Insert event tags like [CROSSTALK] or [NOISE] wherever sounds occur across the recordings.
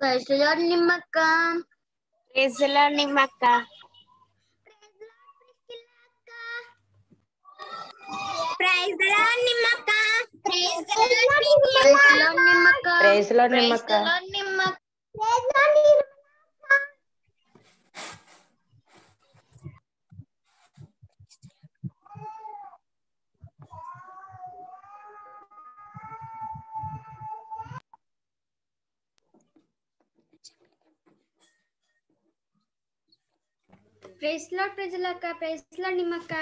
ప్రైజ్లో నిమ్మక్క ప్రైజ్లో నిమ్మక్క ప్రైజ్ నిమ్మక్క ప్రైజ్ ప్రైజ్లో నిమ్మక్క ప్రైజ్లో నిమ్మక్క ప్రైజ్లో నిమ్మక్క ప్రైజ్ లాడ్ ప్రజలక్క ప్రైజ్ లాడ్ నిమ్మక్క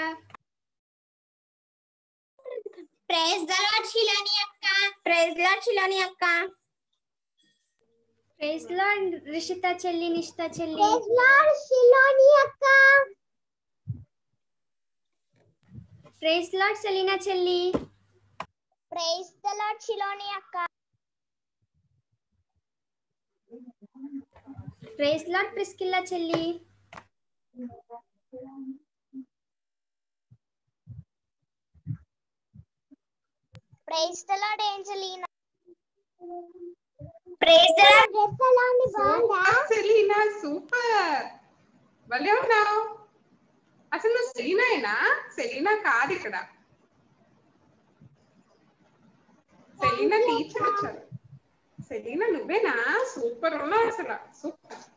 ప్రైజ్ లార్డ్ శిలాని అక్క ప్రైజ్ లార్డ్ శిలాని అక్క ప్రైజ్ లాడ్ రిషిత చెల్లి నిషిత చెల్లి ప్రైజ్ లాడ్ సెలీనా చెల్లి ప్రైజ్ లార్డ్ శిలాని అక్క ప్రైజ్ లాడ్ ప్రిస్కిల్లా చెల్లి praise Lord Angelina. Praise Lord. Selina super. భలే ఉన్నావు. అసలు నువ్వు సెలీనాయేనా? సెలీనా కాదు ఇక్కడ. సెలీనా టీచర్ వచ్చారు. సెలీనా నువ్వేనా? సూపర్ ఉన్నావు అసలు. Super.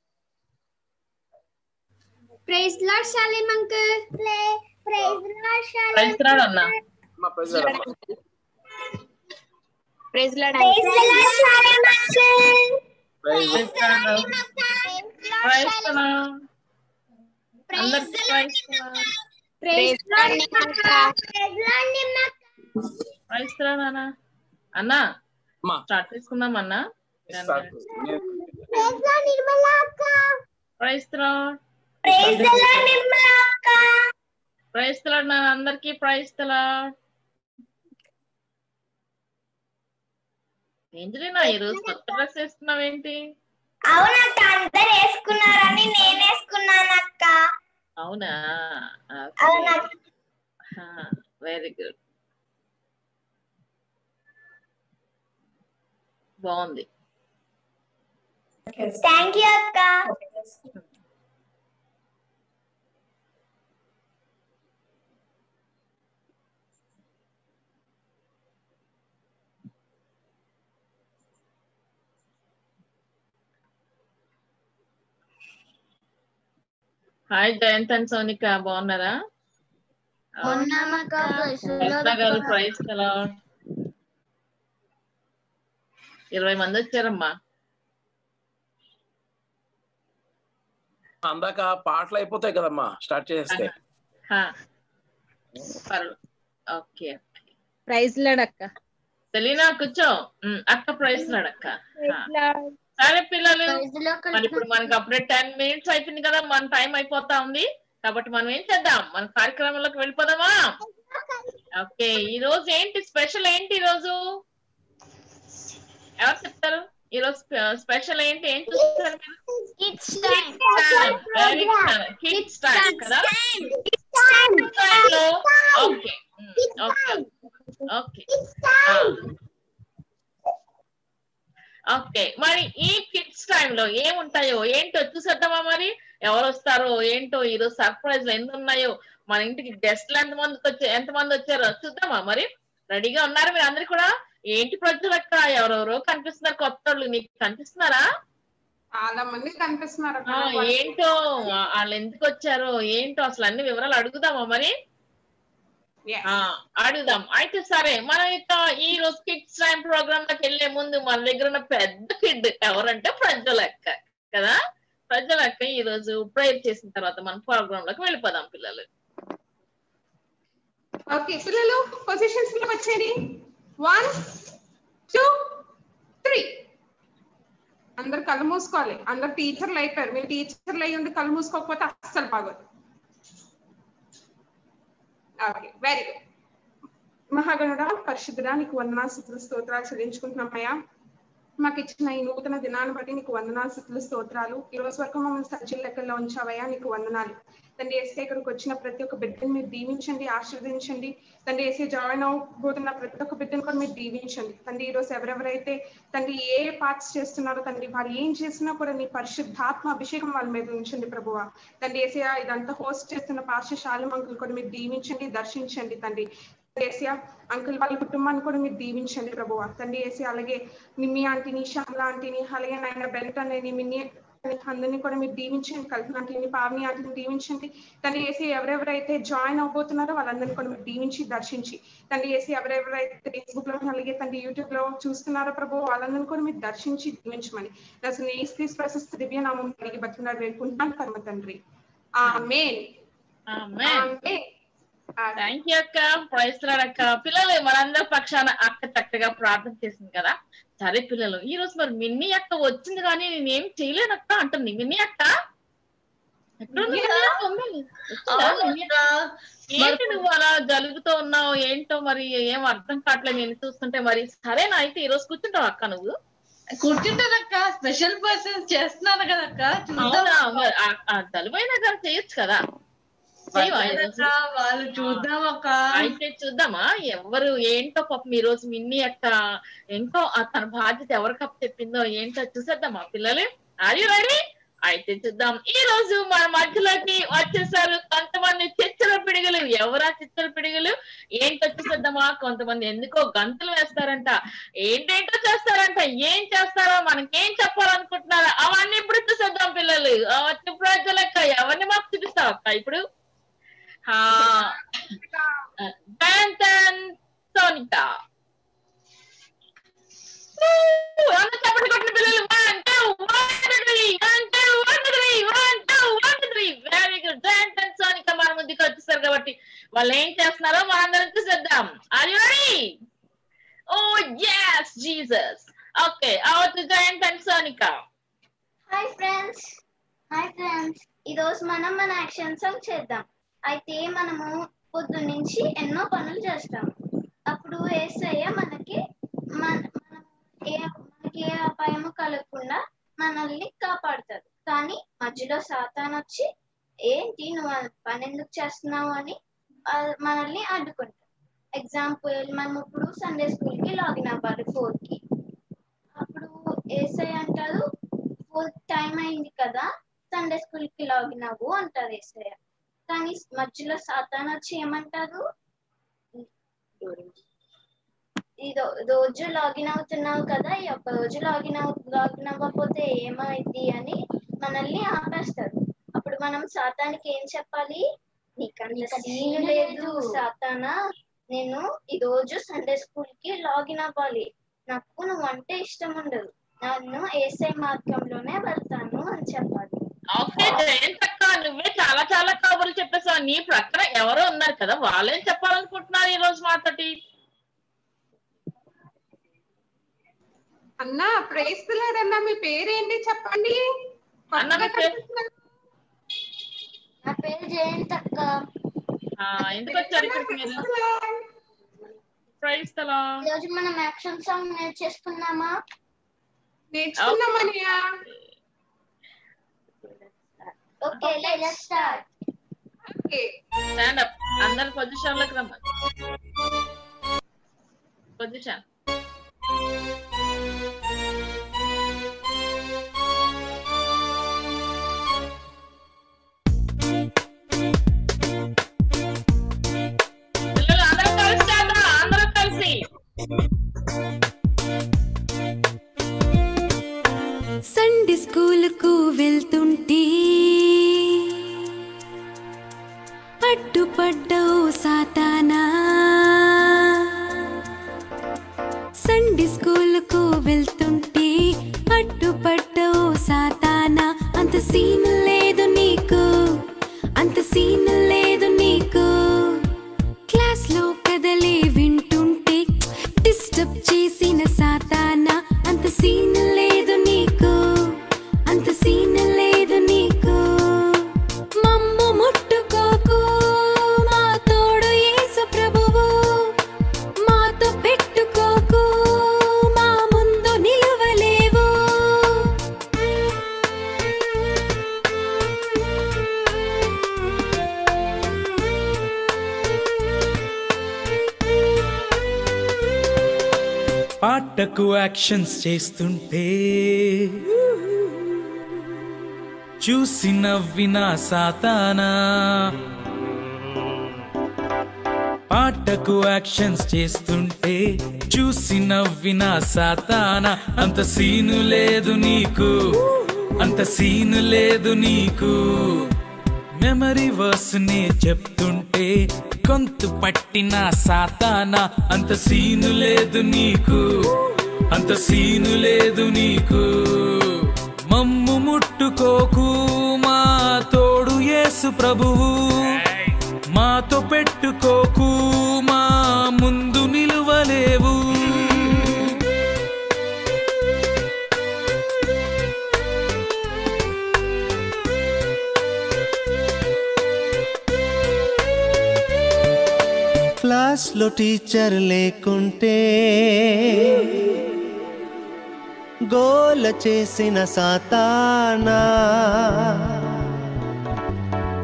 praise Lord Salem uncle play praise Lord Salem praise Lord అన్న అమ్మా ప్రైజ్ అమ్మా praise Lord praise Salem uncle praise Lord praise Lord praise Lord praise Lord praise Lord అన్న అన్న అమ్మా స్టార్ట్ చేసుకుందాం అన్న ప్రైజ్ లార్డ్ నిర్మలా అక్క ప్రైజ్ లార్డ్ ప్రైజ్ నాన్న అందరికి ప్రైజ్ లార్డ్ ఏంజలీనా కొత్త డ్రెస్ వేస్తున్నావు ఏంటి అవునక్క అందరు వేసుకున్నారని నేను వేసుకున్నాను అక్క. అవునా? Very good. బాగుంది. థ్యాంక్ యూ అక్క. హాయ్ జయంత్ అండ్ సోనిక బాగున్నారా? గారు ప్రైజ్ కదా ఇరవై మంది వచ్చారమ్మా. అందాక పాటలు అయిపోతాయి కదమ్మా స్టార్ట్ చేస్తే. ఓకే ప్రైజ్ లాడక్క సెలీనా కూర్చో. అక్క ప్రైజ్ లాడక్క సరే పిల్లలు. మరి ఇప్పుడు మనకి అప్పుడే టెన్ మినిట్స్ అయిపోయింది కదా మన టైం అయిపోతా ఉంది. కాబట్టి మనం ఏం చేద్దాం? మన కార్యక్రమంలోకి వెళ్ళిపోదామా? ఓకే ఈ రోజు ఏంటి? స్పెషల్ ఏంటి ఈ రోజు? ఎవరు చెప్తారు? ఈ రోజు స్పెషల్ ఏంటి? ఏం చూస్తారు కిడ్స్ వెరీ కిడ్స్ టైం కదా? ఓకే ఓకే ఓకే ఓకే మరి ఈ కిడ్స్లో ఏముంటాయో? ఏంటో చూసేద్దామా మరి? ఎవరు వస్తారో ఏంటో? ఈరోజు సర్ప్రైజ్ ఎన్ని ఉన్నాయో మన ఇంటికి గెస్ట్లు ఎంత మంది వచ్చారు ఎంత మంది వచ్చారో చూద్దామా మరి? రెడీగా ఉన్నారు మీరు అందరు కూడా? ఏంటి ప్రజలక్క ఎవరెవరో కనిపిస్తున్నారు? కొత్త వాళ్ళు నీకు కనిపిస్తున్నారా చాలా మంది కనిపిస్తున్నారు. ఏంటో వాళ్ళు ఎందుకు వచ్చారో? ఏంటో? అసలు అన్ని వివరాలు అడుగుదామా మరి? అడుగుదాం. అయితే సరే మనం ఇక ఈ రోజు కిడ్స్ టైం ప్రోగ్రామ్లోకి వెళ్ళే ముందు మన దగ్గర ఉన్న పెద్ద కిడ్ ఎవరంటే ప్రజలక్క కదా? ప్రజలక్క ఈ రోజు ప్రేయర్ చేసిన తర్వాత మన ప్రోగ్రామ్లోకి వెళ్ళిపోదాం పిల్లలు. ఓకే పిల్లలు పొజిషన్స్లో వచ్చేది. వన్ టూ త్రీ అందరు కళ్ళు మూసుకోవాలి. అందరు టీచర్లు అయిపోయారు. మీరు టీచర్లు అయ్యి ఉండి కళ్ళు మూసుకోకపోతే అస్సలు బాగోదు. ఓకే వెరీ గుడ్ మహాగణుడా పరిశుద్ధుడా నీకు వందనాలు స్థుతులు స్తోత్రాలు చెల్లించుకుంటున్నామయ్యా మాకు ఇచ్చిన ఈ నూతన దినాన్ని బట్టి నీకు వందనాలు స్థుతులు స్తోత్రాలు. ఈ రోజు వరకు మమ్మల్ని సజ్జల లెక్కల్లో ఉంచావయ్యా నీకు వందనాలు. తండ్రి ఏసీ ఇక్కడికి వచ్చిన ప్రతి ఒక్క బిడ్డను మీరు దీవించండి ఆశీర్వదించండి. తండ్రి ఏసీ జాయిన్ అవబోతున్న ప్రతి ఒక్క బిడ్డను కూడా మీరు దీవించండి. తండ్రి ఈ రోజు ఎవరెవరైతే తండ్రి ఏ పార్ట్స్ చేస్తున్నారో తండ్రి వారు ఏం చేసినా కూడా నీ పరిశుద్ధాత్మ అభిషేకం వాళ్ళ మీద ఉంచండి ప్రభువ. తండ్రి ఏసీ ఇదంతా హోస్ట్ చేస్తున్న పార్శ్వశాల మంకులు కూడా మీరు దీవించండి దర్శించండి తండ్రి. ఏసియా అంకుల్ వాళ్ళ కుటుంబాన్ని కూడా మీరు దీవించండి ప్రభువ తండ్రి ఏసి అలాగే నిమ్మి ఆంటీని శ్యామల ఆంటీని అలాగే నాయన బెల్ట్ అనేది మిన్ని అందరినీ కూడా మీరు దీవించండి. కల్పన ఆంటీని పావని ఆంటీని దీవించండి. తండ్రి ఏసి ఎవరెవరైతే జాయిన్ అవబోతున్నారో వాళ్ళందరినీ కూడా మీరు దీవించి దర్శించి తండ్రి ఏసి ఎవరెవరైతే ఫేస్బుక్లో అలాగే తండ్రి యూట్యూబ్లో చూస్తున్నారో ప్రభు వాళ్ళందరినీ కూడా మీరు దర్శించి దీవించమని అసలు ఏసు ప్రశస్త దివ్య నామం కలిగి బతుకున్నారు వేడుకుంటున్నాను పరమ తండ్రి. ఆమేన్ ఆమేన్ థ్యాంక్ యూ అక్క. ప్రైస్ అక్క. పిల్లలు మనందరి పక్షాన అక్క చక్కగా ప్రార్థన చేసింది కదా? సరే పిల్లలు ఈ రోజు మరి మిన్ని అక్క వచ్చింది కానీ నేనేం చేయలేను అక్క అంటుంది. మిన్ని అక్క? ఏంటి నువ్వు అలా జలుబుతో ఉన్నావు? ఏంటో మరి ఏం అర్థం కావట్లేదు నేను చూస్తుంటే మరి. సరేనా అయితే ఈ రోజు కూర్చుంటావు అక్క నువ్వు? కూర్చుంటానక్క స్పెషల్ పర్సన్ చేస్తున్నాను కదక్క అవునా? మరి ఆ- ఆ జలుబు అయినా కానీ చేయొచ్చు కదా? వాళ్ళు చూద్దాం అక్క. అయితే చూద్దామా? ఎవరు ఏంటో పాపం ఈ రోజు మిన్ని అక్క ఏంటో తన బాధ్యత ఎవరు కప్ చెప్పిందో ఏంటో చూసేద్దామా పిల్లలు? అది రెడీ అయితే చూద్దాం. ఈ రోజు మన మధ్యలోకి వచ్చేసారు కొంతమంది చిచ్చల పిడుగులు. ఎవరా చిచ్చల పిడుగులు? ఏంటో చూసేద్దామా? కొంతమంది ఎందుకో గంతులు వేస్తారంట. ఏంటేంటో చేస్తారంట? ఏం చేస్తారో మనకేం చెప్పాలనుకుంటున్నారో అవన్నీ ఇప్పుడు చూసేద్దాం పిల్లలు. వచ్చి ప్రజలక్క ఎవరిని మాకు చూపిస్తావు అక్క ఇప్పుడు? ఆ బ్యాంటన్ సోనికా అందరూ చప్పట్లు కొట్టిన పిల్లలు one two one three one two one three one two one three very good Banton Sonika మన ముందుకు వచ్చేసారు కాబట్టి వాళ్ళు ఏం చేస్తున్నారో మనందరం చూసేద్దాం are you ready oh yes Jesus okay over to Jayant and Sonika hi friends hi friends ఈ రోజు మనం మన యాక్షన్ సాంగ్ చేద్దాం అయితే మనము పొద్దు నుంచి ఎన్నో పనులు చేస్తాం. అప్పుడు ఏసయ్య మనకి మన ఏ మనకి ఏ అపాయము కలగకుండా మనల్ని కాపాడుతాడు. కానీ మధ్యలో సాతాన్ వచ్చి ఏంటి నువ్వు పని ఎందుకు చేస్తున్నావు? అని మనల్ని అడ్డుకుంటాడు. ఎగ్జాంపుల్ మనం ఇప్పుడు సండే స్కూల్కి లాగిన్ అవ్వాలి ఫోర్కి. అప్పుడు ఏసఐ అంటారు ఫోర్ టైం అయింది కదా సండే స్కూల్కి లాగిన్ అవ్వు అంటారు ఏసయ్య. కానీ మధ్యలో సాతాన్ వచ్చి ఏమంటారు? ఈ రోజు లాగిన్ అవుతున్నావు కదా ఈ ఒక్క రోజు లాగిన్ అవ్ లాగిన్ అవ్వకపోతే ఏమైంది అని మనల్ని ఆపేస్తారు. అప్పుడు మనం సాతానికి ఏం చెప్పాలి? నీకంత సీన్ లేదు సాతానా నేను ఈ రోజు సండే స్కూల్కి లాగిన్ అవ్వాలి. నాకు నువ్వు అంటే ఇష్టం ఉండదు. నన్ను ఏసై మార్గంలోనే వెళ్తాను అని చెప్పాలి. ఓకే జయంత్ అక్క నువ్వే చాలా చాలా కబుర్లు చెప్పేసావు. నీ ప్రక్కన ఎవరో ఉన్నారు కదా వాళ్ళేం చెప్పాలనుకుంటున్నారు ఈ రోజు మాతోటి? అన్నా ప్రైస్ లేదన్నా మీ పేరేంటి చెప్పండి? నా పేరు జయంత్ అక్క. ఆ, ఎందుకు వచ్చారు ఇక్కడికి మీరు? ప్రైజ్ తలా. ఈ రోజు మనం యాక్షన్ సాంగ్ నేర్చేసుకున్నామా నేర్చుకున్నామనియా okay let's start okay stand up అందరు పొజిషన్లోకి రమ్మని పొజిషన్ పిల్లలు అందరూ కలిసి చేద్దాం అందరూ కలిసి సండే స్కూలుకు వెళ్తుంటే అడ్డుపడ్డవు సాతానా. సండే స్కూలుకు వెళ్తుంటే అడ్డుపడ్డవు సాతానా. అంత సీన్ పాటకు యాక్షన్స్ చేస్తుంటే చూసి నవ్విన సాతానా. పాటకు యాక్షన్స్ చేస్తుంటే చూసి నవ్విన సాతానా. అంత సీను లేదు నీకు అంత సీను లేదు నీకు. మెమరీ వర్స్ని చెప్తుంటే గొంతు పట్టిన సాతానా అంత సీను లేదు నీకు. అంత సీను లేదు నీకు. మమ్ము ముట్టుకోకు మా తోడు యేసు ప్రభువు. మాతో పెట్టుకోకు మా ముందు నిలువలేవు. క్లాస్లో టీచర్ లేకుంటే గోల చేసిన సాతానా.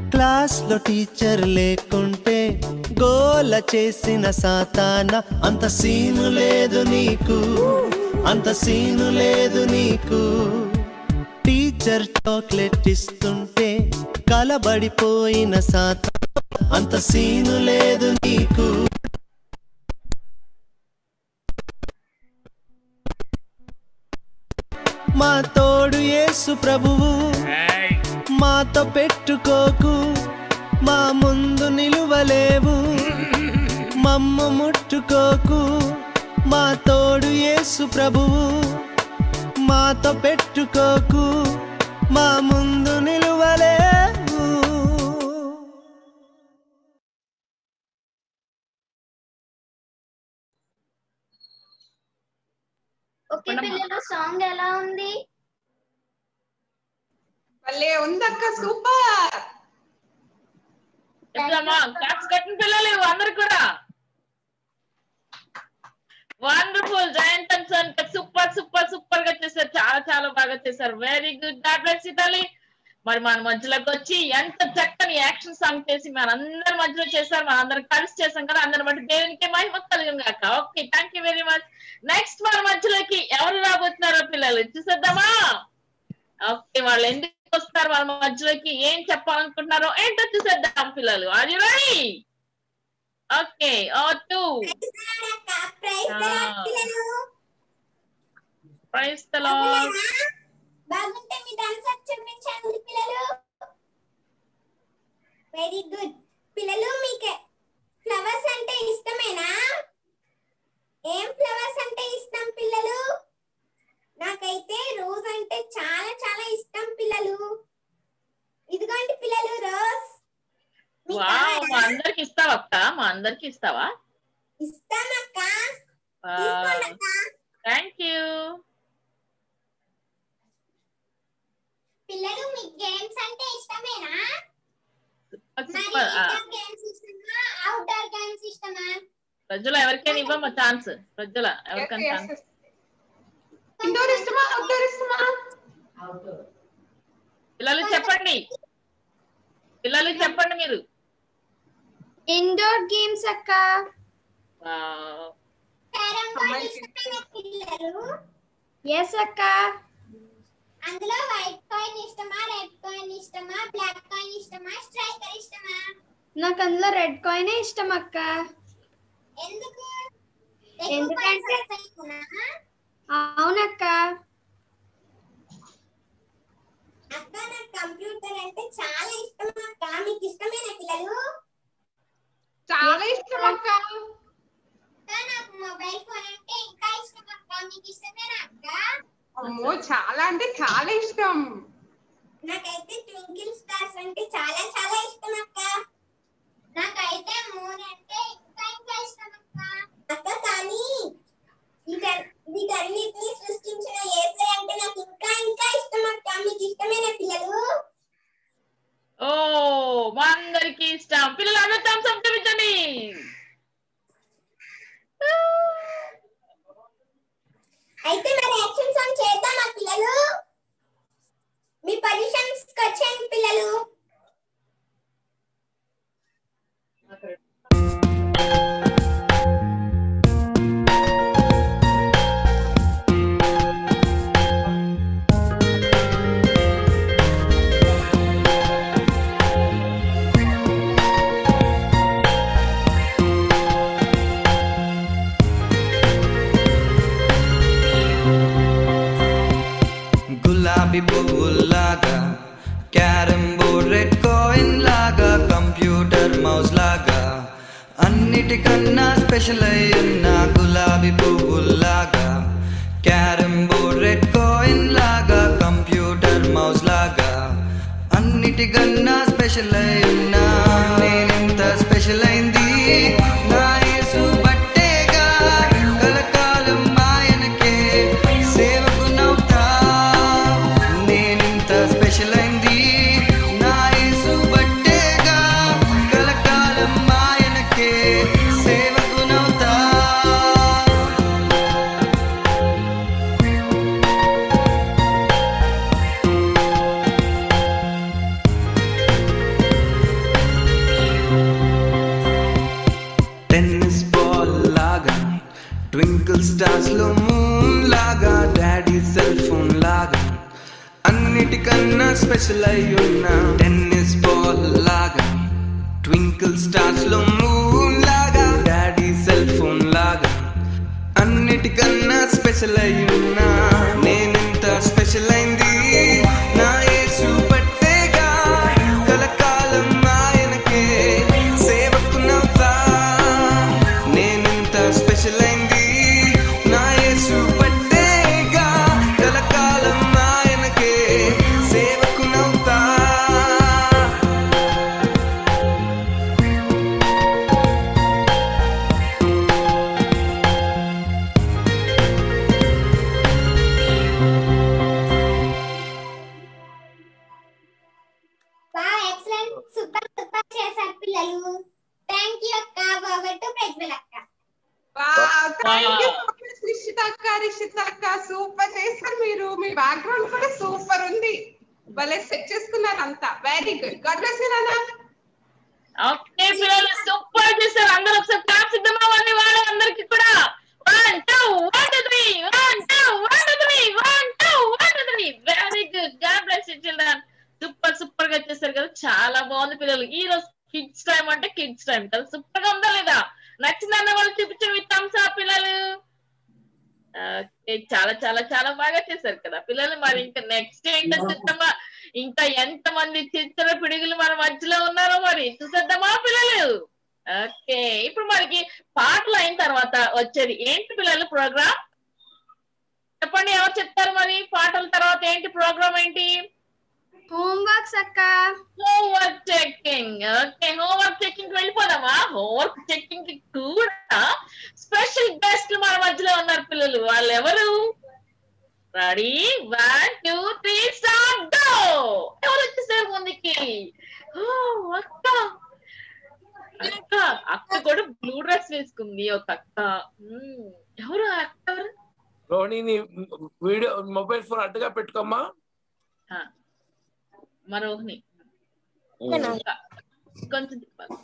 క్లాస్లో టీచర్ లేకుంటే గోల చేసిన సాతానా. అంత సీను లేదు నీకు అంత సీను లేదు నీకు. టీచర్ చాక్లెట్ ఇస్తుంటే కలబడిపోయిన సాతా. అంత సీను లేదు నీకు. మా తోడు యేసు ప్రభువు. మాతో పెట్టుకోకు. మా ముందు నిలువలేవు. మమ్మ ముట్టుకోకు. మా తోడు యేసు ప్రభువు. మాతో పెట్టుకోకు. మా ముందు నిలువలేవు. ఓకే పిల్లలు సాంగ్ ఎలా ఉంది? భలే ఉందక్క సూపర్. ఎట్లమ్మా? క్లాప్స్ కట్టిన పిల్లలు అందరు కూడా. Wonderful joint son super super సూపర్గా చేశారు. చాలా చాలా బాగా చేశారు. వెరీ గుడ్ గాడ్ బ్లెస్ తల్లి మరి మన మధ్యలోకి వచ్చి ఎంత చక్కని యాక్షన్ సాంగ్ చేసి మన అందరి మధ్యలో చేశారు. మన అందరం కలిసి చేసాం కదా. అందరి బట్టి దేవునికి మహిమ కలిగిన కాక. Okay thank you very much next మన మధ్యలోకి ఎవరు రాబోతున్నారో పిల్లలు? చూసేద్దామా? ఓకే వాళ్ళు ఎందుకు వస్తారు? వాళ్ళ మధ్యలోకి ఏం చెప్పాలనుకుంటున్నారో ఏంటో చూసేద్దాం పిల్లలు. అది రెడీ ఓకే ఓ టూ. తలో బాగుంటే మీ డాన్స్ చూపించండి పిల్లలు. Very good. పిల్లలు మీకు ఫ్లవర్స్ అంటే ఇష్టమేనా? ఏం ఫ్లవర్స్ అంటే ఇష్టం పిల్లలు? నాకైతే రోజ్ అంటే చాలా చాలా ఇష్టం పిల్లలు. ఇదిగోండి పిల్లలు రోజ్. వావ్ మా? అందరికి ఇస్తావా అక్క? మా అందరికి ఇస్తావా? ఇస్తానక్క. Thank you. పిల్లలు మీకు గేమ్స్ అంటే ఇష్టమేనా? మరి సూపర్. ఇండోర్ గేమ్స్ ఇష్టమా? అవుట్డోర్ గేమ్స్ ఇష్టమా? ప్రజల ఎవరికైనా ఇవ్వమ్మా ఛాన్స్. ప్రజల ఎవరికైనా ఛాన్స్. ఇండోర్ ఇష్టమా? అవుట్డోర్ ఇష్టమా? పిల్లలు చెప్పండి. పిల్లలు చెప్పండి మీరు. ఇండోర్ గేమ్స్ అక్క. ఎస్ అక్క. అందులో వైట్ కాయిన్ ఇష్టమా రెడ్ కాయిన్ ఇష్టమా బ్లాక్ కాయిన్ ఇష్టమా స్ట్రైకర్ ఇష్టమా? నాకు అందులో రెడ్ కాయినే ఇష్టం అక్క. ఎందుకు? ఎందుకంటే- అవునక్క. అక్క నాకు కంప్యూటర్ అంటే చాలా ఇష్టం అక్క. మీకు ఇష్టమేనా పిల్లలు? చాలా ఇష్టం అక్క. అక్క నాకు మొబైల్ ఫోన్ అంటే ఇంకా ఇష్టం అక్క. మీకు ఇష్టమేనా అక్క? అమ్మో చాలా అంటే చాలా ఇష్టం. నాకైతే ట్వింకిల్ స్టార్స్ అంటే చాలా చాలా ఇష్టం అక్క. నాకైతే మూన్ అంటే ఇంకా ఇంకా ఇష్టం అక్క. అక్క కానీ వీట- వీటన్నిటిని సృష్టించిన ఏసై అంటే నాకు ఇంకా ఇంకా ఇష్టం అక్క. మీకు ఇష్టమైన పిల్లలు? ఓ మా అందరికి ఇష్టం. పిల్లలు అందరూ థమ్స్ అప్ చూపించండి అయితే మరి యాక్షన్ సాంగ్ చేద్దామా పిల్లలు. మీ పొజిషన్స్ వచ్చేయండి పిల్లలు. గులాబీ పువ్వుల్లాగా క్యారమ్ బోర్డ్ రెడ్ కాయిన్ లాగా కంప్యూటర్ మౌస్ లాగా అన్నిటికన్నా స్పెషల్ అయి గులాబీ పువ్వుల్లాగా. క్యారమ్ బోర్డ్ రెడ్ కాయిన్ లాగా కంప్యూటర్ మౌస్ లాగా అన్నిటికన్నా స్పెషల్ అయి నేనెంత స్పెషల్ అయింది స్పెషల్ అయి ఉన్న టెన్నిస్ బాల్ లాగా ట్వింకిల్ స్టార్స్లో మూన్ లాగా డాడీ సెల్ ఫోన్ లాగా అన్నిటికన్నా స్పెషల్ అయి ఉన్న నేనింత స్పెషల్ అయిన వేసుకుంది ఒక అక్క మ్మ్. ఎవరు ఆ అక్క ఎవరు రోహిణి నీ వీడియో మొబైల్ ఫోన్ అడ్డుగా పెట్టుకోమ్మా ఆ, మరోహిని ఇంకా కొంచెం తిప్పాలి.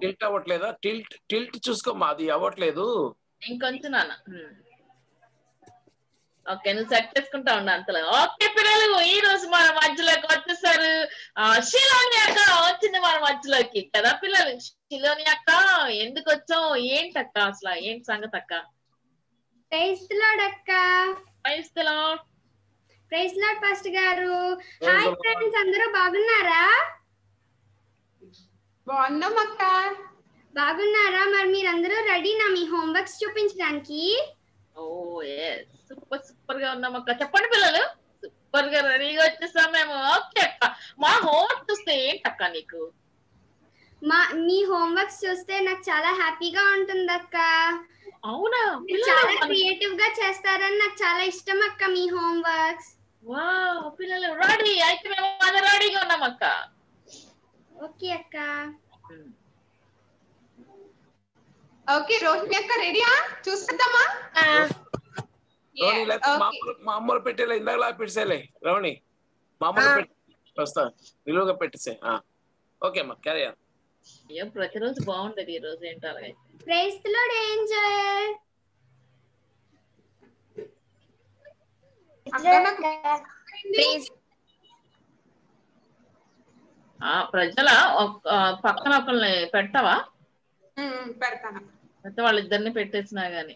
టిల్ట్ అవ్వట్లేదా టిల్ట్ టిల్ట్ చూసుకోమ్మా అది అవ్వట్లేదు ఇంకొంచెం నాన్న మ్మ్. ఓకే నువ్వు సెట్ చేసుకుంటా ఉండు అంతలో. ఓకే పిల్లలు ఈ రోజు మన మధ్యలోకి వచ్చేసారు. ఆ, శిలోని అక్క వచ్చింది మన మధ్యలోకి. కదా పిల్లలు? శిలోని అక్క ఎందుకు వచ్చావు? ఏంటక్క అసలు? ఏంటి సంగతి అక్క? ప్రైజ్ లాడ్ అక్క. Praise Lord praise Lord first గారు. హాయ్ ఫ్రెండ్స్ అందరూ బాగున్నారా? బాగున్నాం అక్క. బాగున్నారా? మరి మీరందరూ రెడీనా మీ హోంవర్క్స్ చూపించడానికి? ఓ ఎస్ సూపర్ సూపర్గా ఉన్నాం అక్క. చెప్పండి పిల్లలు. సూపర్గా రెడీగా వచ్చేసాం మేము. ఓకే అక్క. మా హోంవర్క్ చూస్తే ఏంటక్క నీకు? మా మీ హోంవర్క్స్ చూస్తే నాకు చాలా హ్యాపీగా ఉంటుంది అక్క. అవునా? చాలా క్రియేటివ్గా చేస్తారని నాకు చాలా ఇష్టం అక్క మీ హోంవర్క్స్. వావ్ పిల్లలు రెడీ. అయితే మేము అందరూ రెడీగా ఉన్నాం అక్క. ఓకే అక్క. ఓకే రోహిణి అక్క రెడీయా? చూసేద్దామా? రోహిణి లేకపోతే మా అమ్మలు- మా అమ్మలు పెట్టేలే ఇందాకలా పెట్టేసేలే రోహిణి మా అమ్మలు పెట్టి వస్తా. నిలువుగా పెట్టేసే ఆ. ఓకే అమ్మా క్యారీ అయ్యో ప్రతిరోజు బాగుంటది ఈ రోజు ఏంటో అలాగైతే ప్రైజ్ లాడ్ ఏంజల్ ఆ ప్రజల పక్కన ఒకళ్ళని పెట్టవా పెడతాను. వాళ్ళిద్దరిని పెట్టేసినా గాని.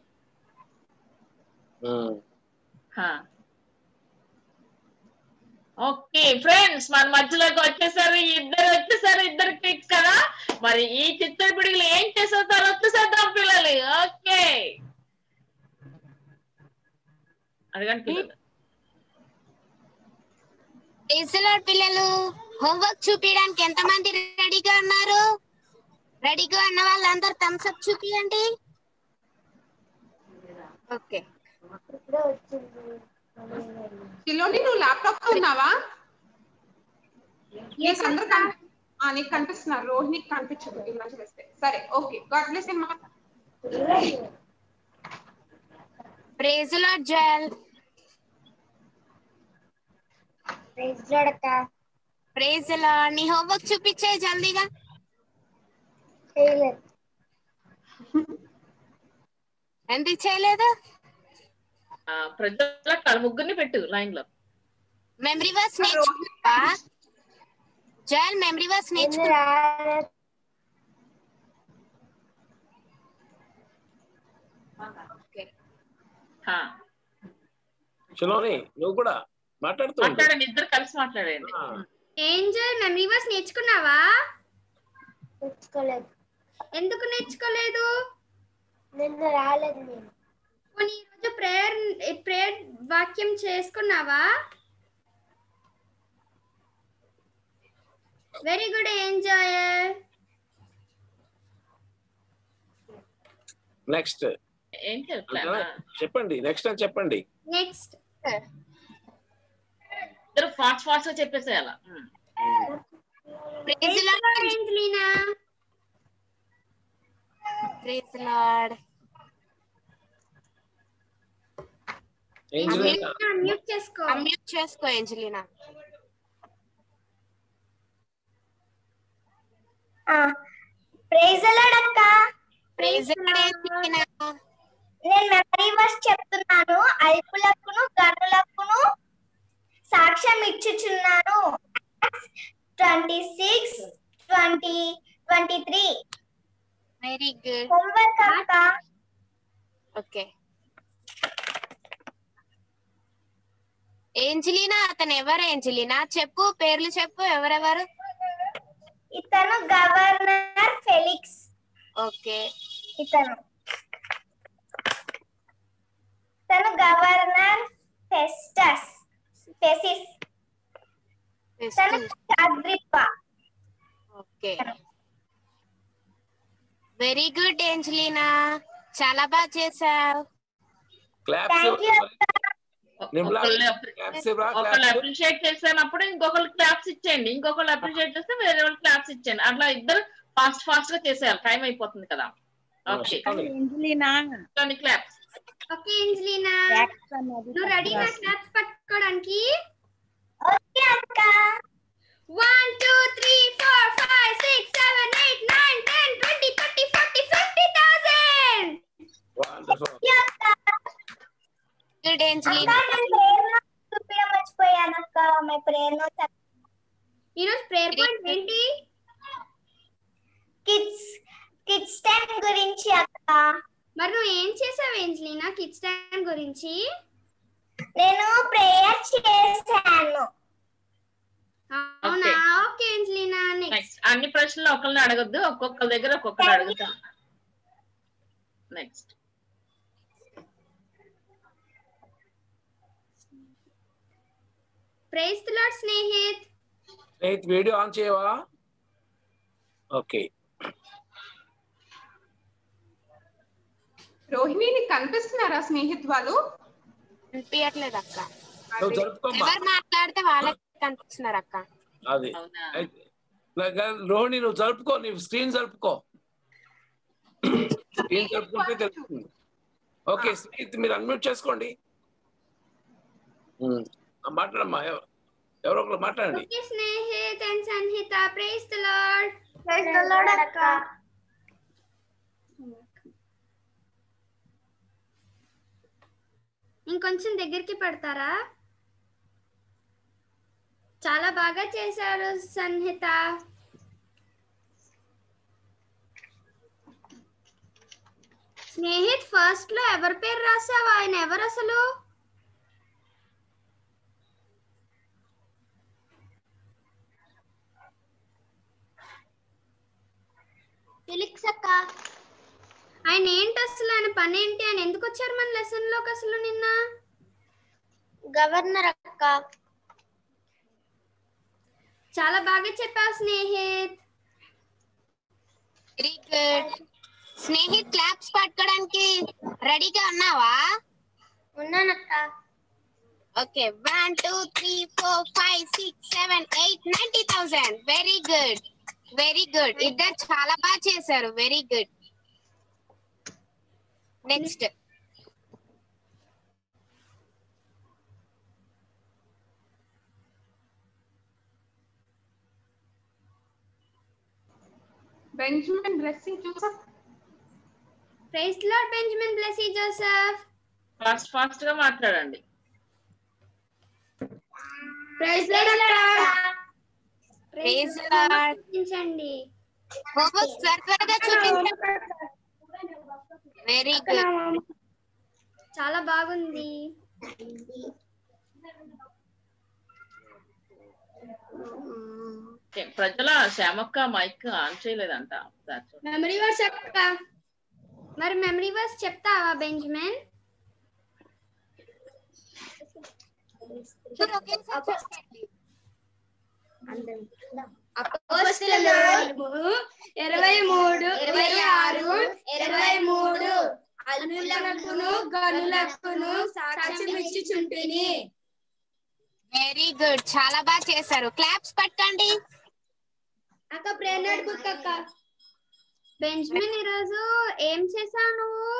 ఓకే ఫ్రెండ్స్ మన మధ్యలోకి వచ్చేసారు ఇద్దరు వచ్చేసారు ఇద్దరు క్లిక్స్ కదా? మరి ఈ చిత్ర పిడుగులు ఏం చేసారో తర్వాత చూసేద్దాం పిల్లలు. ఓకే. అడగండి పిల్లలు. హోంవర్క్ చూపించడానికి ఎంత మంది రెడీగా ఉన్నారు? రెడీగా ఉన్న వాళ్ళందరూ థమ్స్ అప్ చూపియండి. ఓకే. పిల్లోని నువ్వు ల్యాప్టాప్తో ఉన్నావా నీకు అందరు కన్- ఆ, నీకు కనిపిస్తున్నారు. రోహిణికి కనిపించదు ఇలా చేస్తే. సరే ఓకే. గాడ్ బ్లెస్ మా ప్రైజ్లాడ్ జల్ ప్రైజ్లాడ్ అక్క. ప్రైజ్లాడ్ నీ హోంవర్క్ చూపించే జల్దీగా. చేయలేదు. [LAUGHS] ఎందుకు చేయలేదు? ఆ, ప్రజల ముగ్గురిని పెట్టు లైన్లో మెమరీ వర్స్ నేర్చుకున్నావా జల్ మెమరీ వర్స్. శిలోని నువ్వు కూడా మాట్లాడుతూ. మాట్లాడండి ఇద్దరు కలిసి మాట్లాడండి. ఏంజల్ మెమరీ వర్స్ నేర్చుకున్నావా? నేర్చుకోలేదు. ఎందుకు నేర్చుకోలేదు? నిన్న రాలేదు నేను. పోనీ ఈరోజు ప్రేయర్ ప్రేయర్ వాక్యం చేసుకున్నావా? Very good enjoy next? చెప్పండి. నెక్స్ట్ అని చెప్పండి. నెక్స్ట్ ఇద్దరు ఫాస్ట్ ఫాస్ట్గా చెప్పేసేయాల? ఏంజలీనా ప్రైజ్ లార్డ్ చేసుకో. అన్మ్యూట్ చేసుకో ఏంజలీనా ప్రైజ్ అక్క. ప్రైజ్ నేను మెమరీ వర్స్ చెప్తున్నాను. అల్పులకును గనులకును సాక్ష్యం ఇచ్చుచున్నాను. Twenty six twenty twenty three very good homework అక్క. Okay Angelina? అతను ఎవరు ఏంజలీనా? చెప్పు పేర్లు చెప్పు ఎవరెవరు? ఇతను గవర్నర్ ఫెలిక్స్. ఓకే. ఇతను. ఇతను గవర్నర్ ఫెస్టస్ ఫెసిస్. ఇతను Agrippa okay. Very good Angelina. చాలా బాగా క్లాప్స్ థ్యాంక్ యూ నిర్మలా ఒకళ్ళు క్లాప్స్ ఇవ్వరా ఒకళ్ళు క్లాప్స్ అప్రిషియేట్ చేసినప్పుడు ఇంకొకళ్ళు క్లాప్స్ ఇచ్చేయండి. ఇంకొకళ్ళు అప్రిషియేట్ చేస్తే వేరే వాళ్ళు క్లాప్స్ ఇచ్చేయండి. అట్లా ఇద్దరు ఫాస్ట్ ఫాస్ట్గా చేసేయాలి. టైం అయిపోతుంది కదా. ఓకే. క్లాప్స్. Okay Angelina? నువ్వు రెడీ నా క్లాప్స్ పట్టుకోవడానికి? ఓకే అక్క. One two three four five six seven eight nine ten twenty thirty forty fifty thousand. Good ఈరోజు ప్రేయర్ పాయింట్ ఏంటి? కిడ్స్ కిడ్స్ టైం గురించి అక్క. మరి నువ్వు ఏం చేసావు ఏంజలీనా కిడ్స్ టైం గురించి? నేను ప్రేయర్ చేశాను. అవునా? ఓకే ఏంజలీనా నెక్స్ట్ అన్ని ప్రశ్నలు ఒకరిని అడగద్దు ఒక్కొక్కరి దగ్గర ఒక్కొక్కరు అడుగుతాం. Next praise the Lord Snehith. Snehith video on చేయవా? ఓకే. రోహిణి నీకు కనిపిస్తున్నారా స్నేహిత్ వాళ్ళు? అనిపించట్లేదు అక్క. ఎవరు మాట్లాడితే వాళ్ళకి కనిపిస్తున్నారు అక్క. అది. రోహిణి నువ్వు జరుపుకో నీ స్క్రీన్ జరుపుకో. స్క్రీన్ జరుపుకుంటే తెలుస్తుంది. ఓకే స్నేహిత్ మీరు అన్మ్యూట్ చేసుకోండి. మాట్లాడమ్మా ఎవ- ఎవరో ఒకరు మాట్లాడండి. ఇంకొంచెం దగ్గరికి పడతారా? చాలా బాగా చేశారు సన్హిత స్నేహిత్ ఫస్ట్లో ఎవరి పేరు రాసావు? ఆయన ఎవరు అసలు? ఫిలిక్స్ అక్క ఆయన ఏంటి అసలు? ఆయన పని ఏంటి? ఆయన ఎందుకు వచ్చారు మన లెసన్లోకి అసలు నిన్న? గవర్నర్ అక్క. చాలా బాగా చెప్పావు Snehith. Very good Snehith claps పట్టుకోవడానికి రెడీగా ఉన్నావా? ఉన్నానక్క. Okay one two three four five six seven eight ninety thousand very good very good ఇద్దరు చాలా బాగా చేశారు. Very good next Benjamin Blessing Joseph praise Lord Benjamin Blessy Joseph fast ఫాస్ట్గా మాట్లాడండి. Praise the Lord. చూపించండి. వెరీ గుడ్ చాలా బాగుంది. ప్రజల శ్యామక్క మైక్ ఆన్ చేయలేదంట. మెమరీ వర్స్ అక్క మరి మెమరీ వర్స్ చెప్తావా బెంజమిన్? అపోస్తలులు ఇరవై మూడు ఇరవై ఆరు ఇరవై మూడు అల్లులకును గనులకును సాక్ష్యం ఇచ్చుచుంటిని వెరీ గుడ్ చాలా బాగా చేశారు. క్లాప్స్ పట్టండి. అక్క ప్రేరణ బుక్ అక్క బెంజమిన్ ఈరోజు ఏం చేసావు నువ్వు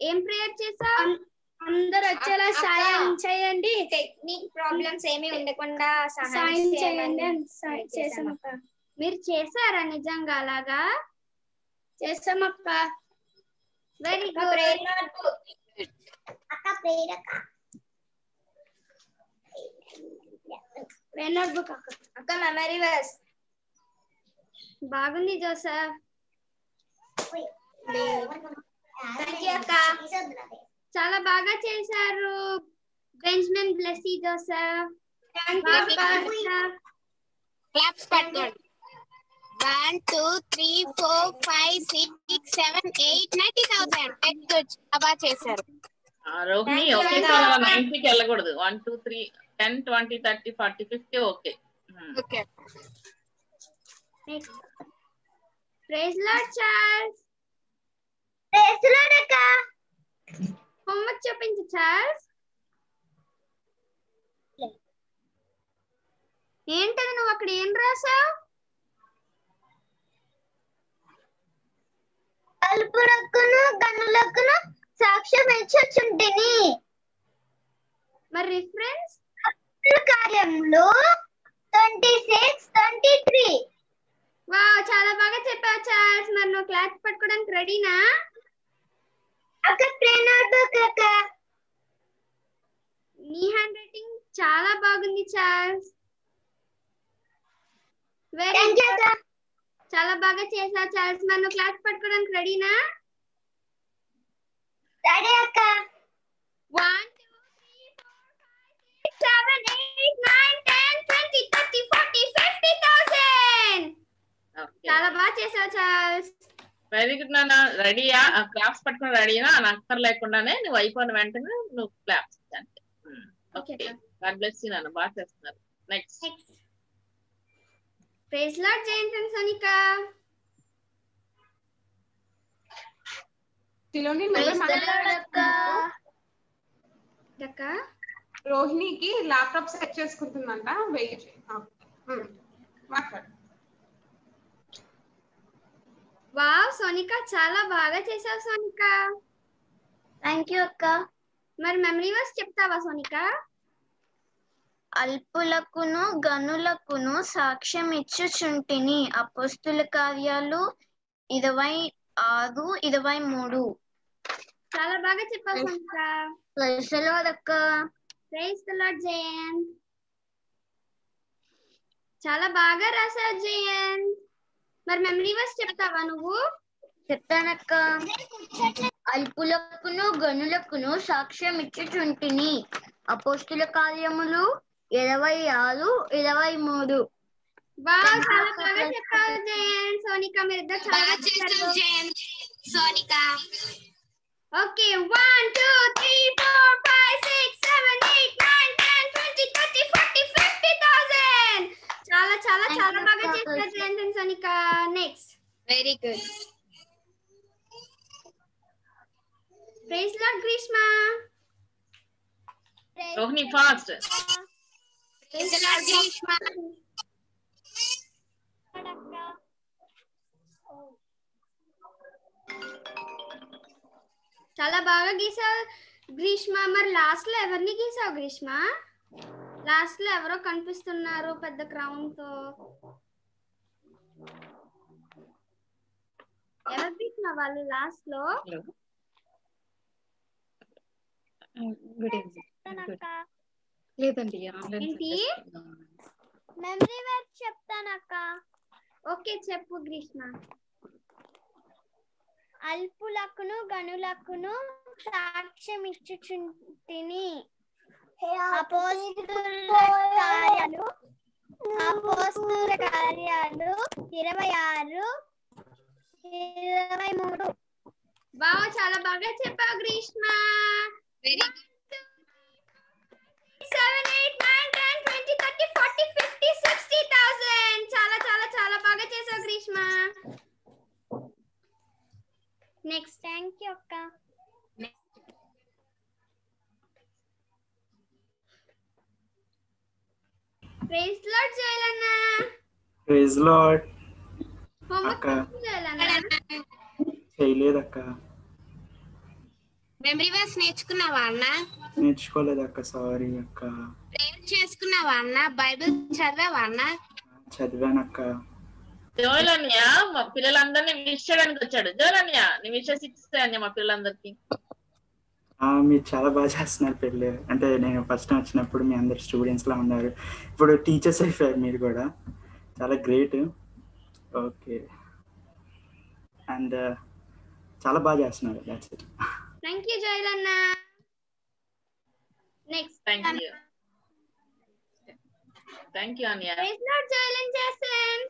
ఏం ప్రేయర్ చేసావు అందరు వచ్చేలా అక్క. సాయం చేయండి. టెక్నిక్ ప్రాబ్లమ్స్ ఏమీ ఉండకుండా సహాయం చేయండి. సహాయం చేసామక్క మీరు చేశారా నిజంగా అలాగా? చేసామక్క వెరీ అక్క గుడ్ అక్క ప్రేరక. ప్రేరణ బుక్ అక్క. అక్క మెమరీ వర్స్ బాగుంది జోసెఫ్. థ్యాంక్ యూ అక్క. చాలా బాగా చేశారు. Benjamin Blessy Joseph. Thank you బాగా అక్క చేశారు. క్లాప్స్ పట్టుకోండి one two three four five six seven eight ninety thousand very good చాలా బాగా చేశారు. ఆ, రోహిణి Thank you, ఒకే అక్క. సారి నైన్టీకి వెళ్ళకూడదు. One two three ten twenty thirty forty fifty okay okay praise Lord Charles ప్రేస్తున్నాడక్క homework చూపించు చార్ల్స్ ఏంటది నువ్వు అక్కడ ఏం రాసావు? అల్పులకును గనులకును సాక్ష్యం ఇచ్చుచుంటిని. మరి రిఫరెన్స్ కార్యంలో twenty six twenty three. Wow చాలా బాగా చెప్పావు చార్ల్స్ మరి నువ్వు క్లాస్ పట్టుకోవడానికి రెడీనా అక్క బుక్ అక్క నీ హ్యాండ్ రైటింగ్ చాలా బాగుంది చార్ల్స్ వెరీ చాలా బాగా చేసావు చార్ల్స్ నువ్వు క్లాస్ పట్టుకోవడానికి రెడీనా రెడీ అక్క. One two three four five six seven eight nine ten twenty thirty forty fifty thousand చాలా బాగా చేసావు చార్ల్స్ వెరీ గుడ్ నాన్న రెడీయా క్లాప్స్ పట్టుకుని రెడీనా? అని అక్కర్ లేకుండానే నువ్వు అయిపోయిన వెంటనే నువ్వు క్లాప్స్ అంటే ఓకే గాడ్ బ్లెస్ యూ నాన్న. బాగా చేస్తున్నారు. Next praise Lord Jayanth and Sonika తిలోని రోహిణికి ల్యాప్టాప్ సెట్ చేసుకుంటుందంట. వెయిట్. ఆ, మాట్లాడు. వావ్ సోనిక చాలా బాగా చేసావు సోనిక థ్యాంక్ యూ అక్క. మరి మెమరీ వర్స్ చెప్తావా సోనిక అల్పులకును గనులకును సాక్ష్యం ఇచ్చుచుంటిని అపోస్తుల కార్యాలు ఇరవై ఆరు ఇరవై మూడు. చాలా బాగా చెప్పావు సోనిక అక్క. ప్రైజ్ లార్డ్ జయంత్ చాలా బాగా రాసావు జయంత్ మరి మెమరీ వర్స్ చెప్తావా నువ్వు? చెప్తానక్క. అల్పులకును గనులకును సాక్ష్యం ఇచ్చుచుంటిని అపోస్తుల కార్యములు ఇరవై ఆరు ఇరవై మూడు. బాగా చాలా బాగా చెప్పావు జయంత్ సోనిక మీరు ఇద్దరు చాలా Sonika. Okay one two three four five six seven eight nine ten twenty thirty చాలా చాలా Thank చాలా you, బాగా Akka. చేస్తారు Jayanth and Sonika next very good praise Lord Greeshma Rohini fast Greeshma చాలా బాగా గీసావు గ్రీష్మ మరి లాస్ట్లో ఎవరిని గీసావు గ్రీష్మ లాస్ట్లో ఎవరో కనిపిస్తున్నారు పెద్ద క్రౌన్తో. ఎవరు గీసిన వాళ్ళు లాస్ట్లో? గుడ్ ఈవినింగ్ లేదండి మెమరీ వర్క్ చెప్తానక్క ఓకే చెప్పు గ్రీష్మ. అల్పులకును గనులకును సాక్ష్యం ఇచ్చుచుంటిని కార్యాలు అపోస్తుల కార్యాలు ఇరవై ఆరు ఇరవై మూడు బాగా చాలా బాగా చెప్పావు Greeshma. Very seven eight nine ten twenty thirty forty fifty sixty thousand చాలా చాలా చాలా బాగా చేసావు గ్రీష్మ. నెక్స్ట్ థ్యాంక్ యూ అక్క. ప్రైజ్ లార్డ్ జయలన్న ప్రైజ్ హోంవర్క్ అక్క. చేయలేదక్క. మెమరీ వర్స్ నేర్చుకున్నావా అన్న? నేర్చుకోలేదు అక్క సారీ అక్క. ప్రేయర్ చేసుకున్నావా అన్న? బైబిల్ చదివావా అన్న? చదివానక్క. జోలన్య మా పిల్లలందరినీ విష్ చేయడానికి వచ్చాడు జోలన్య నీ విషెస్ ఇస్తే మా పిల్లలందరికి. మీరు చాలా బాగా చేస్తున్నారు పెళ్ళి. అంటే నేను ఫస్ట్ వచ్చినప్పుడు మీ అందరు స్టూడెంట్స్ లా ఉన్నారు. ఇప్పుడు టీచర్స్ అయిపోయారు మీరు కూడా. చాలా గ్రేట్ ఓకే అండ్ చాలా బాగా చేస్తున్నారు. That's it thank you జయలన్న next thank you thank you Anya praise Lord Jayalan Jason Jason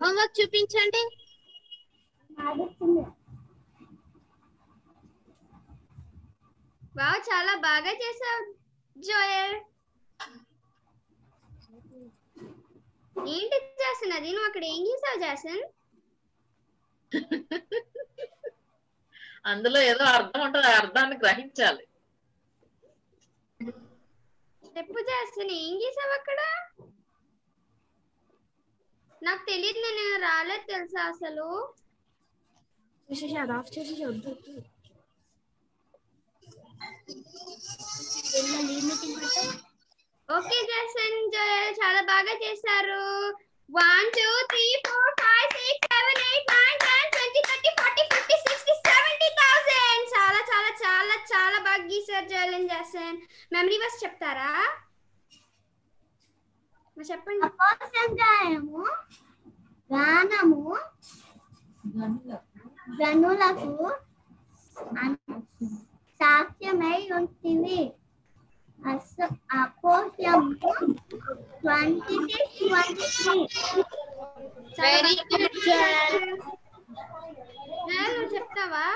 homework చూపించండి. వావ్ చాలా బాగా చేసావు జోయల్ ఏంటి జాసన్ అది? నువ్వు అక్కడ ఏం చేసావు జాసన్ అందులో ఏదో అర్థం ఉంటుంది అర్థాన్ని గ్రహించాలి. చెప్పు జాసన్ ఏం చేసావు అక్కడ నాకు తెలియదు నేను రాలేదు తెలుసా అసలు ఆఫ్ చేసి వద్దు ఓకే జాసన్ జోయల్ చాలా బాగా చేశారు one two three four five six seven eight nine ten twenty thirty forty fifty sixty seventy thousand చాలా చాలా చాలా చాలా బాగా గీసారు Joel and Jason memory verse చెప్తారా? మరి చెప్పండి. అపోసంగాయము గానము గనులకు అన్- సాక్ష్యమై ఉంటుంది అస- అపోసము twenty six twenty three very good Joel నువ్వు చెప్తావా?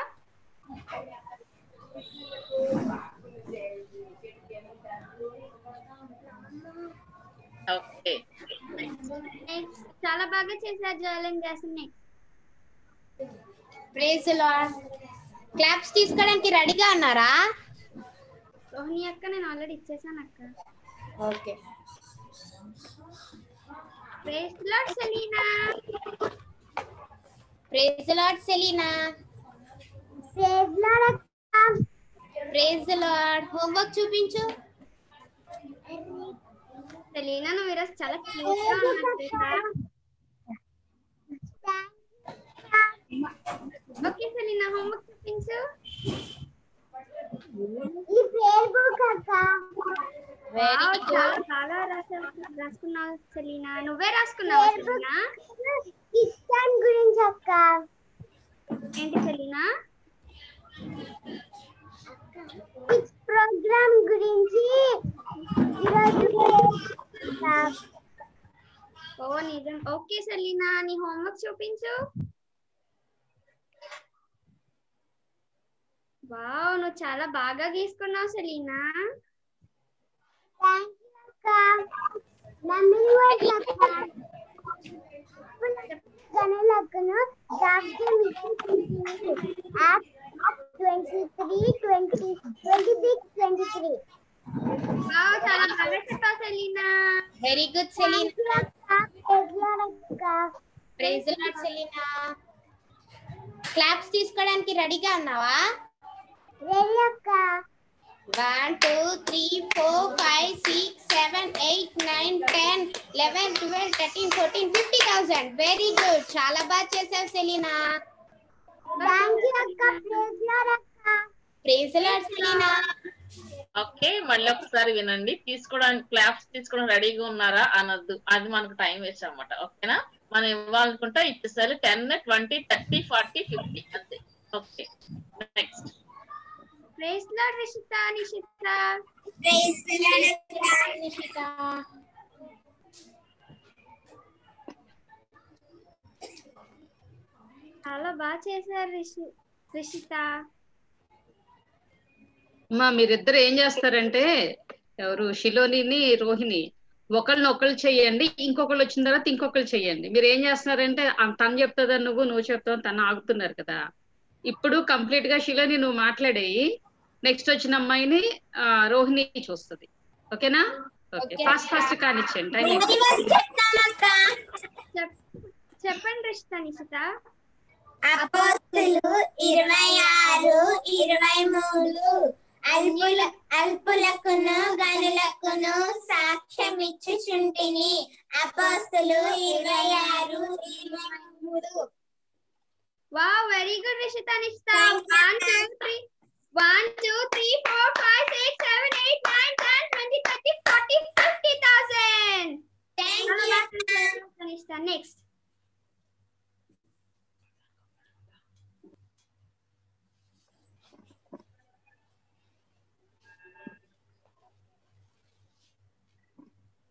ఓకే Next, చాలా బాగా చేశారు Joel and Jason next praise Lord claps తీసుకోవడానికి రెడీగా ఉన్నారా? రోహిణి అక్క నేను ఆల్రెడీ ఇచ్చేసాను అక్క. Okay praise Lord Selena praise Lord Selena praise Lord homework చూపించు. సెలీనా నువ్వు ఈరోజు చాలా క్యూట్గా ఉన్నావు ఓకే సెలీనా హోంవర్క్ చూపించు. ఈ పేరు బుక్ అక్క వావ్, చాలా చాలా రాసావు రాసుకున్నావు సెలీనా నువ్వే రాసుకున్నావా సెలీనా ఇష్టాన్ గురించి అక్క. ఏంటి Selena It's program Gurinji. Phone isn't okay, Selena. Any homework shopping so? Wow, no chala baga geeskunna Selena. Thank you, Akka. Mummy what Akka? Ganalakkana, doctor meeting. App 23, 20, 26, 23. Wow, Tara, how Selena? Very good, Selena. Praise the Lord, Selena. Claps తీసుకోవడానికి రెడీగా ఉన్నావా ready అక్క 1 2 3 4 5 6 7 8 9 10 11 12 13 14 50000 very good చాలా బాగా చేసావు Selena okay మళ్ళీ ఒకసారి వినండి. తీసుకోవడానికి క్లాప్స్ తీసుకోవడానికి రెడీగా ఉన్నారా అనొద్దు. అది మనకు టైం వేస్ట్ అనమాట ఓకేనా? మనం ఇవ్వాలనుకుంటే ఇచ్చేసరి ten twenty thirty forty fifty అంతే. Okay next. Praise Lord Rishitha Nishitha. Praise Lord Nishitha. చాలా బాగా చేశారు రిషి రిషిత. అమ్మా మీరిద్దరు ఏం చేస్తారంటే ఎవరు షిలోనిని రోహిణి ఒకళ్ళని ఒకళ్ళు చెయ్యండి ఇంకొకళ్ళు వచ్చిన తర్వాత ఇంకొకళ్ళు చెయ్యండి మీరు ఏం చేస్తున్నారంటే తను చెప్తుందా నువ్వు నువ్వు చెప్తావు తను ఆగుతున్నారు కదా. ఇప్పుడు కంప్లీట్గా షిలోని నువ్వు మాట్లాడేయి. నెక్స్ట్ వచ్చిన అమ్మాయిని రోహిణి చూస్తుంది. ఓకేనా? ఓకే. ఫాస్ట్ ఫాస్ట్ కానిచ్చండి టైం చెప్- చెప్పండి రిషిత నిషిత. అపోస్తులు ఇరవై ఆరు ఇరవై మూడు అల్పుల అల్పులకును గనులకును సాక్ష్యం ఇచ్చుచుంటిని అపోస్తులు ఇరవై ఆరు ఇరవై మూడు wow very good Rishitha Nishitha one two three one two three four five six seven eight nine ten twenty thirty forty fifty thousand Nishitha next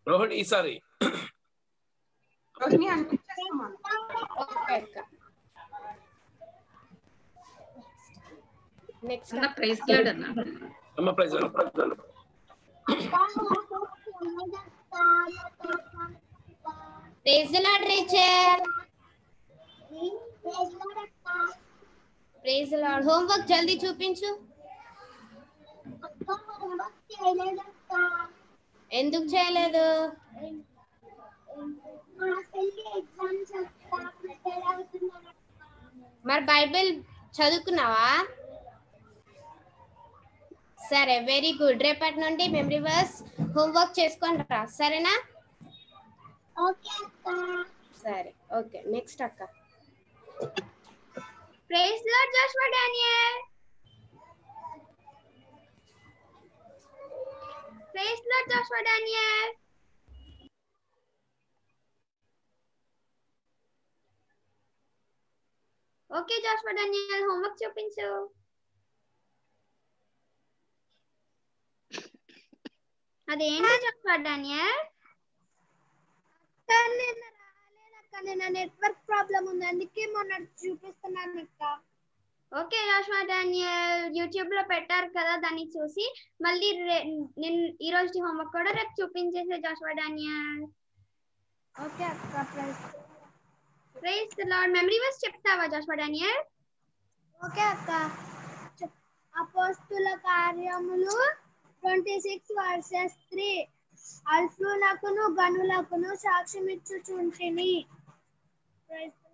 Rohini ఈసారి రోహిణి అనిపించేస్తామా నెక్స్ట్ అన్న ప్రైజ్ లాడ్ అన్న అమ్మ praise praise Lord Rachel praise Lord homework జల్దీ చూపించు ఎందుకు చేయలేదు? మరి బైబిల్ చదువుకున్నావా? సరే వెరీ గుడ్ రేపటి నుండి మెమరీ వర్స్ హోంవర్క్ చేసుకొని రా. సరేనా? సరే ఓకే. నెక్స్ట్ అక్క. Praise Lord Joshua Daniel praise Lord Joshua Daniel okay Joshua Daniel homework చూపించు అదేంటి జాషువా డానియల్ నిన్న నెట్వర్క్ ప్రాబ్లం ఉంది అందుకే మొన్న చూపిస్తున్నాను అక్క ఓకే జాషువా డానియల్. యూట్యూబ్లో పెట్టారు కదా దాన్ని చూసి. మళ్ళీ నేను ఈ రోజు హోంవర్క్ కూడా రేపు చూపించేసే జాషువా డానియల్. ఓకే అక్క praise praise Lord memory verse చెప్తావా జాషువా డానియల్? ఓకే అక్క. చెప్- అపోస్తుల కార్యములు ట్వంటీ సిక్స్ వర్సెస్ త్రీ అల్ఫ్లునకును గనులకును సాక్ష్యమిచ్చుచుంటిని. ఇచ్చుచుంటిని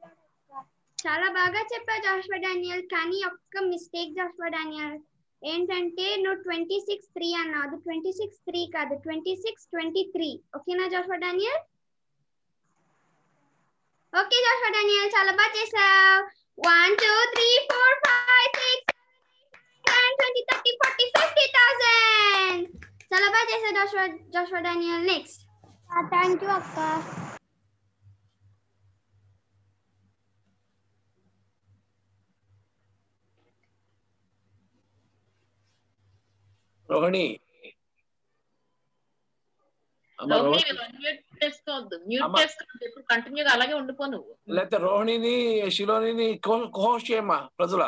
చాలా బాగా చెప్పావు జాషువా డానియల్ కానీ ఒక్క మిస్టేక్ జాషువా డానియల్. ఏంటంటే నువ్వు ట్వంటీ సిక్స్ త్రీ అన్నావు. అది ట్వంటీ సిక్స్ త్రీ కాదు. ట్వంటీ సిక్స్ ట్వంటీ త్రీ ఓకేనా Joshua Daniel? Okay Joshua Daniel చాలా బాగా చేసావు one two three four five six seven twenty thirty forty fifty thousand చాలా బాగా చేసావు Joshua Joshua Daniel. Next thank you అక్క రోహిణి అమ్మ రోహిణి రోహిణి మ్యూట్ చేసుకోవద్దు మ్యూట్ అమ్మ. చేసుకోవద్దు ఇప్పుడు కంటిన్యూగా అలాగే ఉండిపో నువ్వు లేకపోతే రోహిణిని శిలోని కోహోస్ట్ చేయమ్మా ప్రజల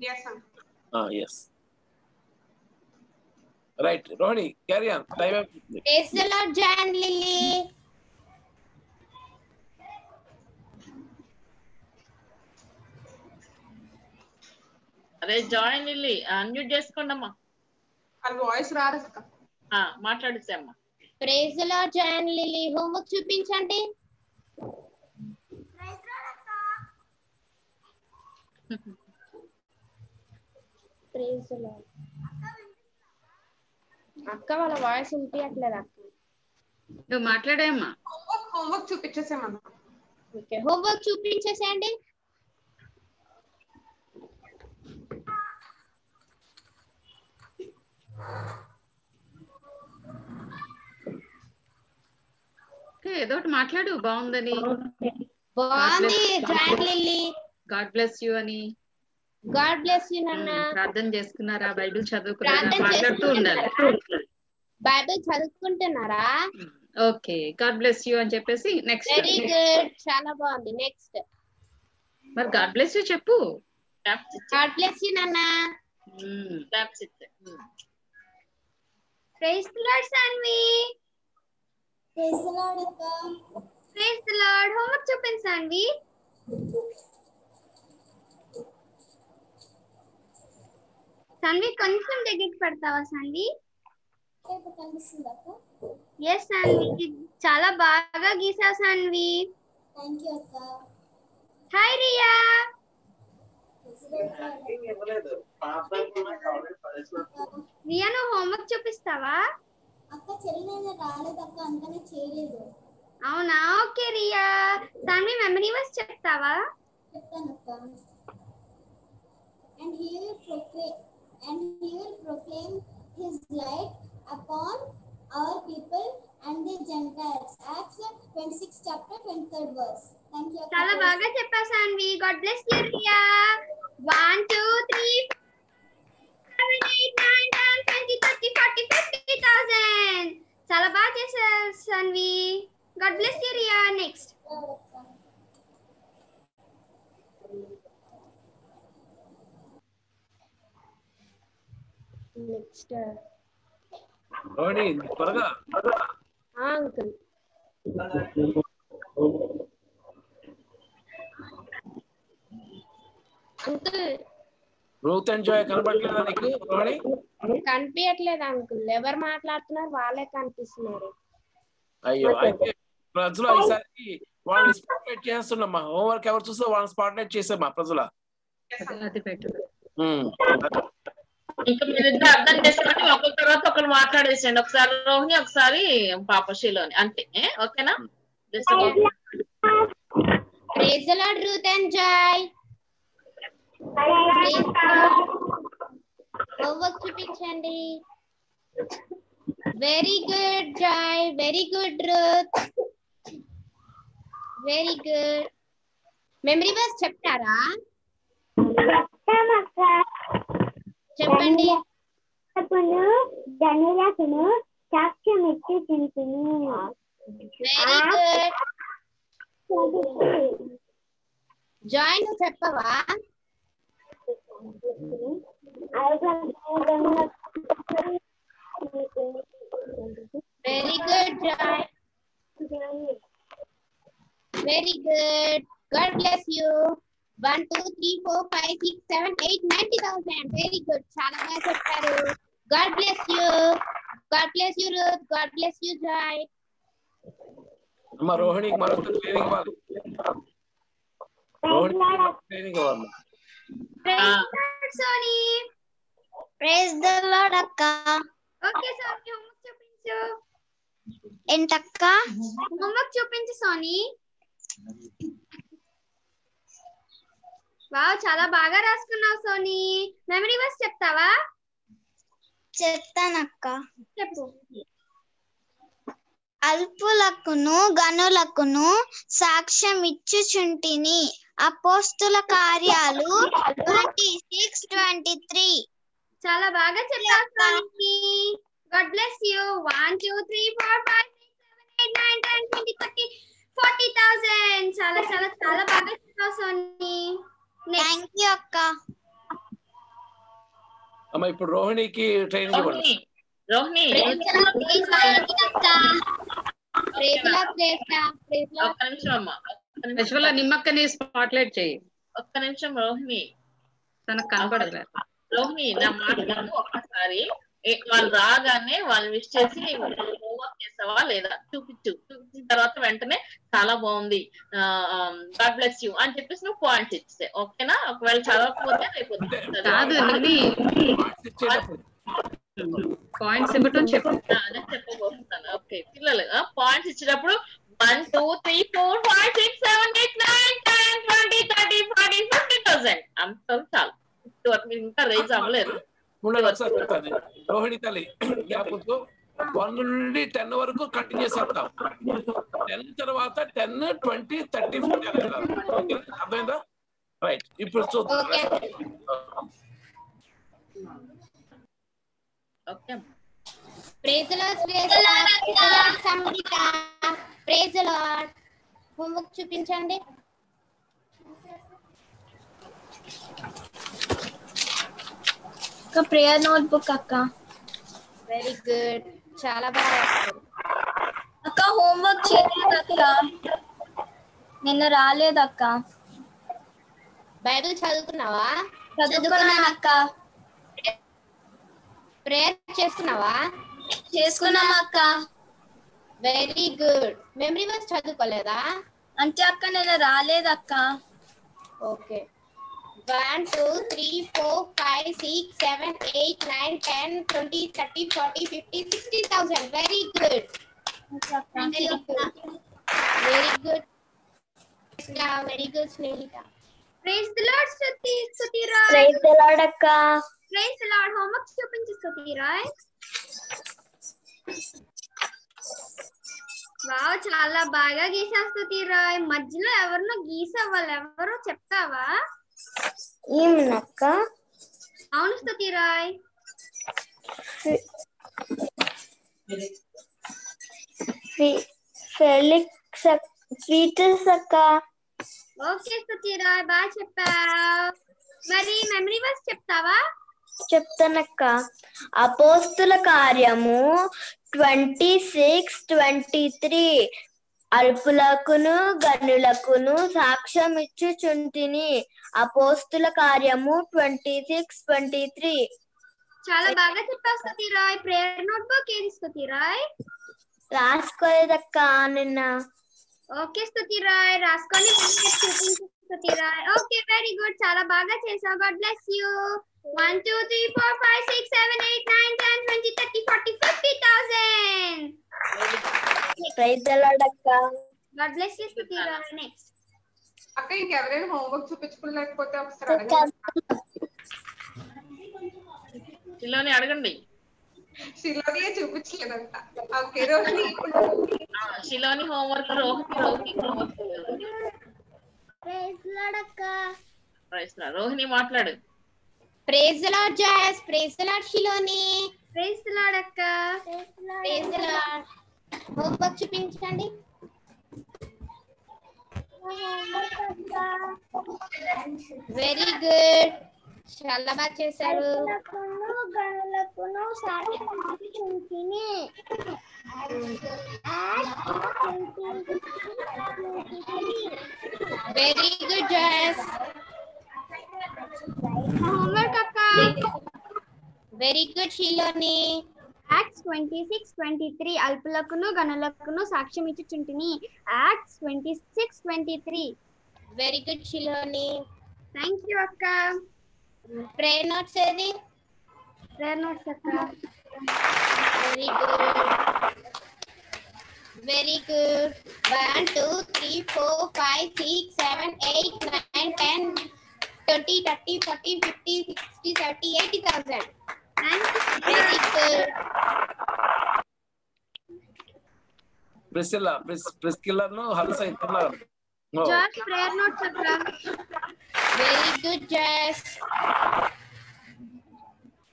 yes uncle yes right Rohini carry on time అయిపోతుంది Praise the Lord, Jan Lily. అరే జాయిన్ ఇల్లి అన్మ్యూట్ చేసుకోండి అమ్మా అది వాయిస్ రాదు అక్క మాట్లాడితే అమ్మా Praise the Lord, Jan Lily. Homework చూపించండి. The Lord. అక్క వాళ్ళ వాయిస్ వినిపించట్లేదు అక్క నువ్వు మాట్లాడేమ్మా హోంవర్క్ చూపించేసేమన్నా ఓకే హోంవర్క్ చూపించేసేయండి. ఏదో ఒకటి మాట్లాడు బాగుందని. బాగుంది గాడ్ బ్లెస్ యూ అని. గాడ్ బ్లెస్ యూ నాన్న. ప్రార్థన చేసుకున్నారా? బైబిల్ చదువుకున్నారా? మాట్లాడుతూ ఉండాలి. బైబిల్ చదువుకుంటున్నారా? ఓకే గాడ్ బ్లెస్ యూ అని చెప్పేసి నెక్స్ట్ వెరీ గుడ్ చాలా బాగుంది. నెక్స్ట్ మరి గాడ్ బ్లెస్ యూ చెప్పు. గాడ్ బ్లెస్ యూ నాన్న. Praise the Lord Sanvi. Praise the Lord అక్క. ప్రైజ్ ది లార్డ్ హోంవర్క్ చూపించు సాన్వి. సాన్వి కొంచెం దగ్గరికి పెడతావా సాన్వి? ఎస్ సాన్వి. చాలా బాగా గీసావు సాన్వి. థ్యాంక్ యూ అక్క. హాయ్ రియా. రియా నువ్వు హోంవర్క్ చూపిస్తావా అక్క చెల్లి రాలేదు అక్క అందుకనే చేయలేదు అవునా okay Riya Sanvi memory verse చెప్తావా చెప్తాను అక్క and he will proclaim and he will proclaim his light upon our people and the Gentiles. Acts 26 chapter 23rd verse. Thank you. Akka. చాలా బాగా చెప్పావు Sanvi God bless you Riya one two three seven eight nine ten twenty thirty forty fifty thousand చాలా బాగా చేశారు Sanvi God bless you Riya next next Rohini త్వరగా uncle Uncle. Ruth and Joy కనబడలేదా నీకు రోహిణి? కనిపించట్లేదు uncle. ఎవరు మాట్లాడుతున్నారు వాళ్ళే కనిపిస్తున్నారు. అయ్యో అయితే ప్రజలు ఈసారి వాళ్ళని స్పాట్లైట్ చేస్తున్నామ్మా హోంవర్క్ ఎవరు చూస్తే వాళ్ళని స్పాట్లైట్ చేసామా ప్రజల. అది బెటర్ ఇంకా మీరిద్దరు అర్థం చేసుకొని ఒకరి తర్వాత ఒకరు మాట్లాడేసండి ఒకసారి రోహిణి ఒకసారి పాప శీలోని. అంతే? ఓకేనా? Praise the Lord Ruth and Joy homework చూపించండి. Very good Joy very good Ruth very good memory verse చెప్తారా? చెప్పండి. సాక్ష్యం ఇచ్చి వెరీ గుడ్ జాయ్ నువ్వు చెప్పవా? Very good Joy very good God bless you one two three four five six seven eight ninety thousand very good చాలా బాగా చెప్పారు God bless you God bless you Ruth God bless you Joy అమ్మ రోహిణికి మరొక training ఇవ్వాలి Rohini training ఇవ్వాలి Soni praise the Lord అక్క. Okay Soni homework చూపించు. ఏంటక్క? హోంవర్క్ చూపించు సోనీ వావ్ చాలా బాగా రాసుకున్నావు సోనీ మెమరీ వర్స్ చెప్తావా? చెప్తానక్క. చెప్పు. అల్పులకును గనులకును సాక్ష్యం ఇచ్చుచుంటిని అపోస్తుల కార్యాలు ట్వంటీ సిక్స్ ట్వంటీ త్రీ. చాలా బాగా చెప్పావు Soni God bless you one two three four five six seven eight nine ten twenty thirty forty thousand చాలా చాలా చాలా బాగా చెప్పావు సోనీ థ్యాంక్ యూ అక్క. అమ్మ ఇప్పుడు రోహిణికి ట్రైనింగ్ ఇవ్వండి రోహిణి ఒక్క నిమిషం అమ్మా ఒక్క నిమిషం. యశ్వల నిమ్మక్కని స్పాట్లైట్ చేయి ఒక్క నిమిషం రోహిణి. తనకు కనపడలేదు రోహిణి నా మాట ఏ- వాళ్ళు రాగానే వాళ్ళు విష్ చేసి హోంవర్క్ చేసావా లేదా? చూపించు. చూపించిన తర్వాత వెంటనే చాలా బాగుంది. గాడ్ బ్లెస్ యూ అని చెప్పేసి నువ్వు పాయింట్స్ ఇచ్చే ఓకేనా? ఒకవేళ చదవకపోతే రేపు పాయింట్స్ ఇవ్వటం చెప్పబోతున్నాను. ఓకే పిల్లలు పాయింట్స్ ఇచ్చేటప్పుడు one two three four five six seven eight nine ten twenty thirty forty fifty thousand అంత చాలు ఫిఫ్టీ వరకు మీరు ఇంకా రేజ్ అవ్వలేదు ఉండండి ఒకసారి చెప్తాను రోహిణి తల్లి జ్ఞాపకంతో వన్ నుండి టెన్ వరకు కంటిన్యూస్ అవుతాం టెన్ తర్వాత టెన్ ట్వంటీ థర్టీ ఫార్టీ అర్థమైందా? రైట్ ఇప్పుడు చూద్దాం. Okay praise Lord praise Lord Sangeetha praise homework చూపించండి. అక్క ప్రేయర్ నోట్బుక్ అక్క. వెరీ గుడ్ చాలా బాగా అక్క హోంవర్క్ చేయలేదు అక్క. నిన్న రాలేదు అక్క బైబిల్ చదువుకున్నావా? చదువుకున్నాను అక్క. ప్రేయర్ చేసుకున్నావా చేసుకున్నాం అక్క. వెరీ గుడ్ మెమరీ వర్స్ చదువుకోలేదా? అంటే అక్క నిన్న రాలేదు అక్క. Okay one two three four five six seven eight nine ten twenty thirty forty fifty sixty thousand very good very good very good very good Snehitha praise the Lord Stuthi Stuthi Roy praise the Lord అక్క. Praise the lord homework చూపించు Stuthi Roy wow చాలా బాగా గీసావు స్తుతి రాయ్. మధ్యలో ఎవరినో గీసావు? వాళ్ళు ఎవరో చెప్తావా? ఏమనక్క అవును స్తుతి రాయ్. ఫెలిక్స్ ఫీటర్స్ అక్క ఓకే స్తుతి రాయ్ బాగా చెప్పావు. మరి మెమరీ వర్స్ చెప్తావా? చెప్తానక్క. అపోస్తుల కార్యము ట్వంటీ సిక్స్ ట్వంటీ త్రీ అల్పులకును గనులకును సాక్ష్యం ఇచ్చుచుంటిని అపోస్తుల కార్యము ట్వంటీ సిక్స్ ట్వంటీ త్రీ చాలా బాగా చెప్పావు స్తుతి రాయ్ ప్రేయర్ నోట్బుక్ ఏది స్తుతి రాయ్ రాసుకోలేదక్క నిన్న. ఓకే స్తుతి రాయ్ రాసుకొని చూపించు Stuthi Roy okay very good చాలా బాగా చేసావు. God bless you one two three four five six seven eight nine ten twenty thirty forty fifty thousand praise అక్క గాడ్ బ్లెస్ యూ స్తుతి రాయ్ నెక్స్ట్ అక్క ఇంకెవరైనా హోంవర్క్ చూపించుకోలేకపోతే ఒకసారి అడగండి. పిల్లని అడగండి. శిలోనియే చూపించలేదంట. ఓకే రోహిణి. ఇప్పుడు ఆ, Shiloni homework Rohini Rohini homework praise Lord అక్క రోహిణి మాట్లాడు. Praise Lord Joyce praise Lord Shiloni praise Lord అక్క. ప్రైజ్ లార్డ్ హోంవర్క్ చూపించండి. వెరీ గుడ్ చాలా బాగా చేశారు. గనులకును వెరీ గుడ్ జాయస్ హోంవర్క్ అక్క very good Shiloni Acts twenty six twenty three అల్పులకును గనులకును సాక్ష్యం ఇచ్చుచుంటిని. Acts twenty six twenty three very good Shiloni thank you అక్క ప్రేయర్ నోట్స్ ఏది ప్రేయర్ నోట్స్ అక్క very good very good one two three four five six seven eight nine ten 30, 30, 40, 50, 60, 70, 80,000. And Priscilla. Priscilla, Pris, Priscilla, no, Halsa, Itala. No. Josh, prayer note, Sakra. Very good, Josh.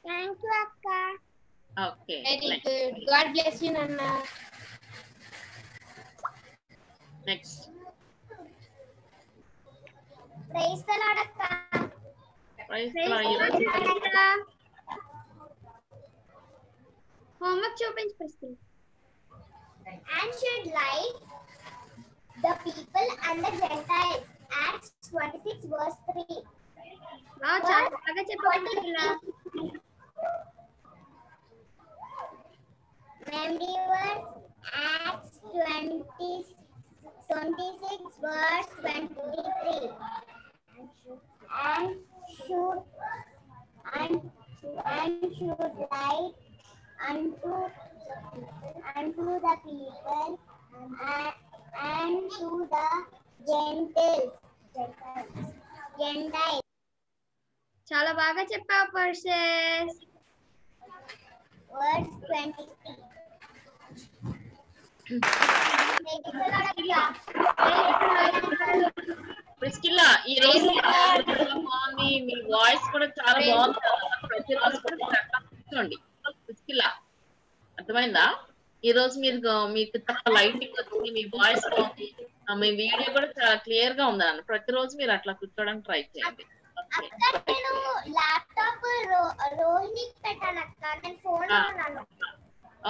Thank you, Akka. Okay. Very Next. good. God bless you, Nana. Next. Good God bless you నాన్న next praise తలాడక్క praise homework చూపించు ప్రిస్కి and should like the people and the Gentiles. Acts 26 verse 3. Wow, చాలా బాగా చెప్పావు పిల్ల. Memory verse Acts 20, 26 verse 23. And should and and should like unto unto the people and, and to the Gentiles. Gentiles. చాలా బాగా చెప్పావు purses Verse 23. Priscilla ఈ రోజు బాగుంది. మీ వాయిస్ కూడా చాలా బాగుంది. ప్రతిరోజు ప్రిస్కిల్లా. అర్థమైందా? ఈ రోజు మీరు మీకు చాలా లైటింగ్ వచ్చింది మీ వాయిస్ బాగుంది. మీ వీడియో కూడా చాలా క్లియర్గా ఉంది అన్న. ప్రతిరోజు మీరు అట్లా కూర్చోడానికి ట్రై చేయండి.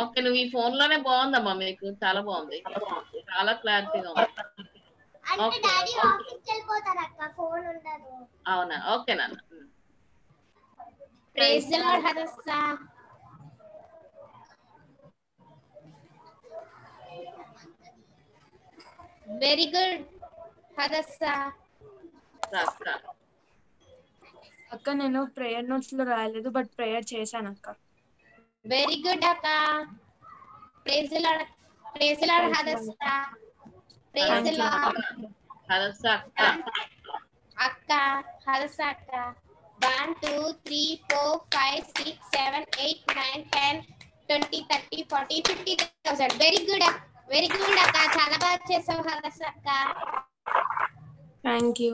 ఓకే నువ్వు ఈ ఫోన్లోనే బాగుందమ్మా మీకు. చాలా బాగుంది. చాలా క్లారిటీగా ఉంది. అంటే ఫోన్ ఉండదు. అవునా? ఓకే నాన్న. Praise the Lord Hadassah very good Hadassah రాస్తా. అక్క నేను ప్రేయర్ నోట్స్లో రాయలేదు బట్ ప్రేయర్ చేశాను అక్క. వెరీ గుడ్ అక్క. Praise the Lord praise the Lord Hadassah praise the Lord Hadassah అక్క హదస్స అక్క one two three four five six seven eight nine ten twenty thirty forty fifty thousand very good very good అక్క చాలా బాగా చేసావు Hadassah అక్క thank you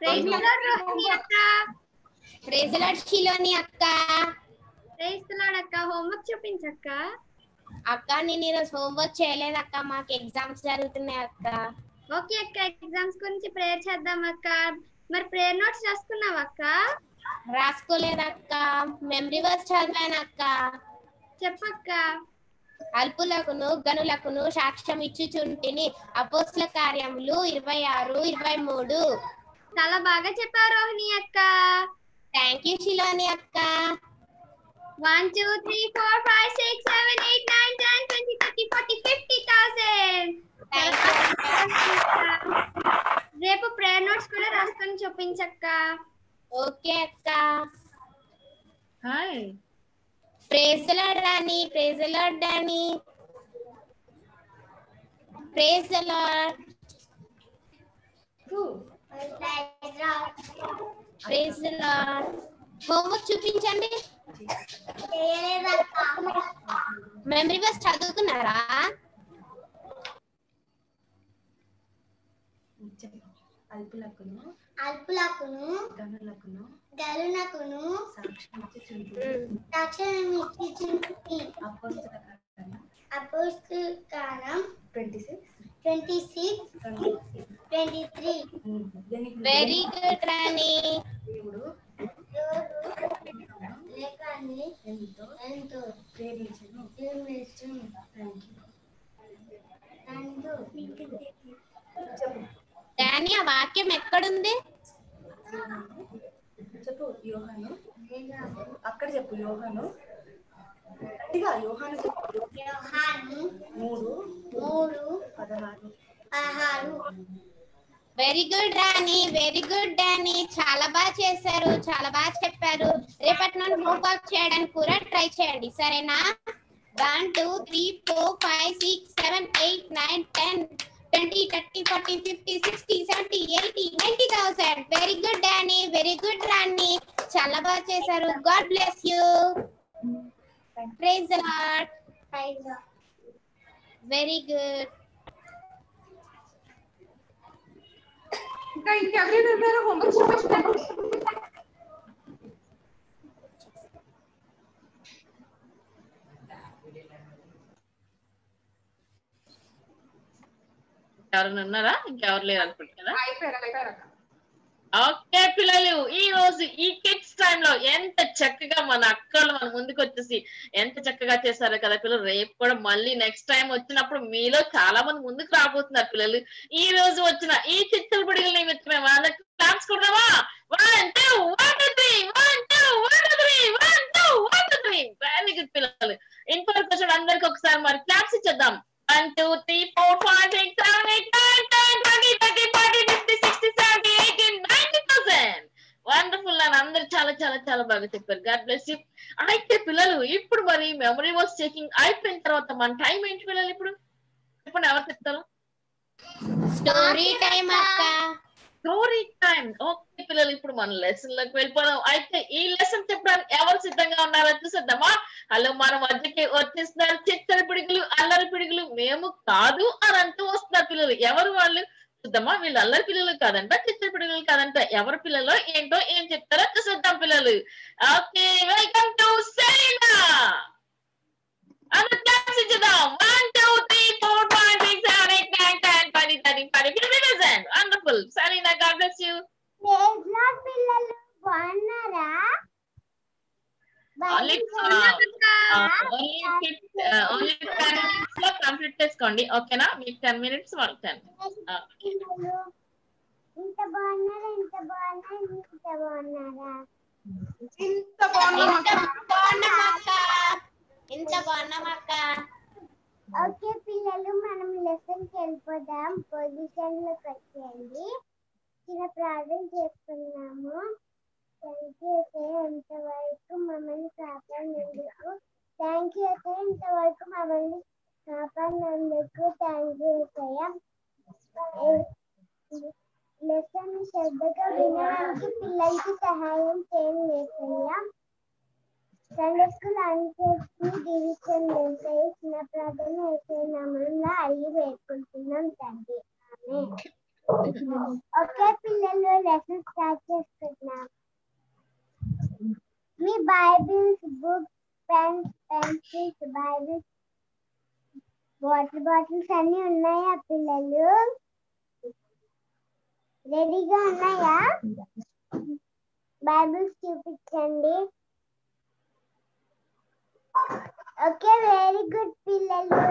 praise the Lord Rohini అక్క praise the Lord Shiloni అక్క praise the Lord అక్క homework చూపించక్క అక్క నేను ఈరోజు హోంవర్క్ చేయలేదు అక్క. మాకు ఎగ్జామ్స్ జరుగుతున్నాయి అక్క. ఓకే అక్క ఎగ్జామ్స్ గురించి ప్రేయర్ చేద్దాం అక్క. మరి ప్రేయర్ నోట్స్ రాసుకున్నావా అక్క? రాసుకోలేదు అక్క. మెమరీ వర్స్ చదివాను అక్క. చెప్పక్క. అల్పులకును గనులకును సాక్ష్యం ఇచ్చుచుంటిని అపోస్ల కార్యములు ఇరవై ఆరు ఇరవై మూడు. చాలా బాగా చెప్పావు రోహిణి అక్క. థ్యాంక్ యూ శిలోని అక్క. One two three four five six seven eight nine ten twenty thirty forty fifty thousand రేపు ప్రేయర్ నోట్స్ కూడా రాసుకొని చూపించక్క ఓకే అక్క. Hi praise Lord Rani praise Lord Danny praise Lord praise Lord homework చూపించండి. Memory verse చదువుకున్నారా? అల్పులకును అల్పులకును గనులకును గలునకును సాక్ష్యం అపోస్తుల వెరీ గుడ్ రాణి దేవుడు. లేఖాన్ని ఎంతో ఎంతో ప్రేమించను ప్రేమించును. డానీ ఆ వాక్యం ఎక్కడుంది? చెప్పు యోహాను. అక్కడ చెప్పు యోహాను. గట్టిగా యోహాను యోహాను మూడు. మూడు. పదహారు. పదహారు. Very good Rani very good Danny చాలా బాగా చేశారు. చాలా బాగా చెప్పారు. రేపటి నుండి హోంవర్క్ చేయడానికి కూడా ట్రై చేయండి. సరేనా? One two three four five six seven eight nine ten twenty thirty forty fifty sixty seventy eighty ninety thousand very good Danny very good Rani చాలా బాగా చేశారు. God bless you praise very good का integrate और मेरा homework सुबह start ఎవరైనా ఉన్నారా ఇంకెవరు లేరు అనుకుంటున్నారా ఓకే పిల్లలు ఈ రోజు ఈ టైంలో ఎంత చక్కగా మన అక్కలు మన ముందుకు వచ్చేసి ఎంత చక్కగా చేశారో కదా పిల్లలు రేపు కూడా మళ్ళీ నెక్స్ట్ టైం వచ్చినప్పుడు మీలో చాలా మంది ముందుకు రాబోతున్నారు పిల్లలు. ఈ రోజు వచ్చిన ఈ చిత్తల పొడిగల నిమిత్తమే వాళ్ళకి claps కొడదామా? One two one two three one two one two three one two one two three very good పిల్లలు. ఇన్ఫర్మేషన్ అందరికి ఒకసారి మరి క్లాప్స్ ఇచ్చేద్దాం. One two three four five six seven eight nine ten twenty thirty wonderful అని అందరు చాలా చాలా చాలా బాగా చెప్పారు. గాడ్ బ్లెస్ యూ అయితే పిల్లలు ఇప్పుడు మరి మెమరీ వాస్ చెకింగ్ అయిపోయిన తర్వాత మన టైం ఏంటి పిల్లలు ఇప్పుడు? చెప్పండి ఎవరు చెప్తారు? స్టోరీ టైం అక్క. స్టోరీ టైం ఓకే పిల్లలు ఇప్పుడు మన లెసన్లోకి వెళ్ళిపోదాం. అయితే ఈ లెసన్ చెప్పడానికి ఎవరు సిద్ధంగా ఉన్నారో చూసేద్దామా? హలో మన మధ్యకి వచ్చేస్తున్నారు. చిత్తర పిడుగులు అల్లరి పిడుగులు. మేము కాదు అని అంటూ వస్తున్నారు పిల్లలు. ఎవరు వాళ్ళు? చూద్దామా? వీళ్ళు అల్లరి పిల్లలు కాదంట చిత్తర పిల్లలు కాదంట. ఎవరి పిల్లలు? ఏంటో ఏం చెప్తారో చూసేద్దాం పిల్లలు. Okay welcome to Saina! అందరూ క్లాస్ ఇచ్చేద్దాం one two three four five six seven eight nine ten fifty thousand wonderful God bless you పిల్లలు బాగున్నారా ఓన్లీ ఓన్లీ టెన్ మినిట్స్లో కంప్లీట్ చేసుకోండి. ఓకేనా? మీకు టెన్ మినిట్స్ టెన్ పిల్లలు ఇంత బాగున్నారా? ఇంత బాగున్నారా? ఇంత బాగున్నారా? ఇంత బాగున్నాం అక్క ఇంత బాగున్నాం అక్క ఓకే పిల్లలు మనం లెసన్కి వెళ్ళిపోదాం. పొజిషన్లోకి వచ్చేయండి చిన్న ప్రార్థన చేసుకున్నాము థ్యాంక్ ఇంతవరకు మమ్మల్ని కాపాడినందుకు థ్యాంక్ యూ సార్ ఇంతవరకు మమ్మల్ని కాపాడినందుకు థ్యాంక్ యూ సార్ లెసన్ శ్రద్ధగా వినడానికి పిల్లలకి సహాయం చేయండి ఏసయ్యా సండే స్కూల్ అంతటి డివిజన్ వేసాయి చిన్న ప్రార్థన వేసే అడిగి తండ్రి. ఓకే పిల్లలు లెసన్ స్టార్ట్ చేసుకుంటున్నాం మీ Bibles books pens pencils Bibles water bottles అన్ని ఉన్నాయా పిల్లలు? రెడీగా ఉన్నాయా? బైబిల్స్ చూపించండి. ఓకే వెరీ గుడ్ పిల్లలు.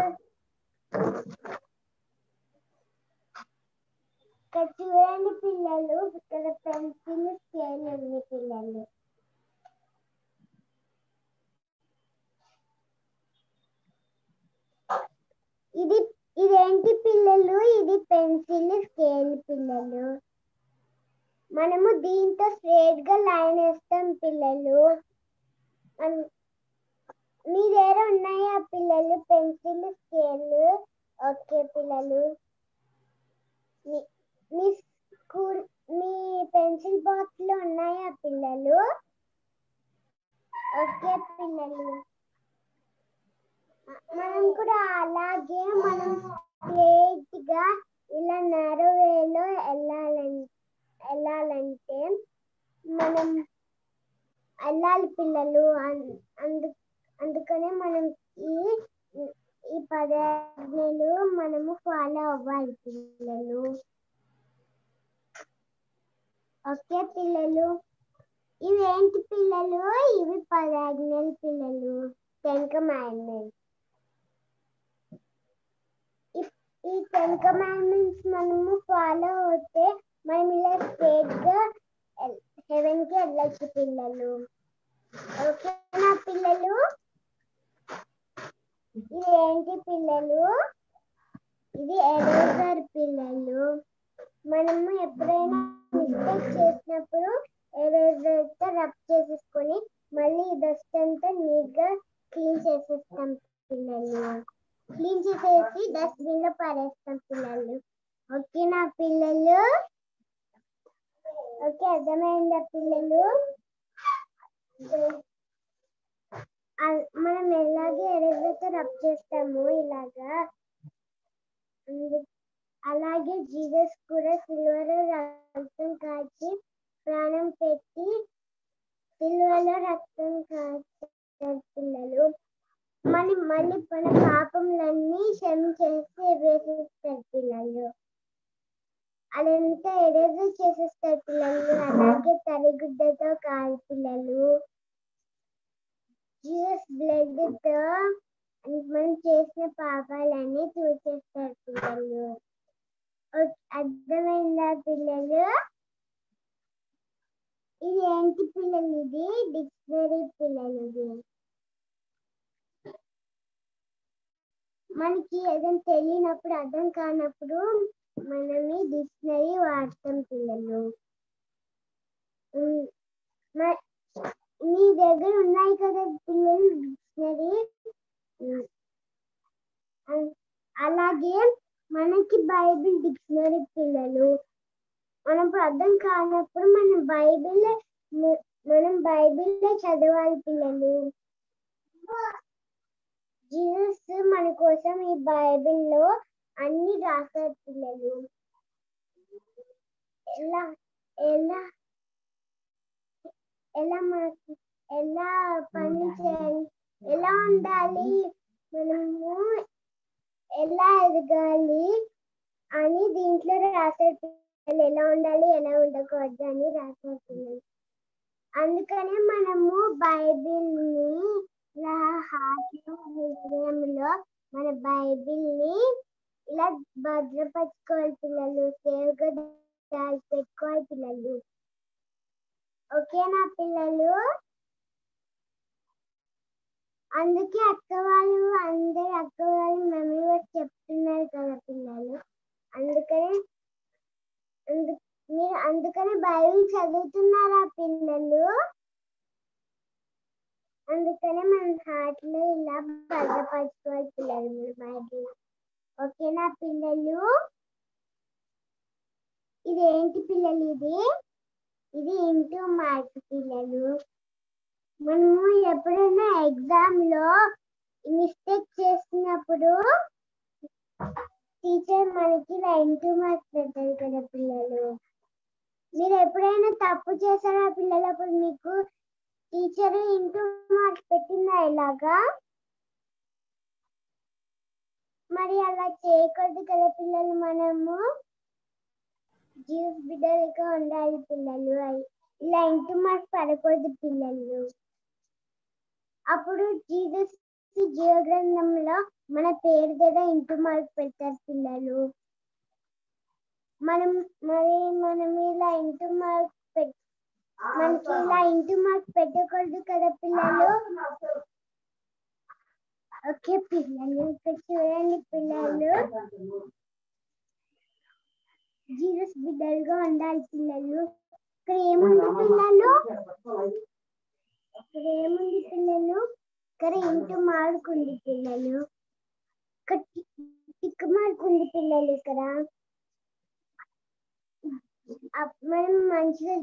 ఇక్కడ చూడండి పిల్లలు ఇక్కడ పెన్సిల్ స్కేల్ ఉంది పిల్లలు. ఇది ఇదేంటి పిల్లలు? ఇది పెన్సిల్ స్కేల్ పిల్లలు. మనము దీంతో స్ట్రేట్గా లైన్ వేస్తాం పిల్లలు. మీ దగ్గర ఉన్నాయా పిల్లలు? Pencil scale? ఓకే పిల్లలు. మీ- మీ స్కూల్ మీ పెన్సిల్ బాక్స్లో ఉన్నాయా పిల్లలు? ఓకే పిల్లలు. మనం కూడా అలాగే మనం స్ట్రేట్గా ఇలా నేరో వెళ్ళాలంటే వెళ్ళాలంటే మనం వెళ్ళాలి పిల్లలు. అన్- అందు అందుకనే మనం ఈ ఈ పదాజ్ఞలు మనము ఫాలో అవ్వాలి పిల్లలు. ఓకే పిల్లలు? ఇవేంటి పిల్లలు? ఇవి పదాజ్ఞలు పిల్లలు. టెన్ కమాండ్మెంట్స్ ఈ టెన్ కమాండ్మెంట్స్ మనము ఫాలో అవుతే మనం ఇలా స్ట్రేట్గా హెవెన్కి వెళ్ళచ్చు పిల్లలు. ఓకేనా పిల్లలు? ఇది ఏంటి పిల్లలు? ఇది ఎరేజర్ పిల్లలు. మనము ఎప్పుడైనా మిస్టేక్ చేసినప్పుడు ఎరేజర్తో రబ్ చేసేసుకొని మళ్ళీ డస్ట్ అంతా నీట్గా క్లీన్ చేసేస్తాం పిల్లలు. క్లీన్ చేసేసి డస్ట్బిన్లో పారేస్తాం పిల్లలు. ఓకేనా పిల్లలు? ఓకే అర్థమైందా పిల్లలు? మనం ఎలాగే ఎరేజర్తో రబ్ చేస్తాము ఇలాగా. అలాగే జీసస్ కూడా సిల్వర్ రక్తం కాచి ప్రాణం పెట్టి సిల్వలో రక్తం కాచి పిల్లలు. మన మళ్ళీ మన పాపములన్నీ క్షమించేసి వేసేస్తారు పిల్లలు. అదంతా ఎరేజర్ చేసేస్తారు పిల్లలు. అలాగే తడిగుడ్డతో కాదు పిల్లలు. జీసస్ బ్లడ్తో మనం చేసిన పాపాలన్నీ చూసేస్తారు పిల్లలు. అర్థమైందా పిల్లలు? ఇది ఏంటి పిల్లలు ఇది? డిక్షనరీ పిల్లలు ఇది. మనకి ఏదైనా తెలియనప్పుడు అర్థం కానప్పుడు మనం ఈ డిక్షనరీ వాడతాం పిల్లలు. మీ దగ్గర ఉన్నాయి కదా పిల్లలు డిక్షనరీ? అలాగే మనకి బైబిల్ డిక్షనరీ పిల్లలు. మనం అర్థం కానప్పుడు మనం బైబిల్ మనం బైబిల్ చదవాలి పిల్లలు. జీసస్ మన కోసం ఈ బైబిల్లో అన్ని రాశారు పిల్లలు ఎలా ఎలా ఎలా మనకి ఎలా పని చేయాలి ఎలా ఉండాలి మనము ఎలా ఎదగాలి అని దీంట్లో రాశారు పిల్లలు ఎలా ఉండాలి ఎలా ఉండకూడదు అని రాశారు పిల్లలు అందుకనే మనము బైబిల్ని ఇలా హార్ట్లో హృదయంలో మన బైబిల్ని ఇలా భద్రపరచుకోవాలి పిల్లలు సేవ్గా పెట్టుకోవాలి పిల్లలు. ఓకేనా పిల్లలు? అందుకే అక్క వాళ్ళు అందరు అక్క వాళ్ళు మమ్మీ కూడా చెప్తున్నారు కదా పిల్లలు. అందుకనే అందు- మీరు అందుకనే బైబిల్ చదువుతున్నారా పిల్లలు? అందుకనే మన హార్ట్లో ఇలా భద్రపరచుకోవాలి పిల్లలు మన బైబిల్ ఓకేనా పిల్లలు? ఇది ఏంటి పిల్లలు ఇది? ఇది ఇంటూ మార్క్ పిల్లలు. మనము ఎప్పుడైనా ఎగ్జామ్లో మిస్టేక్ చేసినప్పుడు టీచర్ మనకి ఇలా ఇంటూ మార్క్ పెడతారు కదా పిల్లలు. మీరు ఎప్పుడైనా తప్పు చేశారా పిల్లలు అప్పుడు మీకు టీచర్ ఇంటూ మార్క్స్ పెట్టిందా ఇలాగా? మరి అలా చేయకూడదు కదా పిల్లలు మనము. జీవస్ బిడ్డలుగా ఉండాలి పిల్లలు ఇలా ఇంటూ మార్క్స్ పడకూడదు పిల్లలు. అప్పుడు జీసస్ జీవగ్రంథంలో మన పేరు దగ్గర ఇంటూ మార్క్ పెడతారు పిల్లలు. మనం మరి మనం ఇలా ఇంటూ మార్క్ పెట్ మనకి ఇలా ఇంటూ మాకు పెట్టకూడదు కదా పిల్లలు? ఓకే పిల్లలు ఇక్కడ చూడండి పిల్లలు. జీసస్ బిడ్డలుగా ఉండాలి పిల్లలు. ఇక్కడ ఏముంది పిల్లలు? ఇక్కడ ఏముంది పిల్లలు? ఇక్కడ ఇంటూ మార్క్ పిల్లలు. ఇక్కడ టిక్ మార్క్ ఉంది పిల్లలు ఇక్కడ. అప్- మనం మంచిగా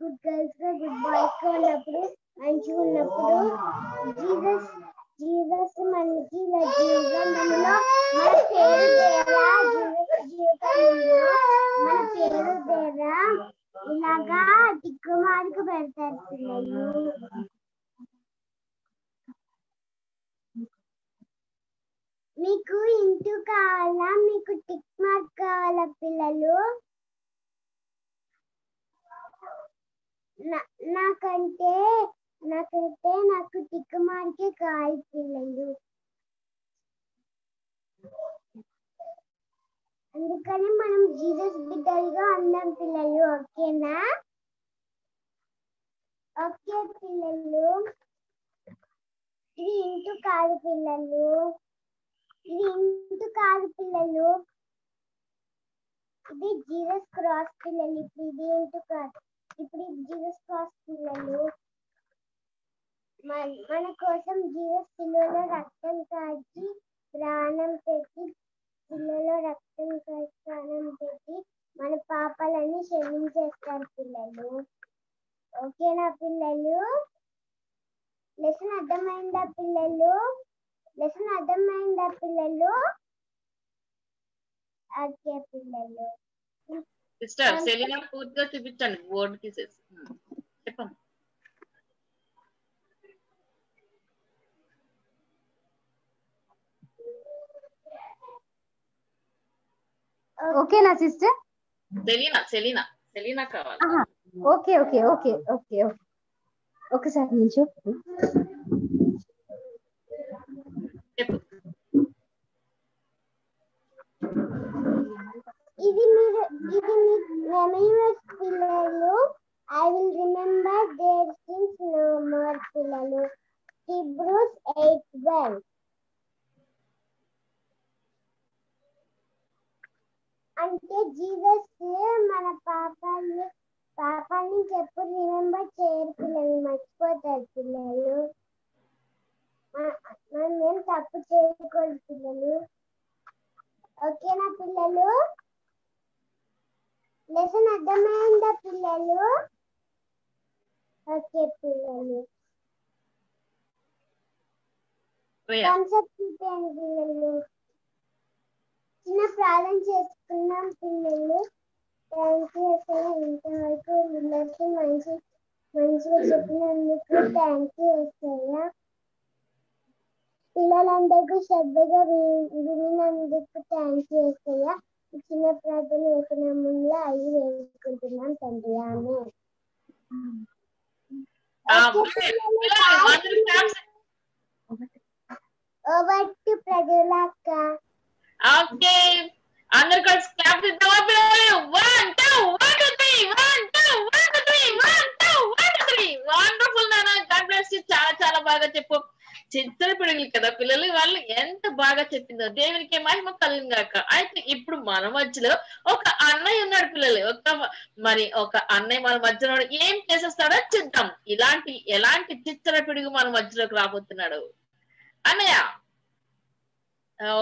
గుడ్ గర్ల్స్గా గుడ్ బాయ్స్గా ఉన్నప్పుడు మంచిగా ఉన్నప్పుడు జీసస్ జీసస్ మనకి జీవితంలో మన పేరు ద్వారా జీవితంలో మన పేరు ద్వారా ఇలాగా టిక్కు మార్క్ పెడతారు పిల్లలు. మీకు ఇంటూ కావాలా? మీకు టిక్ మార్క్ కావాలా పిల్లలు? నాకంటే నాకైతే నాకు టిక్ మార్కే కావాలి అందుకని మనం జీసస్ బిడ్డలుగా అందం పిల్లలు ఓకేనా? ఓకే పిల్లలు. ఇది ఇంటూ కాదు పిల్లలు. ఇది ఇంటూ కాదు పిల్లలు. ఇది జీసస్ క్రాస్ పిల్లలు. ఇప్పుడు ఇది ఇంటూ కాదు ఇప్పుడు ఇది జీసస్ క్రాస్ పిల్లలు మన కోసం జీసస్ పిల్లలో రక్తం కాచి ప్రాణం పెట్టి పిల్లలో రక్తం కాచి ప్రాణం పెట్టి మన పాపాలన్నీ క్షమించేస్తారు పిల్లలు. ఓకేనా పిల్లలు? లెసన్ అర్థమైందా పిల్లలు? లెసన్ అర్థమైందా పిల్లలు? ఓకే పిల్లలు. సిస్టర్ సెలీనా పూర్తిగా చూపించండి. బోర్డు తీసేసి ఉమ్, చెప్పండి. ఓకేనా సిస్టర్? సెలీనా సెలీనా సెలీనా కావాలి? ఆహా, okay okay okay okay okay. ఒకసారి నిల్చో ఇది మీరు ఇది మీ మెమరీస్ పిల్లలు. I will remember their sins no more పిల్లలు. హిబ్రూస్ ఎయిట్ ట్వెల్వ్ అంటే జీసస్ మన పాపాన్ని పాపాన్ని చెప్పు రిమెంబర్ చేయరు పిల్లలు. మర్చిపోతారు పిల్లలు. మనం ఏం తప్పు చేయకూడదు పిల్లలు. ఓకేనా పిల్లలు? లెసన్ అర్థమైందా పిల్లలు ఓకే పిల్లలు కాన్సెప్ట్ చూపించండి పిల్లలు చిన్న ప్రార్థన చేసుకున్నాం పిల్లలు థ్యాంక్ యూ అసలు ఇంతవరకు పిల్లలకి మంచి మంచిగా చెప్పినందుకు థ్యాంక్ యూ అసలు పిల్లలందరికీ శ్రద్ధగా వి- వినినందుకు థ్యాంక్ యూ అసయ్య చిన్న ప్రార్థన వేసినామంలో అవి వేసుకుంటున్నాం తండ్రి. ఆమె ఓవర్ టు ప్రజలక్క. ఓకే. అందరు కలిసి క్లాప్ ఇద్దామా పిల్లలు one two one two three one two one two three one two one two three wonderful నాన్న. గాడ్ బ్లెస్ యు చాలా చాలా బాగా చెప్పు చిత్తర పిడుగులు కదా పిల్లలు వాళ్ళు ఎంత బాగా చెప్పిందో దేవునికి మహిమ కాక అయితే ఇప్పుడు మన మధ్యలో ఒక అన్నయ్య ఉన్నాడు పిల్లలు. ఒక మరి ఒక అన్నయ్య మన మధ్యలో ఏం చేసేస్తాడో చూద్దాం. ఇలాంటి ఎలాంటి చిత్తర పిడుగు మన మధ్యలోకి రాబోతున్నాడు? అన్నయ్య! ఓ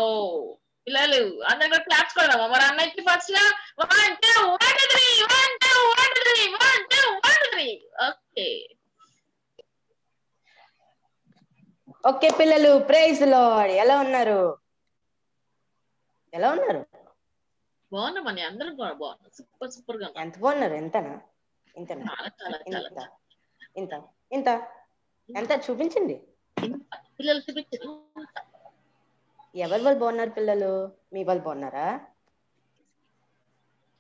పిల్లలు అందరు కూడా క్లాప్స్ కొడదామా? మరి అన్నయ్యకి ఫస్ట్గా one two one two three one two one two three one two one two three okay okay పిల్లలు ప్రైజ్ లార్డ్. ఎలా ఉన్నారు? ఎలా ఉన్నారు? బాగున్నామని అందరం కూడా బాగున్నాం సూపర్ సూపర్గా ఎంత బాగున్నారు? ఎంతనా? ఇంత ఇంత ఇంత ఎంత చూపించండి. పిల్లలు చూపించారు. ఎవరి వాళ్ళు బాగున్నారు పిల్లలు? మీ వాళ్ళు బాగున్నారా?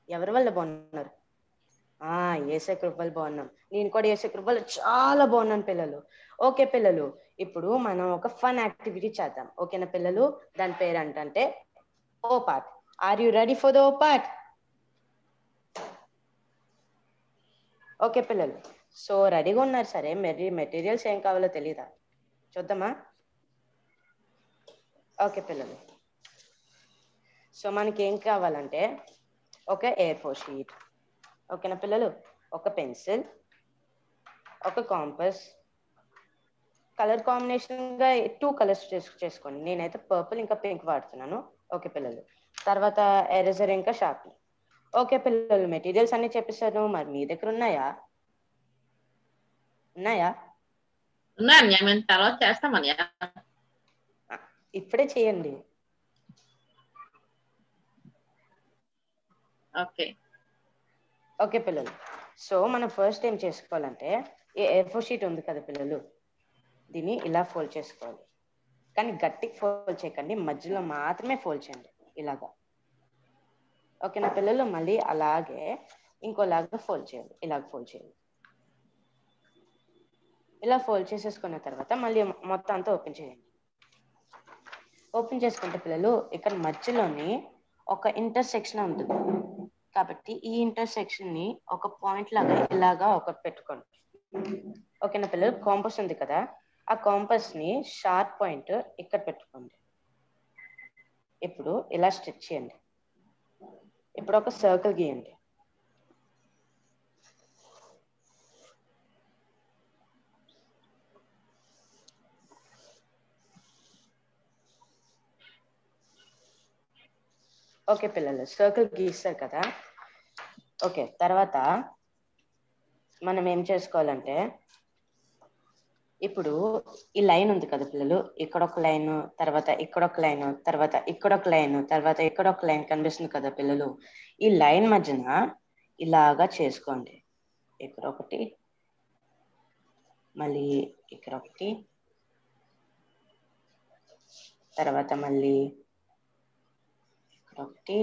ఎవరి వాళ్ళు బాగున్నారు? ఆ ఏసే కృపలు బాగున్నాం. నేను కూడా ఏసే కృపలు చాలా బాగున్నాను పిల్లలు. ఓకే పిల్లలు ఇప్పుడు మనం ఒక ఫన్ యాక్టివిటీ చేద్దాం. ఓకేనా పిల్లలు? దాని పేరు అంటే op art. Are you ready for the op art? Okay పిల్లలు సో రెడీగా ఉన్నారు. సరే మరి మెటీరియల్స్ ఏం కావాలో తెలియదా చూద్దామా? ఓకే పిల్లలు. సో మనకి ఏం కావాలంటే ఒక ఎయిర్ ఫోర్ షీట్ ఓకేనా పిల్లలు? ఒక పెన్సిల్ ఒక కాంపస్. కలర్ కాంబినేషన్గా టూ కలర్స్ చేసుకోండి. నేనైతే పర్పుల్ ఇంకా పింక్ వాడుతున్నాను. ఓకే పిల్లలు. తర్వాత ఎరేజర్ ఇంకా షార్ప్ ఓకే పిల్లలు మెటీరియల్స్ అన్ని చెప్పేశాను. మరి మీ దగ్గర ఉన్నాయా? ఉన్నాయా? ఉన్నాయా మేము తర్వాత చేస్తామని ఇప్పుడే చేయండి. ఓకే. ఓకే పిల్లలు. సో మనం ఫస్ట్ ఏం చేసుకోవాలంటే ఏ ఫోర్ షీట్ ఉంది కదా పిల్లలు దీన్ని ఇలా ఫోల్డ్ చేసుకోవాలి. కానీ గట్టికి ఫోల్డ్ చేయకండి మధ్యలో మాత్రమే ఫోల్డ్ చేయండి ఇలాగా. ఓకేనా పిల్లలు? మళ్ళీ అలాగే ఇంకోలాగా ఫోల్డ్ చేయాలి ఇలాగ ఫోల్డ్ చేయాలి ఇలా ఫోల్డ్ చేసేసుకున్న తర్వాత మళ్ళీ మొత్తం అంతా ఓపెన్ చేయండి. ఓపెన్ చేసుకుంటే పిల్లలు ఇక్కడ మధ్యలోని ఒక ఇంటర్సెక్షన్ ఉంటుంది. కాబట్టి ఈ ఇంటర్సెక్షన్ని ఒక పాయింట్ లాగా ఇలాగా ఒకటి పెట్టుకోండి. ఓకేనా పిల్లలు? కాంపస్ ఉంది కదా. ఆ కాంపస్ని షార్ప్ పాయింట్ ఇక్కడ పెట్టుకోండి. ఇప్పుడు ఇలా స్టిచ్ చేయండి. ఇప్పుడు ఒక సర్కిల్ గీయండి. ఓకే పిల్లలు సర్కిల్ గీస్తారు కదా. ఓకే తర్వాత మనం ఏం చేసుకోవాలంటే ఇప్పుడు ఈ లైన్ ఉంది కదా పిల్లలు ఇక్కడ ఒక లైన్ తర్వాత ఇక్కడ ఒక లైన్ తర్వాత ఇక్కడ ఒక లైన్ తర్వాత ఇక్కడ ఒక లైన్ కనిపిస్తుంది కదా పిల్లలు. ఈ లైన్ మధ్యన ఇలాగా చేసుకోండి. ఇక్కడ ఒకటి మళ్ళీ ఇక్కడ ఒకటి తర్వాత మళ్ళీ ఇక్కడ ఒకటి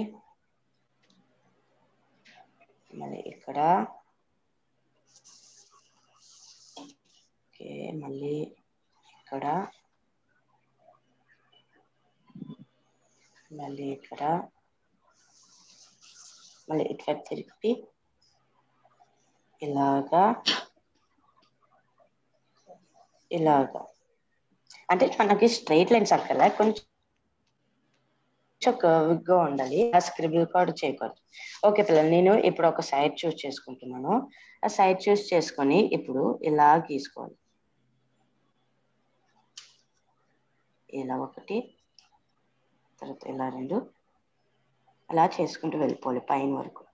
మళ్ళీ ఇక్కడ. ఓకే మళ్ళీ ఇక్కడ. మళ్ళీ ఇక్కడ. మళ్ళీ ఇక్కడ తిరిగి ఇలాగా. ఇలాగా. అంటే మనకి స్ట్రైట్ లైన్స్ అక్కడ కొంచెం కర్వ్గా ఉండాలి. ఆ స్క్రిబుల్ కార్డ్ చేయకూడదు. ఓకే పిల్లలు నేను ఇప్పుడు ఒక సైడ్ చూస్ చేసుకుంటున్నాను. ఆ సైడ్ చూస్ చేసుకొని ఇప్పుడు ఇలా గీసుకోవాలి. ఇలా ఒకటి తర్వాత ఇలా రెండు. అలా చేసుకుంటూ వెళ్ళిపోవాలి పైన వరకు.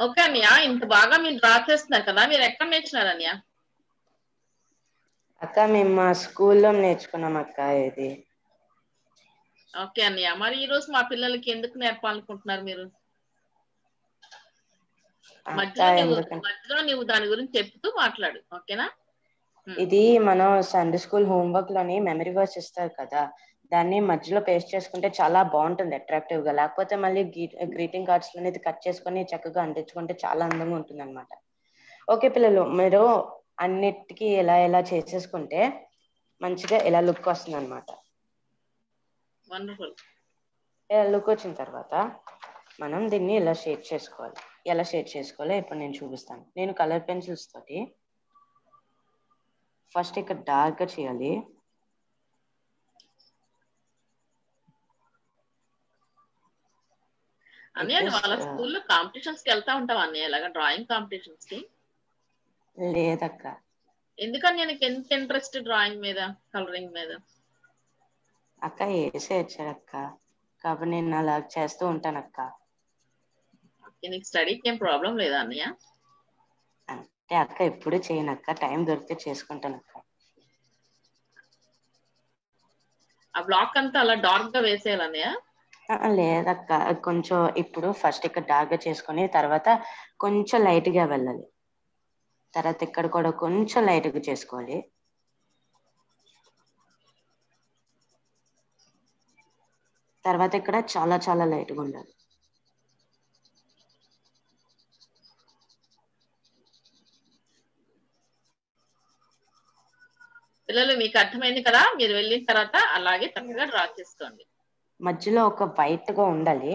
ఓకే అన్నయ్య. ఇంత బాగా మీరు డ్రా చేస్తున్నారు కదా మీరు ఎక్కడ నేర్చుకున్నారు అన్నయ్య? అక్క మేము మా స్కూల్లో నేర్చుకున్నాం అక్క ఇది. ఓకే అన్నయ్య. మరి ఈ రోజు మా పిల్లలకి ఎందుకు నేర్పాలనుకుంటున్నారు మీరు? నువ్వు మధ్యలో నువ్వు దాని గురించి చెప్తూ మాట్లాడు. ఓకేనా? ఇది మనం సండే స్కూల్ హోంవర్క్లోని మెమరీ వర్స్ ఇస్తారు కదా. దాన్ని మధ్యలో పేస్ట్ చేసుకుంటే చాలా బాగుంటుంది అట్రాక్టివ్గా. లేకపోతే మళ్ళీ గ్రీటింగ్ కార్డ్స్లోని ఇది కట్ చేసుకొని చక్కగా అంటించుకుంటే చాలా అందంగా ఉంటుంది అనమాట ఓకే పిల్లలు మీరు అన్నిటికీ ఎలా ఎలా చేసేసుకుంటే మంచిగా ఇలా లుక్ వస్తుంది అనమాట వండర్ఫుల్ ఇలా లుక్ వచ్చిన తర్వాత మనం దీన్ని ఇలా షేడ్ చేసుకోవాలి? ఎలా షేడ్ చేసుకోవాలో ఇప్పుడు నేను చూపిస్తాను. నేను కలర్ పెన్సిల్స్ తోటి ఫస్ట్ ఇక్కడ డార్క్గా చేయాలి. అన్నయ్య వాళ్ళ uh, స్కూల్లో కాంపిటీషన్స్కి వెళ్తా ఉంటావు అన్నయ్య ఇలాగా డ్రాయింగ్ కాంపిటీషన్స్కి లేదక్క. ఎందుకని నీకు ఎంత ఇంట్రెస్ట్ డ్రాయింగ్ మీద కలరింగ్ మీద? అక్క వేసే వచ్చారక్క కాబట్టి నేను అలా చేస్తూ ఉంటాను అక్క నీకు స్టడీకి ఏం ప్రాబ్లం లేదా అన్నయ్య? అంటే అక్క ఎప్పుడు చేయను అక్క. టైం దొరికితే చేసుకుంటాను అక్క. ఆ బ్లాక్ అంతా అలా డార్క్గా వేసేయాలి అన్నయ్య? ఆ, లేదక్క. కొంచెం ఇప్పుడు ఫస్ట్ ఇక్కడ డార్క్గా చేసుకొని తర్వాత కొంచెం లైట్గా వెళ్ళాలి. తర్వాత ఇక్కడ కూడా కొంచెం లైట్గా చేసుకోవాలి. తర్వాత ఇక్కడ చాలా చాలా లైట్గా ఉండాలి. పిల్లలు మీకు అర్థమైంది కదా? మీరు వెళ్ళిన తర్వాత అలాగే చక్కగా డ్రా చేసుకోండి. మధ్యలో ఒక వైట్గా ఉండాలి.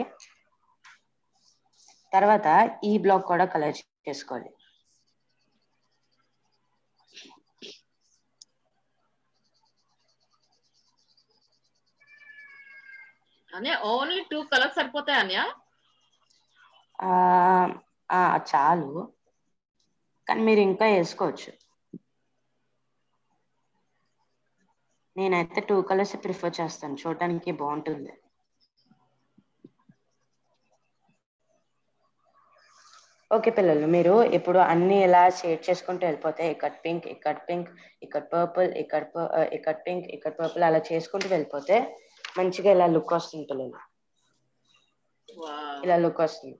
తర్వాత ఈ బ్లాక్ కూడా కలర్ చేసుకోవాలి. అన్నయ్య ఓన్లీ టూ కలర్స్ సరిపోతాయి అన్నయ్య చాలు. కానీ మీరు ఇంకా వేసుకోవచ్చు. నేనైతే టూ కలర్స్ ప్రిఫర్ చేస్తాను. చూడటానికి బాగుంటుంది. ఓకే పిల్లలు మీరు ఇప్పుడు అన్ని ఇలా షేడ్ చేసుకుంటూ వెళ్ళిపోతే ఇక్కడ పింక్ ఇక్కడ పింక్ ఇక్కడ పర్పుల్ ఇక్కడ ఇక్కడ పింక్ ఇక్కడ పర్పుల్ అలా చేసుకుంటూ వెళ్ళిపోతే మంచిగా ఇలా లుక్ వస్తుంది పిల్లలు. ఇలా లుక్ వస్తుంది.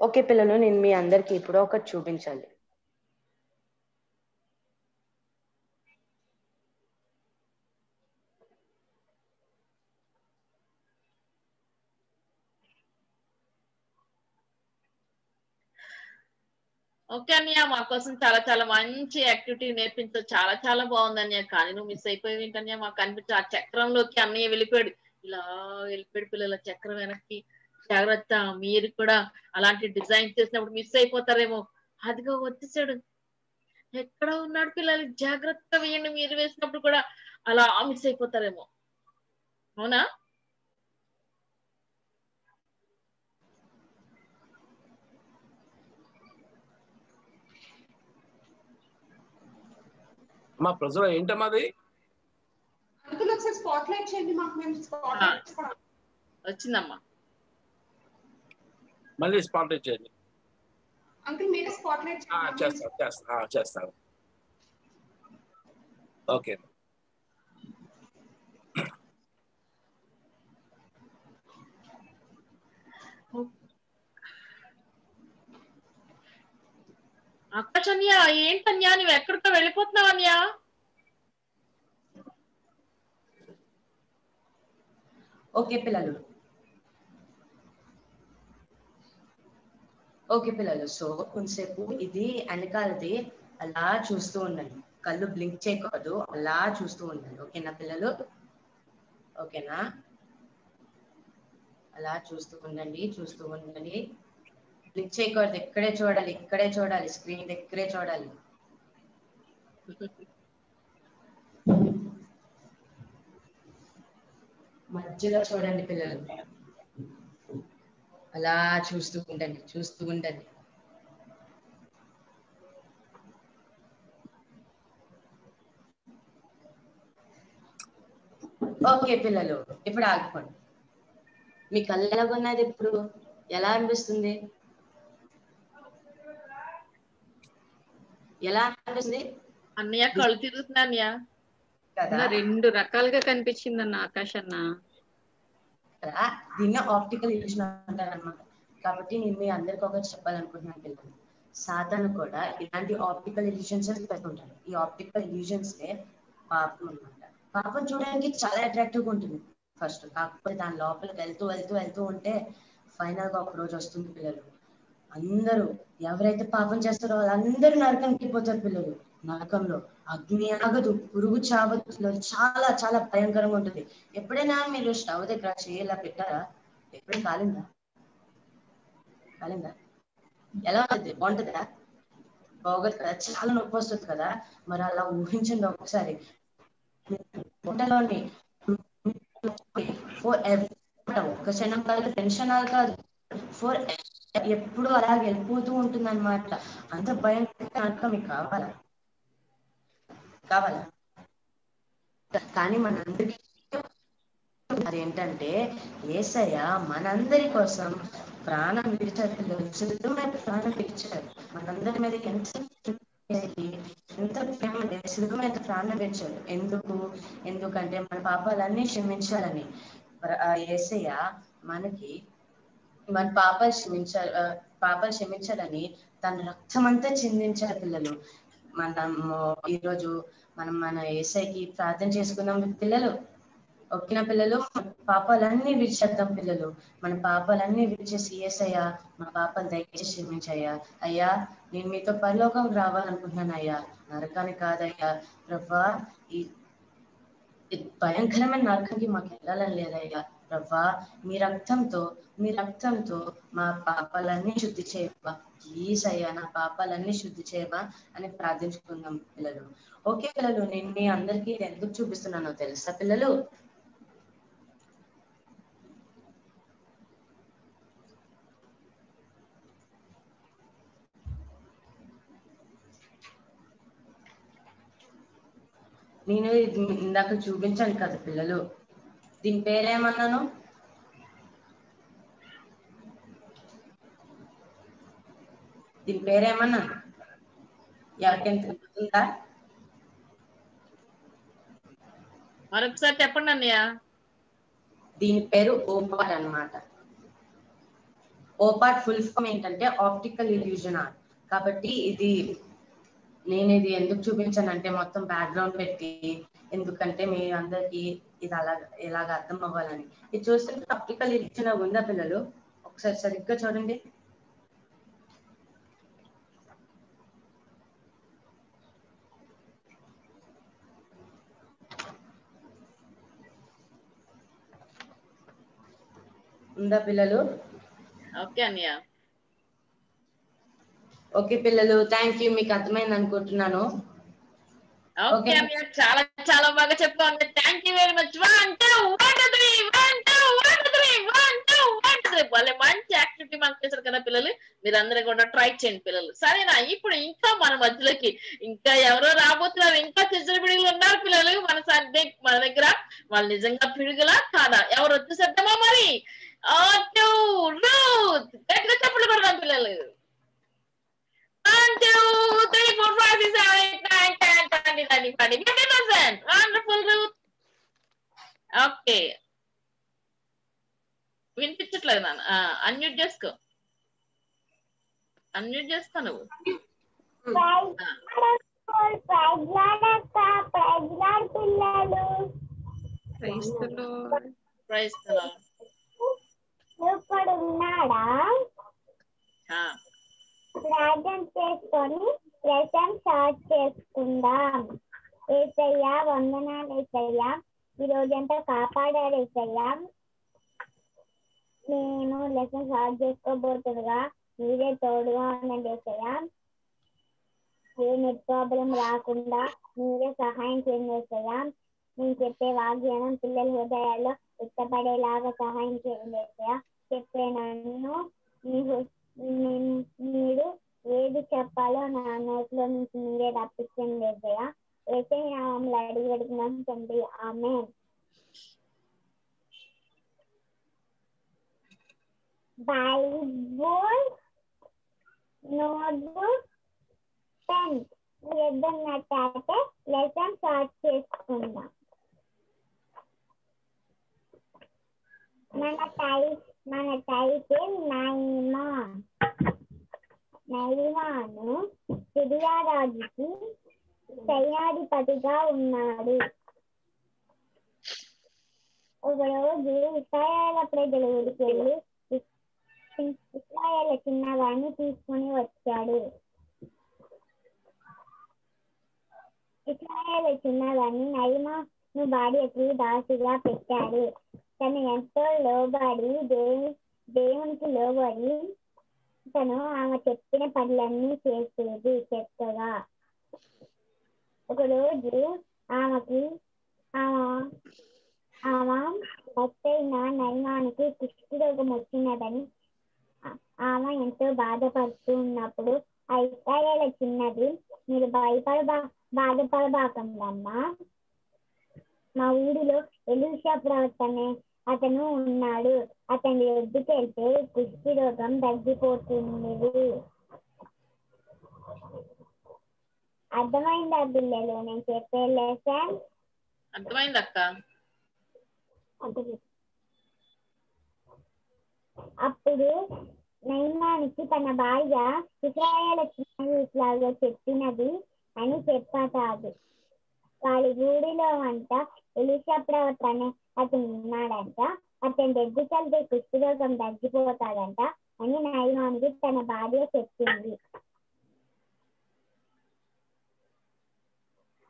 ఓకే పిల్లలు నేను మీ అందరికి ఇప్పుడు ఒకటి చూపించాలి. ఓకే అన్నయ్య మా కోసం చాలా చాలా మంచి యాక్టివిటీ నేర్పించావు. చాలా చాలా బాగుంది అన్నయ్య. కానీ నువ్వు మిస్ అయిపోయి ఏంటన్నయ్య? మాకు కనిపించు ఆ చక్రంలోకి అన్నయ్య వెళ్ళిపోయాడు. ఇలా వెళ్ళిపోయాడు పిల్లల చక్రం వెనక్కి. జాగ్రత్త మీరు కూడా అలాంటి డిజైన్ చేసినప్పుడు మిస్ అయిపోతారేమో. అదిగో వచ్చేసాడు. ఎక్కడ ఉన్నాడు పిల్లలు. జాగ్రత్త వేయండి మీరు వేసినప్పుడు కూడా అలా మిస్ అయిపోతారేమో. అవునా మా ప్రజలు ఏంటమ్మా అది అంకుల్ ఒకసారి స్పాట్ లైట్ చేయండి మాకు మేము స్పాట్ లైట్ వచ్చిందమ్మా. మళ్ళీ స్పాట్ చేయండి. అంకుల్ మీరే స్పాట్ లైట్ ఆ, చేస్తాను చేస్తాను ఆ, చేస్తాను ఓకే. అక్క ఏంటన్యా నువ్వు ఎక్కడికో వెళ్ళిపోతున్నావు అన్యా? ఓకే పిల్లలు. ఓకే పిల్లలు సో కొంతసేపు ఇది వెనకాలది అలా చూస్తూ ఉండండి. కళ్ళు బ్లింక్ చేయకూడదు అలా చూస్తూ ఉండండి. ఓకేనా పిల్లలు? ఓకేనా? అలా చూస్తూ ఉండండి చూస్తూ ఉండండి. క్లిక్ చేయకూడదు ఇక్కడే చూడాలి ఇక్కడే చూడాలి స్క్రీన్ దగ్గరే చూడాలి. మధ్యలో చూడండి పిల్లలు. అలా చూస్తూ ఉండండి చూస్తూ ఉండండి. ఓకే పిల్లలు ఇప్పుడు ఆగిపోండి. మీ కళ్ళు ఎలాగున్నది ఇప్పుడు? ఎలా అనిపిస్తుంది? ఎలా అనిపిస్తుంది? అన్నయ్య కళ్ళు తిరుగుతున్నా రెండు రకాలుగా కనిపించింది అన్న ఆకాష్ అన్న. దీన్ని ఆప్టికల్ ఇల్యూషన్ అంటారు అనమాట కాబట్టి నేను మీ అందరికి ఒకటి చెప్పాలనుకుంటున్నాను పిల్లలు. సాధారణ కూడా ఇలాంటి ఆప్టికల్ ఇల్యూషన్స్ పెట్టుకుంటారు. ఈ ఆప్టికల్ ఇల్యూషన్స్ పాపం అనమాట పాపం చూడడానికి చాలా అట్రాక్టివ్గా ఉంటుంది. ఫస్ట్ కాకపోతే దాని లోపలికి వెళ్తూ వెళ్తూ వెళ్తూ ఉంటే ఫైనల్గా ఒక రోజు వస్తుంది పిల్లలు. అందరూ ఎవరైతే పాపం చేస్తారో వాళ్ళందరూ నరకంకి పోతారు పిల్లలు. నరకంలో అగ్ని ఆగదు పురుగు చావదు చాలా చాలా భయంకరంగా ఉంటుంది. ఎప్పుడైనా మీరు స్టవ్ దగ్గర చేయాల పెట్టారా? ఎప్పుడు కాలిందా? కాలిందా? ఎలా ఉంటుంది? బాగుంటుందా? బాగోదు కదా. చాలా నొప్పి వస్తుంది కదా. మరి అలా ఊహించండి ఒకసారి. గుండెలోని ఫోర్ ఒక క్షణం కాదు టెన్షన్ కాదు. ఫోర్ ఎప్పుడు అలాగే వెళ్ళిపోతూ ఉంటుంది అనమాట అంత భయంకరంగా నరకం మీకు కావాలా? కావాలా? కానీ మనందరికీ అది ఏంటంటే ఏసయ్య మనందరి కోసం ప్రాణం విడిచారు పిల్లలు ప్రాణం విడిచారు మనందరి మీద ఎంత ఎంత ప్రేమ సిద్ధమైన ప్రాణం విడిచారు ఎందుకు? ఎందుకంటే మన పాపాలన్నీ క్షమించాలని. ఏసయ్య మనకి మన పాపాలు క్షమించాలి పాప పాపాలు క్షమించాలని తన రక్తమంతా అంతా చిందించారు పిల్లలు. మనము ఈరోజు మనం మన ఏసైకి ప్రార్థన చేసుకుందాం పిల్లలు. ఒక్కిన పిల్లలు పాపాలన్నీ విడిచేద్దాం పిల్లలు. మన పాపాలన్నీ విడిచేసి ఏసయ్యా మన పాపాలు దయచేసి క్షమించయ్యా. అయ్యా నేను మీతో పరలోకం రావాలనుకుంటున్నాను అయ్యా. నరకానికి కాదయ్యా. ప్రభా ఈ ఈ భయంకరమైన నరకానికి మాకు వెళ్ళాలని లేదయ్యా. ప్రభా మీ రక్తంతో మీ రక్తంతో మా పాపాలన్నీ శుద్ధి చేయవా? ప్లీజ్ అయ్యా నా పాపాలన్నీ శుద్ధి చేయవా అని ప్రార్థించుకుందాం పిల్లలు. ఓకే పిల్లలు నేను మీ అందరికీ ఎందుకు చూపిస్తున్నానో తెలుసా పిల్లలు? నేను ఇందాక చూపించాను కదా పిల్లలు. దీని పేరేమన్నాను? దీని పేరేమన్నాను? ఎవరికైనా తెలుస్తుందా? మరొకసారి చెప్పండి అన్నయ్య. దీని పేరు ఓపాట్ అన్నమాట. ఓపాట్ ఫుల్ ఫామ్ ఏంటంటే ఆప్టికల్ ఇల్యూజన్ ఆర్ట్. కాబట్టి ఇది నేను ఇది ఎందుకు చూపించానంటే మొత్తం బ్యాక్గ్రౌండ్ పెట్టి ఎందుకంటే మీ అందరికి ఇది అలా ఇలాగ అర్థం అవ్వాలని ఇది చూస్తుంటే ఆప్టికల్ ఇల్యూజన్ ఉందా పిల్లలు? ఒకసారి సరిగ్గా చూడండి. ఉందా పిల్లలు? ఓకే అన్నయ్య. ఓకే పిల్లలు థ్యాంక్ యూ మీకు అర్థమైంది అనుకుంటున్నాను. ఓకే అన్నయ్య చాలా చాలా బాగా చెప్పావు thank you very much one two one two three one two one two three one two one two three వాళ్ళే మంచి యాక్టివిటీ మనకు చేశారు కదా పిల్లలు. మీరందరూ కూడా ట్రై చేయండి పిల్లలు. సరేనా? ఇప్పుడు ఇంకా మన మధ్యలోకి ఇంకా ఎవరో రాబోతున్నారు. ఇంకా చిన్న పిడుగులు ఉన్నారు పిల్లలు. మన మన దగ్గర వాళ్ళు నిజంగా పిడుగులా కాదా? ఎవరు వచ్చేసేద్దామా మరి? అటు రూత్! గట్టిగా చెప్పులు కొడదాం పిల్లలు. One two three four five six seven eight nine ten twenty ninety ninety five fifty percent wonderful Ruth okay వినిపించట్లేదు? నాన్న అన్మ్యూట్ చేసుకో. అన్మ్యూట్ చేసుకో నువ్వు. పిల్లలు ప్రైజ్ ఇప్పుడు ఉన్నాడా ప్రార్థన చేసుకొని లెసన్ స్టార్ట్ చేసుకుందాం. ఏసయ్యా వందనాలు ఏసయ్యా. ఈ రోజంతా కాపాడారు ఏసయ్యా. నేను లెసన్ స్టార్ట్ చేసుకోబోతుండగా మీరే తోడుగా ఉండండి ఏసయ్యా. ఏ నెట్ ప్రాబ్లం రాకుండా మీరే సహాయం చేయండి ఏసయ్యా. నేను చెప్పే వాగ్యానం పిల్లల హృదయాల్లో ఇష్టపడేలాగా సహాయం చేయండి ఏసయ్యా. చెప్పే నన్ను మీ మీ- మీరు ఏది చెప్పాలో నా నోట్లో నుంచి మీరే రప్పించండి ఏసయ్యా ఏసై నామంలో అడిగి పెడుతున్నాం తండ్రి. ఆమె బైబుల్ నోట్బుక్ పెన్ ఎద్దన్నట్టయితే లెసన్ స్టార్ట్ చేసుకుందాం. మన టైప్ మన టైటిల్ నైమా నైమాను సిరియారాజుకి సైన్యాధిపతిగా ఉన్నాడు. ఒకరోజు ఇస్రాయేల ప్రజల ఊరికెళ్ళి వెళ్ళి చిన్నవాడిని తీసుకుని వచ్చాడు. ఇస్రాయేల్ చిన్నవాడిని నైమాను భార్యకి దాసిగా పెట్టాడు. తను ఎంతో లోబడి దేవి దేవునికి లోబడి తను ఆమె చెప్పిన పనులన్నీ చేసేది చెత్తగా. ఒకరోజు ఆమెకి ఆమె ఆమె భర్తైన నయమానికి కుష్టి రోగం వచ్చినదని ఆమె ఎంతో బాధపడుతూ ఉన్నప్పుడు ఆ చిన్నది మీరు భయపడబా బాధపడబాకండమ్మా. మా ఊరిలో ఎలీషా ప్రవర్తనే అతను ఉన్నాడు. అతని ఎద్దుకు వెళ్తే కుష్టి రోగం తగ్గిపోతుంది. అర్థమైందా పిల్లలు నేను చెప్పే లెసన్ అర్థమైంది అక్క. అప్పుడు నైమానికి తన భార్య ఇస్రాయేల్ ఇట్లాగా చెప్పినది అని చెప్పతాడు వాళ్ళ ఊరిలో అంట ఎలిషా ప్రవక్త అతను ఉన్నాడంట. అతని దగ్గరికి వెళ్తే కుష్ఠరోగం తగ్గిపోతాడంట అని నైమానికి తన భార్య చెప్పింది.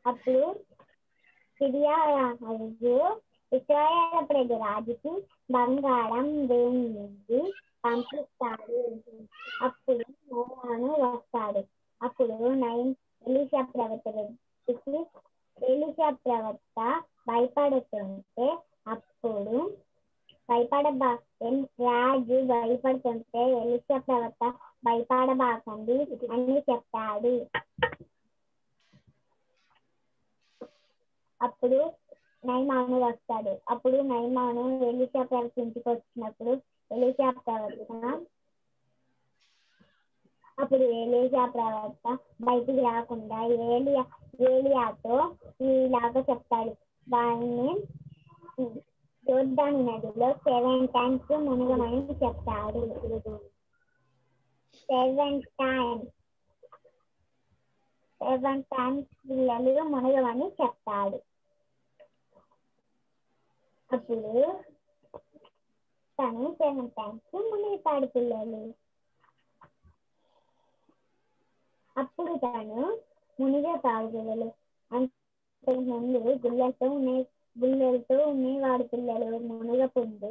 అప్పుడు సిరియా రాజు ఇస్రాయేల్ ప్రజ రాజుకి బంగారం వేయించి పంపిస్తాడు. అప్పుడు నోవాను వస్తాడు. అప్పుడు నైన్ ఎలిషా ప్రవక్త ఎలిషా ప్రవక్త భయపడుతుంటే అప్పుడు భయపడబా రాజు భయపడుతుంటే ఎలిషా ప్రవక్త భయపడబాకండి అని చెప్పాడు. అప్పుడు నైమాను వస్తాడు. అప్పుడు నైమాను ఎలిషా ప్రవక్త ఇంటికి వచ్చినప్పుడు ఎలిషా ప్రవక్త అప్పుడు ఎలిషా ప్రవక్త బయటికి రాకుండా ఏలియా ఏలియాతో ఇలాగా చెప్తాడు వాడిని యోర్దాను నదిలో సెవెన్ టైమ్స్ మునగమని చెప్తాడు సెవెన్ టైమ్స్ సెవెన్ టైమ్స్ పిల్లలు మునగమని చెప్తాడు అప్పుడు తను సెవెన్ టైమ్స్ మునుగుతాడు పిల్లలు. అప్పుడు తను మునిగతాడు పిల్లలు అంతకు ముందు గుళ్ళతో ఉండే గుళ్ళలతో ఉండేవాడు పిల్లలు మునగపుండు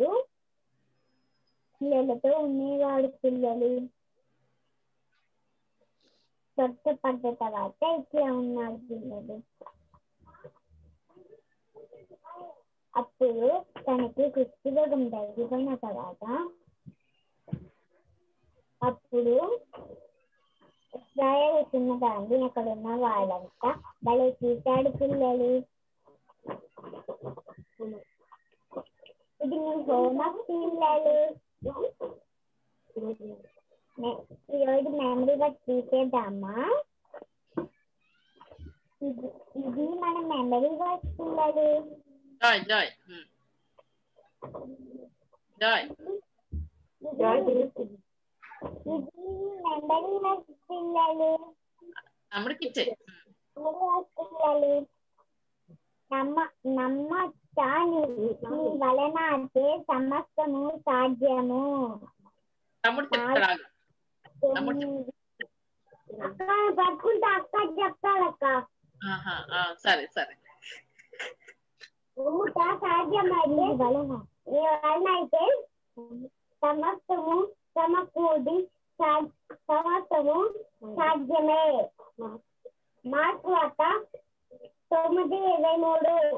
పిల్లలతో ఉండేవాడు పిల్లలు పడ్డ తర్వాత ఇట్లా ఉన్నాడు పిల్లలు. అప్పుడు తనకి కుష్ఠరోగం తగ్గిపోయిన తర్వాత అప్పుడు ఇస్రాయేల్ చిన్నదాన్ని అక్కడ ఉన్న వాళ్ళంతా భలే చూశాడు పిల్లలు ఇది మీ హోంవర్క్ పిల్లలు నే- ఈరోజు మెమరీ వర్క్ తీసేద్దామా ఇది ఇది మన మెమరీ వర్క్ పిల్లలు జాయ్ జాయ్ ఉమ్. జాయ్ ఇది మెమరీ వర్క్ పిల్లలు తమ్ముడికి ఇచ్చే మెమరీ వర్క్ పిల్లలు నమ్మ నమ్మచ్చా నీ నీ వలన అంటే సమస్తము సాధ్యము తమ్ముడు చెప్తాడు ఆగు. తమ్ముడు చెప్- అక్క పట్టుకుంటే అక్క చెప్తాడక్క ఆహా, ఆ, సరే సరే ఊట సాధ్యమైతే వలన ఈ వలన అయితే సమస్తము సమకూడి సా- సమస్తము సాధ్యమే. మార్పు అక్క తొమ్మిది ఇరవై మూడు.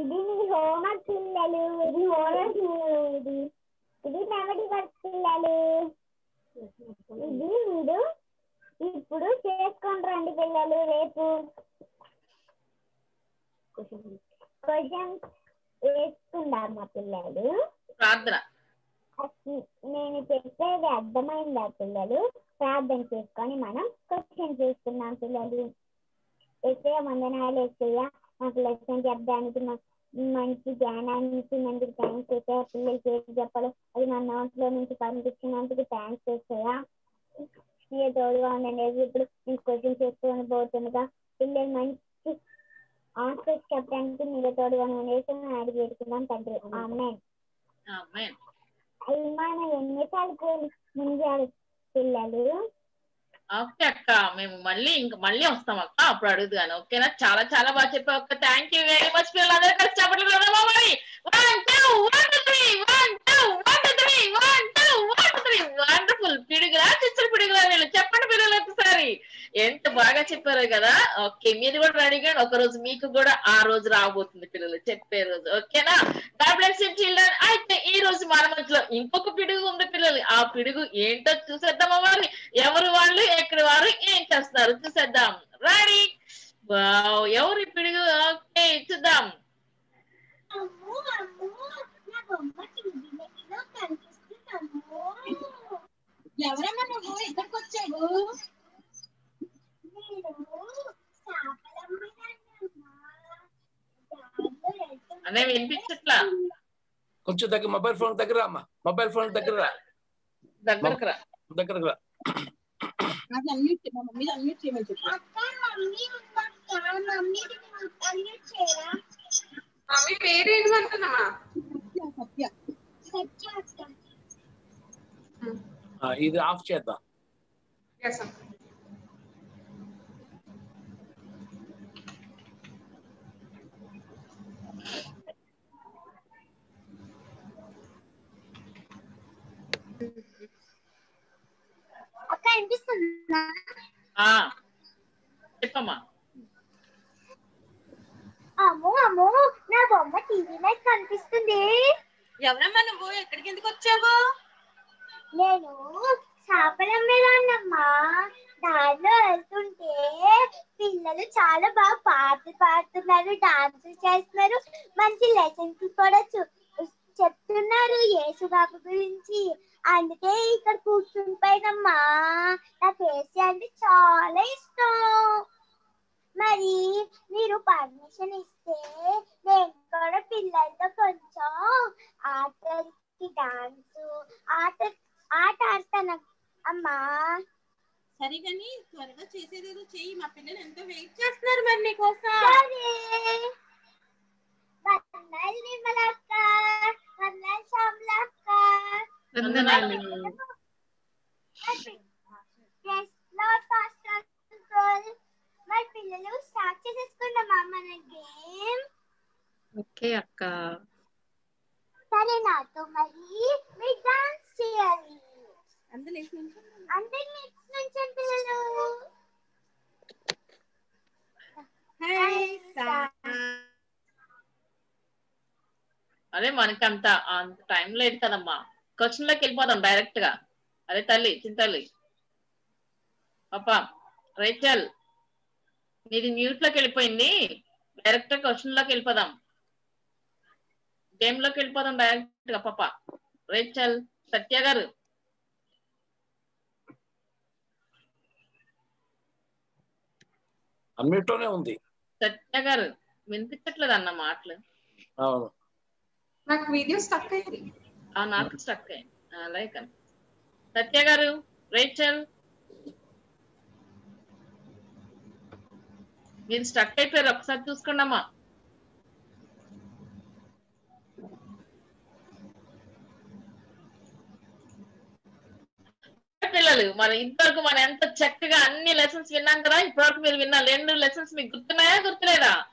ఇది నీ హోంవర్క్ పిల్లలు ఇది హోంవర్క్ ఇది ఇది మెమరీ వర్క్ పిల్లలు. ఇది మీరు ఇప్పుడు చేసుకొని రండి పిల్లలు రేపు. కొంచెం వేసుకుందాం మా పిల్లలు. ప్రార్థన. నేను చెప్పేది అర్థమైందా పిల్లలు? ప్రార్థన చేసుకొని మనం క్వశ్చన్ చేసుకుందాం పిల్లలు. ఎక్కయ్య వందనాలు ఎక్కయ్య నాకు లెసన్ చెప్పడానికి మంచి జ్ఞానాన్ని ఇచ్చినందుకు థ్యాంక్స్ ఎక్కయ్య పిల్లలకి ఏం చెప్పాలో అది నా నోట్లో నుంచి పంపించినందుకు థ్యాంక్స్ ఎక్కయ్య మీరు తోడుగా ఉండండి ఇప్పుడు నేను క్వశ్చన్ చేసుకొని పోతుండగా పిల్లలు మంచి ఆన్సర్స్ చెప్పడానికి మీరు తోడుగా ఉండేసి అడిగి పెట్టుకుందాం తండ్రి. ఆమె అభిమాన అవి మనం పిల్లలు ఓకే అక్క మేము మళ్ళీ ఇంకా మళ్ళీ వస్తాం అక్క అప్పుడు అడుగుతాను ఓకేనా? చాలా చాలా బాగా చెప్పావు అక్క థ్యాంక్ యూ వెరీ మచ్ పిల్లలందరూ కలిసి చెప్పట్లు పెడదామా మరి? One two one three one two one three one two one three wonderful పిడుగులా చిచ్చులు పిడుగులా వీళ్ళు? చెప్పండి పిల్లలు ఒకసారి. ఎంత బాగా చెప్పారు కదా? ఓకే మీరు కూడా రెడీగా ఒక రోజు మీకు కూడా ఆ రోజు రాబోతుంది పిల్లలు చెప్పే రోజు. ఓకేనా? గాడ్ బ్లెస్ చిల్డ్రన్ అయితే ఈ రోజు మన మధ్యలో ఇంకొక పిడుగు ఉంది పిల్లలు. ఆ పిడుగు ఏంటో చూసేద్దామా మరి ఎవరు వాళ్ళు ఎక్కడి వారు ఏం చేస్తారు చూసేద్దాం. రెడీ వావ్ ఎవరు పిడుగు? ఓకే చూద్దాం. ఎవరమ్మా నువ్వు ఇక్కడికి వచ్చావు అనే వినిపించట్లా? కొంచెం దగ్గర మొబైల్ ఫోన్ దగ్గర అమ్మా మొబైల్ ఫోన్ దగ్గర రా. దగ్గరకు రా దగ్గరకు రా నాకు అన్మ్యూట్ చేయ- మా మమ్మీ అన్మ్యూట్ చేయమని చెప్పు. మమ్మీ పేరేంటి అంటున్నామా సత్య ఆ, ఇది ఆఫ్ చేద్దాం. ఎస్ అక్క వినిపిస్తుందా? చెప్పమ్మా. అమ్మో అమ్మో నా బొమ్మ టీవీ మీద కనిపిస్తుంది. ఎవరమ్మా నువ్వు? ఎక్కడికి ఎందుకు వచ్చావు? నేను చేపల మీదన్నమ్మా దారిలో వెళ్తుంటే పిల్లలు చాలా బాగా పాటలు పాడుతున్నారు డాన్స్ చేస్తున్నారు. మంచి లెసన్స్ కూడా చూ చెప్తున్నారు యేసుబాబు గురించి. అందుకే ఇక్కడ కూర్చుంటాయినమ్మా నాకు ఏసీ అంటే చాలా ఇష్టం. మరి మీరు పర్మిషన్ ఇస్తే నేను కూడా పిల్లలతో కొంచెం ఆటలకి డాన్స్ ఆట ఆట ఆడతాను. అమ్మా. సరే కానీ త్వరగా చేసేదేదో చెయ్యి. మా పిల్లలు ఎంతో వెయిట్ చేస్తున్నారు మరి నీకోసం. మరి పిల్లలు స్టార్ట్ చేసేసుకున్నామా మన గేమ్ ఓకే అక్క. సరే నాతో మరి మీరు డాన్స్ చేయాలి. అందరూ అందరి అదే మనకంత అంత టైం లేదు కదమ్మా. క్వశ్చన్లోకి వెళ్ళిపోదాం డైరెక్ట్గా అదే తల్లి చింతల్లి. పాప రేచల్ మీది మ్యూట్లోకి వెళ్ళిపోయింది. డైరెక్ట్గా క్వశ్చన్లోకి వెళ్ళిపోదాం. గేమ్లోకి వెళ్ళిపోదాం డైరెక్ట్గా పాప. రేచల్ సత్య గారు. అన్మ్యూట్లోనే ఉంది. సత్య గారు వినిపించట్లేదు అన్న మాటలు. అవును. నాకు వీడియో స్టక్ అయింది. ఆ నాకు స్టక్ అయ్యింది అలాగే కనిపి సత్య గారు రేచల్. మీరు స్టక్ అయిపోయారు ఒకసారి చూసుకోండి అమ్మా పిల్లలు. మరి ఇంతవరకు మనం ఎంత చక్కగా అన్ని లెసన్స్ విన్నాం కదా ఇప్పటివరకు మీరు విన్న రెండు లెసన్స్ మీకు గుర్తున్నాయా గుర్తులేదా?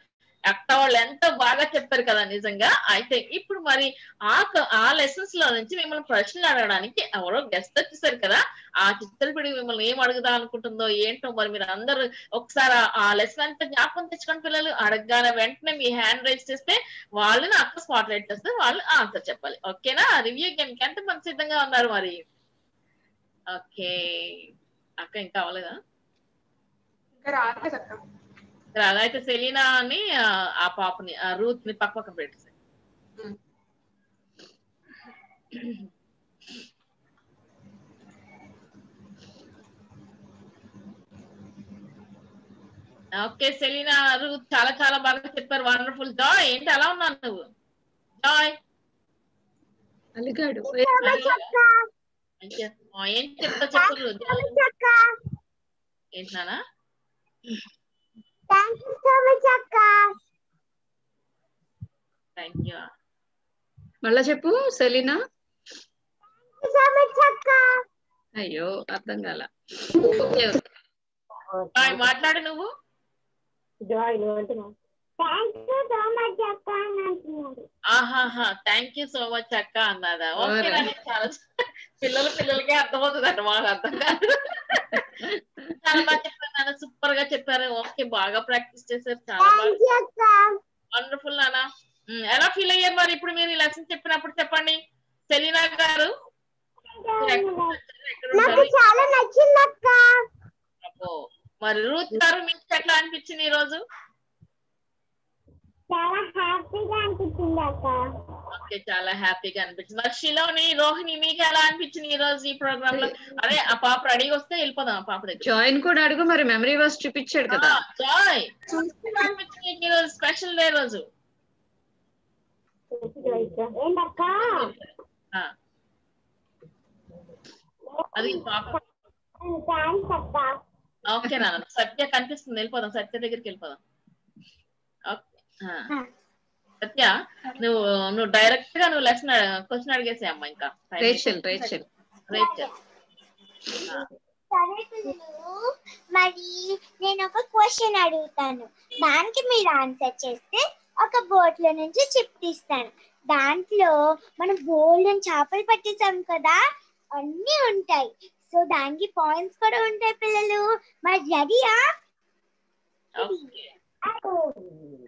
అక్క వాళ్ళు ఎంత బాగా చెప్పారు కదా నిజంగా. అయితే ఇప్పుడు మరి ఆ ఆ లెసన్స్లో నుంచి మిమ్మల్ని ప్రశ్నలు అడగడానికి ఎవరో గెస్ట్ వచ్చేసారు కదా. ఆ చిత్రపిడి మిమ్మల్ని ఏం అడుగుదాం అనుకుంటుందో ఏంటో మరి మీరు అందరూ ఒకసారి ఆ- లెసన్ అంతా జ్ఞాపకం తెచ్చుకోండి పిల్లలు. అడగగానే వెంటనే మీ హ్యాండ్ రైజ్ చేస్తే వాళ్ళని అక్క స్పాట్ లైట్ చేస్తే వాళ్ళు ఆన్సర్ చెప్పాలి. ఓకేనా రివ్యూ గేమ్కి ఎంత మంది సిద్ధంగా ఉన్నారు మరి? ఓకే. అక్క ఇంకా అవ్వలేదా? అయితే సెలీనా అని ఆ, పాపని ఆ రూత్ని పక్క పక్కన పెట్టేసి ఓకే సెలీనా రూత్ చాలా చాలా బాగా చెప్పారు. వండర్ఫుల్ జాయ్ ఏంటి అలా ఉన్నాను నువ్వు? జాయ్. అలిగాడు. ఏం చెప్తా చెప్పరు ఏంటి నానా థ్యాంక్ యూ సో మచ్ అక్క థ్యాంక్ యూ మళ్ళా చెప్పు సెలీనా? సో మచ్ అక్క అయ్యో అర్థం కాల. ఓకే మాట్లాడు నువ్వు. జాయ్ నువ్వు అంటున్నావు థ్యాంక్ యూ సో మచ్ అక్క అని అంటున్నాడు ఆహాహా థ్యాంక్ యూ సో మచ్ అక్క అన్నదా ఓకే పిల్లలు పిల్లలకే అర్థమవుతుంది అంట మాకు అర్థం కాదు. చాలా బాగా చెప్పారు నాన్న సూపర్గా చెప్పారు. ఓకే బాగా ప్రాక్టీస్ చేశారు చాలా వండర్ఫుల్ నాన్న. ఎలా ఫీల్ అయ్యారు మరి? ఇప్పుడు మీరు ఈ లెసన్ చెప్పినప్పుడు చెప్పండి. సెలీనా గారు. మరి రూత్ గారు మీకు ఎట్లా అనిపించింది ఈ రోజు? చాలా హ్యాపీగా అనిపించింది అక్క. ఓకే చాలా హ్యాపీగా అనిపించింది. మరి షిలోని రోహిణి మీకు ఎలా అనిపించింది ఈ రోజు ఈ ప్రోగ్రామ్లో అరే ఆ పాప రెడీగా వస్తే వెళ్ళిపోదాం ఆ పాప దగ్గర జాయిన్ కూడా అడుగు మరి మెమరీ వర్స్ చూపించాడు కదా. జాయ్. అనిపించింది నీకు ఈ రోజు? స్పెషల్ డే రోజు. ఏంటక్క ఆ. అది పాప. థ్యాంక్స్ అక్క. ఓకే నాన్న సత్య కనిపిస్తుంది. వెళ్ళిపోదాం సత్య దగ్గరికి వెళ్ళిపోదాం. ఓకే ఆ. సత్య నువ్వు నువ్వు డైరెక్ట్గా నువ్వు లెసన్ క్వశ్చన్ అడిగేసే అమ్మా ఇంకా. Rachel Rachel. రేచల్. మరి నేను ఒక క్వశ్చన్ అడుగుతాను. దానికి మీరు ఆన్సర్ చేస్తే ఒక బోట్లో నుంచి చిప్ తీస్తాను. దాంట్లో మనం గోల్డెన్ చేపలు పట్టేసాం కదా అన్నీ ఉంటాయి. సో దానికి పాయింట్స్ కూడా ఉంటాయి పిల్లలు. మరి రెడీయా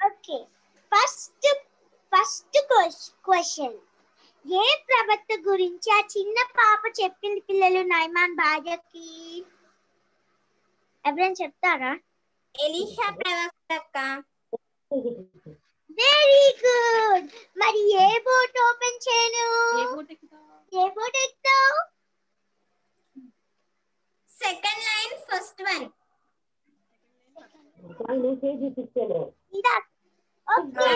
ఓకే ఫస్ట్ ఫస్ట్ క్వశ్చన్ ఏ ప్రవక్త గురించి ఆ చిన్న పాప చెప్పింది పిల్లలు నైమాన్ భార్యకి ఎవరైనా చెప్తారా? ఎలీషా ప్రవక్త వెరీ గుడ్ మరి ఏ బోట్ ఓపెన్ చేయను? ఏ boat ఎక్కుతావు? Second line first one okay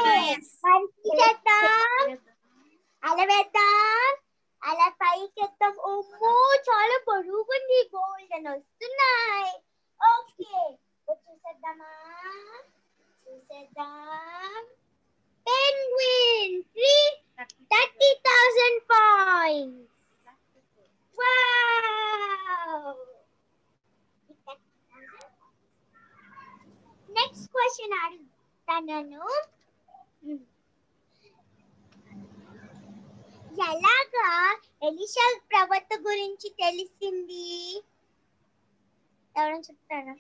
మంచి చేద్దాం అలా వేద్దాం అలా పైకి ఎత్తాం అమ్మో చాలా బరువుంది గోల్డ్ అని వస్తున్నాయి ఓకే చూసేద్దామా చూసేద్దాం పెన్విన్ three thirty thousand points next question అడుగుతాను ఎలాగా ఎలిషా ప్రవక్త గురించి తెలిసింది? ఎవరైనా చెప్తారా?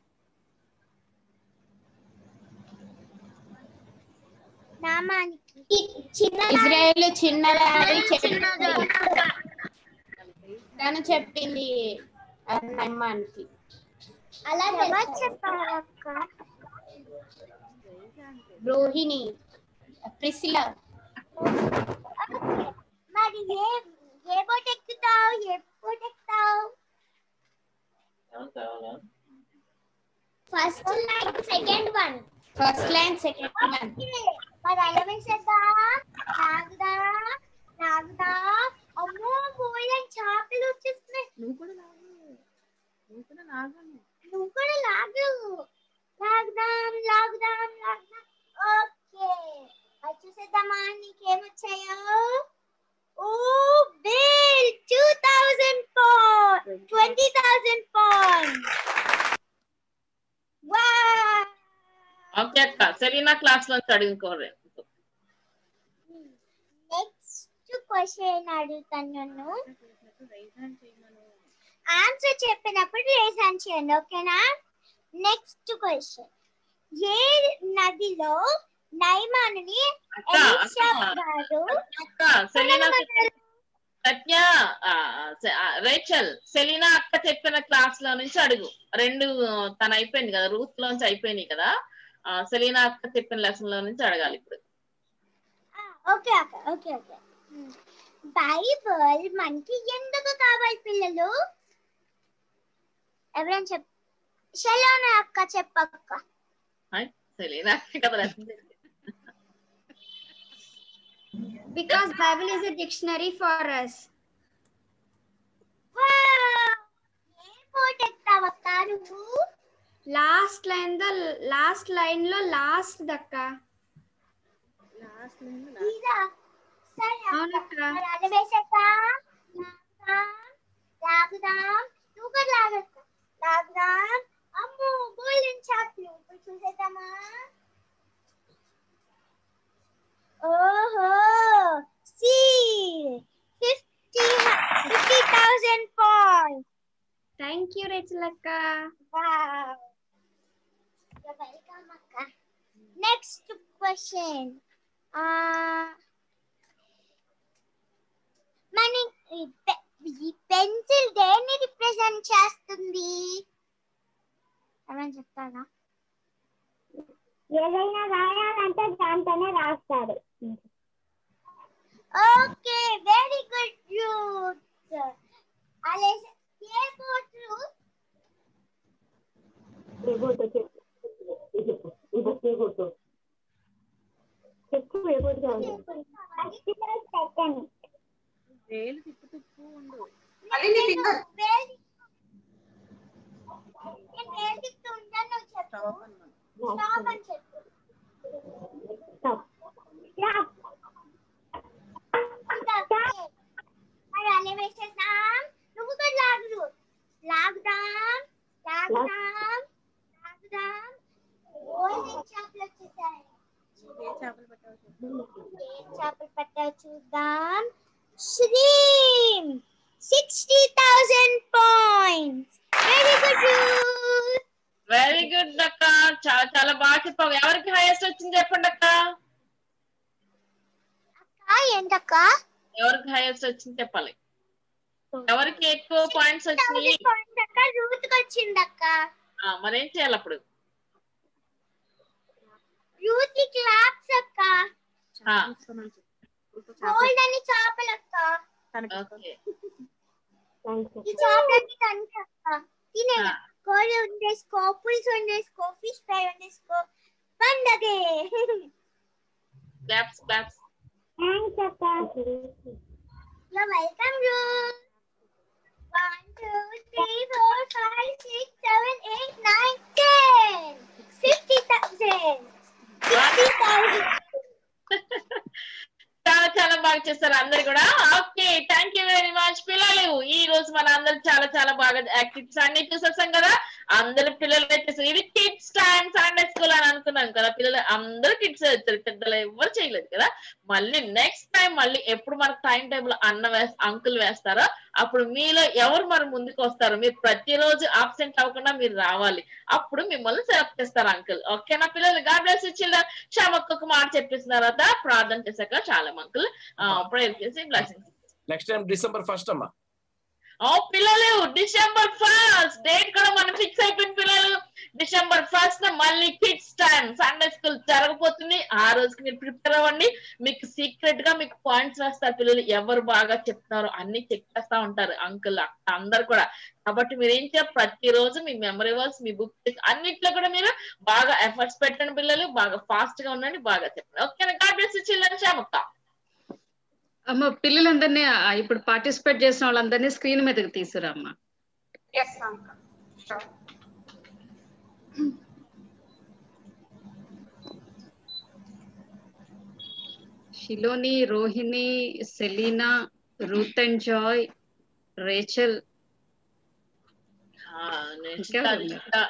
నామానికి. ఇజ్రాయేల్ చిన్నదాని చెప్పింది. తను చెప్పింది. నమ్మానికి. అలా ఎవరు చెప్పారు అక్క రోహిణి ప్రిసిల మరి ఏ ఏ బోట్ ఎక్కుతావు? ఏ boat ఎక్కుతావు? First line second one first line second one మరి అలా వేసేద్దా లాగుదా లాగుదా అమ్మో పోయిన చేపలు వచ్చేస్తున్నాయి. నువ్వు కూడా లాగు నువ్వు కూడా లాగాను. నువ్వు కూడా లాగు. లాగుదాం లాగుదాం లాగుదాం ఓకే అది చూసేద్దామా నీకేమొచ్చాయో ఓ bill two thousand point twenty thousand point వా ఓకే అక్క సెలీనా క్లాస్ నుంచి అడుగుకోరు నెక్స్ట్ క్వశ్చన్ అడుగుతాను నన్ను ఆన్సర్ చెప్పినప్పుడు రేస్ హ్యాండ్ చేయండి ఓకేనా నెక్స్ట్ క్వశ్చన్ ఏ నదిలో నైమానుని సత్య రేచల్ సెలీనా అక్క చెప్పిన క్లాస్లో నుంచి అడుగు. రెండు తన అయిపోయింది కదా రూత్ లోంచి అయిపోయినాయి కదా. సెలీనా అక్క చెప్పిన లెసన్లో నుంచి అడగాలి ఇప్పుడు. ఓకే అక్క ఓకే ఓకే. బైబిల్ మనకి ఎందుకు కావాలి పిల్లలు? ఎవరైనా చెప్ శలోన అక్క చెప్పక్క సెలీనా అక్క కదా lesson చెప్పింది. Because Bible is a dictionary for us. ఏం కోట్ ఎత్తావక్క నువ్వు లాస్ట్ లైన్ ద లాస్ట్ లైన్లో లాస్ట్ దక్క అది వేసాక లాగుదాం లాగుదాం లాగుదాం అమ్మో గోల్డెన్ చాక్లు ఇప్పుడు చూసేద్దామా ఓహో C fifty fifty thousand point thank you Rachel అక్క వెల్కమ్ అక్క నెక్స్ట్ క్వశ్చన్ మన ఈ పెన్సిల్ దేన్ని రిప్రజెంట్ చేస్తుంది ఏమని చెప్తారా ఏదైనా రాయాలంటే దాంతోనే రాస్తారు. ఓకే వెరీ గుడ్ యూత్ అలే ఏ బోట్లు వేలు తిప్పు తిప్పు ఉండు అది నీ ఫింగర్ వేలు నేను వేలు తిప్పుతూ ఉంటాను నువ్వు చెప్పు Stop. Yeah. My relatives name. Look at Lagdam. Lagdam. Lagdam. Lagdam. Boys in chapel వచ్చేసారు. ఏ చేపలు పట్టావు చూద్దాం ఏ చేపలు పట్టావు చూద్దాం శ్రీం 60,000 points. Very good, Ruth. Very good అక్క. చాలా చాలా బాగా చెప్పావు. ఎవరికి హైయెస్ట్ వచ్చింది చెప్పండి అక్క? ఏంటక్క? ఎవరికి హైయెస్ట్ వచ్చింది చెప్పాలి? ఎవరికి ఎక్కువ పాయింట్స్ వచ్చింది? వచ్చినాయి రూత్ వచ్చింది అక్క. ఏం చేయాలి అప్పుడు? రూత్ క్లాప్స్ అక్క. గోల్డ్ అని చేపలు అక్క ఓకే. ఈ చేపలకి కనుక తినే కోడి వండేసుకో పులుసు వండేసుకో ఫిష్ ఫ్రై వండేసుకో పండగే క్లాప్స్ క్లాప్స్ థ్యాంక్స్ అక్క you welcome Ruth one two three four five six seven eight nine ten fifty thousand fifty thousand చాలా చాలా బాగా చేస్తారు అందరు కూడా. Okay thank you very much పిల్లలు ఈ రోజు మన అందరు చాలా చాలా బాగా యాక్టివిటీస్ అన్ని చూసేసాం కదా. అందరు పిల్లలు వచ్చేసి ఇది కిడ్స్ టైం సండే స్కూల్ అని అనుకున్నాం కదా. పిల్లలు అందరూ కిడ్స్ వచ్చారు పెద్దలు ఎవరు చేయలేదు కదా. మళ్ళీ నెక్స్ట్ టైం మళ్ళీ ఎప్పుడు మనకు టైం టేబుల్ అన్న వేస్ అంకుల్ వేస్తారో అప్పుడు మీలో ఎవరు మరి ముందుకు వస్తారో మీరు ప్రతిరోజు ఆబ్సెంట్ అవ్వకుండా మీరు రావాలి. అప్పుడు మిమ్మల్ని సెలెక్ట్ చేస్తారు అంకుల్ ఓకేనా పిల్లలు? గాడ్ బ్లెస్ చిల్డ్రన్ క్షమక్కకు మాట చెప్పేసిన తర్వాత ప్రార్థన చేశాక చాలా అంకుల్ ప్రేయర్ చేసి blessings next time December first అమ్మా. ఓ పిల్లలు డిసెంబర్ ఫస్ట్ డేట్ కూడా మనం ఫిక్స్ అయిపోయింది పిల్లలు. డిసెంబర్ ఫస్ట్ మళ్ళీ కిడ్స్ టైం. సండే స్కూల్ జరగబోతుంది. ఆ రోజుకి మీరు ప్రిపేర్ అవ్వండి. మీకు సీక్రెట్గా మీకు పాయింట్స్ రాస్తారు. పిల్లలు ఎవరు బాగా చెప్తారో అన్ని చెక్ చేస్తా ఉంటారు అంకుల్ అందరు కూడా. కాబట్టి మీరు ఏం చేయాలి? ప్రతిరోజు మీ మెమరీ వర్క్స్ మీ బుక్ అన్నిట్లో కూడా మీరు బాగా ఎఫర్ట్స్ పెట్టండి పిల్లలు. బాగా ఫాస్ట్గా ఉండండి. బాగా చెప్పండి. ఓకే గాడ్ బ్లెస్ చిల్డ్రన్ శ్యామక్క. అమ్మ పిల్లలందరినీ ఇప్పుడు పార్టిసిపేట్ చేసిన వాళ్ళందరినీ స్క్రీన్ మీదకి తీసుకురా అమ్మా ఎస్ ఉన్నారు. చిట్టా,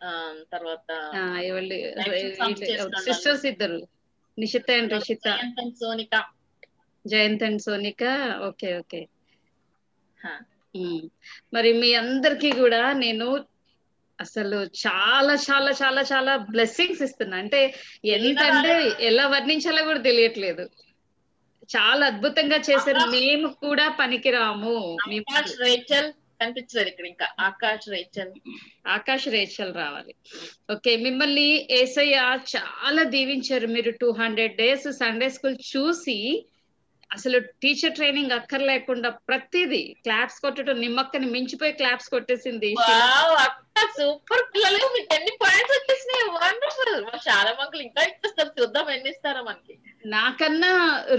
ఆ, తర్వాత Action songs చేస్తున్న సిస్టర్స్ ఇద్దరు Nishitha and Rishitha Jayanth and Sonika Jayanth and Sonika okay okay హా. ఉమ్. మరి మీ అందరికీ కూడా నేను అసలు చాలా చాలా చాలా చాలా బ్లెస్సింగ్స్ ఇస్తున్నా. అంటే ఎంత అంటే ఎలా వర్ణించాలో కూడా తెలియట్లేదు. చాలా అద్భుతంగా చేశారు. మేము కూడా పనికిరాము. రేచల్ కనిపించలేదు ఇక్కడ ఇంకా. ఆకాష్ రేచల్. ఆకాష్ రేచల్ రావాలి. ఓకే మిమ్మల్ని ఏసయ్య చాలా దీవించారు. మీరు two hundred days Sunday school చూసి అసలు టీచర్ ట్రైనింగ్ అక్కర్లేకుండా ప్రతిదీ క్లాప్స్ కొట్టడం నిమ్మక్కని మించిపోయి క్లాప్స్ కొట్టేసింది సూపర్ పిల్లలు. మీకు ఎన్ని పాయింట్స్ వచ్చేసినాయి? వండర్ఫుల్ చాలా మంకులు ఇంకా ఇచ్చేస్తారు. చూద్దాం ఎన్ని ఇస్తారో మనకి. నాకన్నా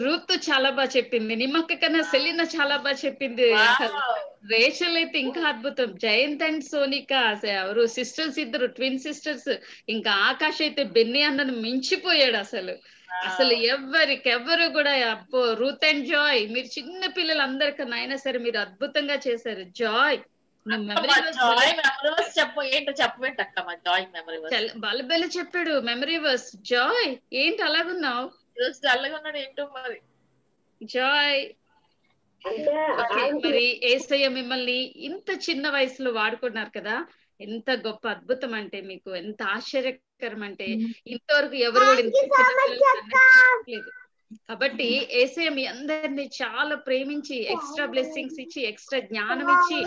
రూత్ చాలా బాగా చెప్పింది. నిమ్మక్క కన్నా సెలీనా చాలా బాగా చెప్పింది. రేచల్ అయితే ఇంకా అద్భుతం. జయంత్ అండ్ సోనిక ఎవరు? సిస్టర్స్ ఇద్దరు ట్విన్ సిస్టర్స్ ఇంకా ఆకాష్ అయితే బెన్ని అన్నను మించిపోయాడు అసలు. అసలు ఎవరికెవ్వరు కూడా అబ్బో రూత్ అండ్ జాయ్. మీరు చిన్న పిల్లలు అందరికన్నా అయినా సరే మీరు అద్భుతంగా చేశారు. జాయ్. జాయ్ మెమరీ వర్స్ చెప్పు ఏంటో చెప్పవేంటి అక్క మా జాయ్ మెమరీ వర్స్ బలబెల చెప్పాడు మెమరీ వర్స్ జాయ్ ఏంటి అలాగున్నావు? ఏంటో మరి? జాయ్. మరి ఏసయ్య మిమ్మల్ని ఇంత చిన్న వయసులో వాడుకున్నారు కదా? ఎంత గొప్ప అద్భుతం అంటే మీకు ఎంత ఆశ్చర్యకరం అంటే ఇంతవరకు ఎవరు కూడా. కాబట్టి ఏసయ్య మీ అందరినీ చాలా ప్రేమించి ఎక్స్ట్రా బ్లెస్సింగ్స్ ఇచ్చి ఎక్స్ట్రా జ్ఞానం ఇచ్చి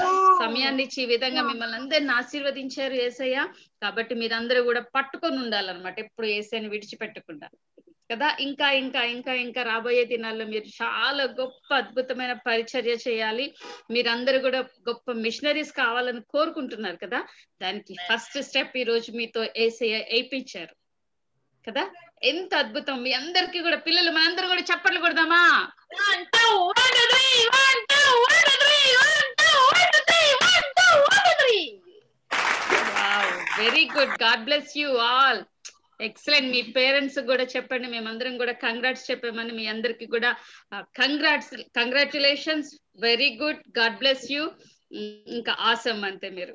సమయాన్ని ఇచ్చి ఈ విధంగా మిమ్మల్ని అందరిని ఆశీర్వదించారు ఏసయ్య. కాబట్టి మీరందరూ కూడా పట్టుకొని ఉండాలన్నమాట ఎప్పుడు ఏసయ్యని విడిచిపెట్టకుండా. కదా? ఇంకా ఇంకా ఇంకా ఇంకా రాబోయే దినాల్లో మీరు చాలా గొప్ప అద్భుతమైన పరిచర్య చేయాలి. మీరందరూ కూడా గొప్ప మిషనరీస్ కావాలని కోరుకుంటున్నారు కదా? దానికి ఫస్ట్ స్టెప్ ఈ రోజు మీతో ఏసయ్య వేయించారు కదా? ఎంత అద్భుతం. మీ అందరికీ కూడా పిల్లలు మనందరూ కూడా చప్పట్లు కొడదామా? Very good God bless you all excellent me parents కూడా చెప్పండి. మేమందరం కూడా కంగ్రాట్స్ చెప్పామని మీ అందరికి కూడా congrats congratulations very good God bless you ఇంకా ఆసమ్ అంతే మీరు.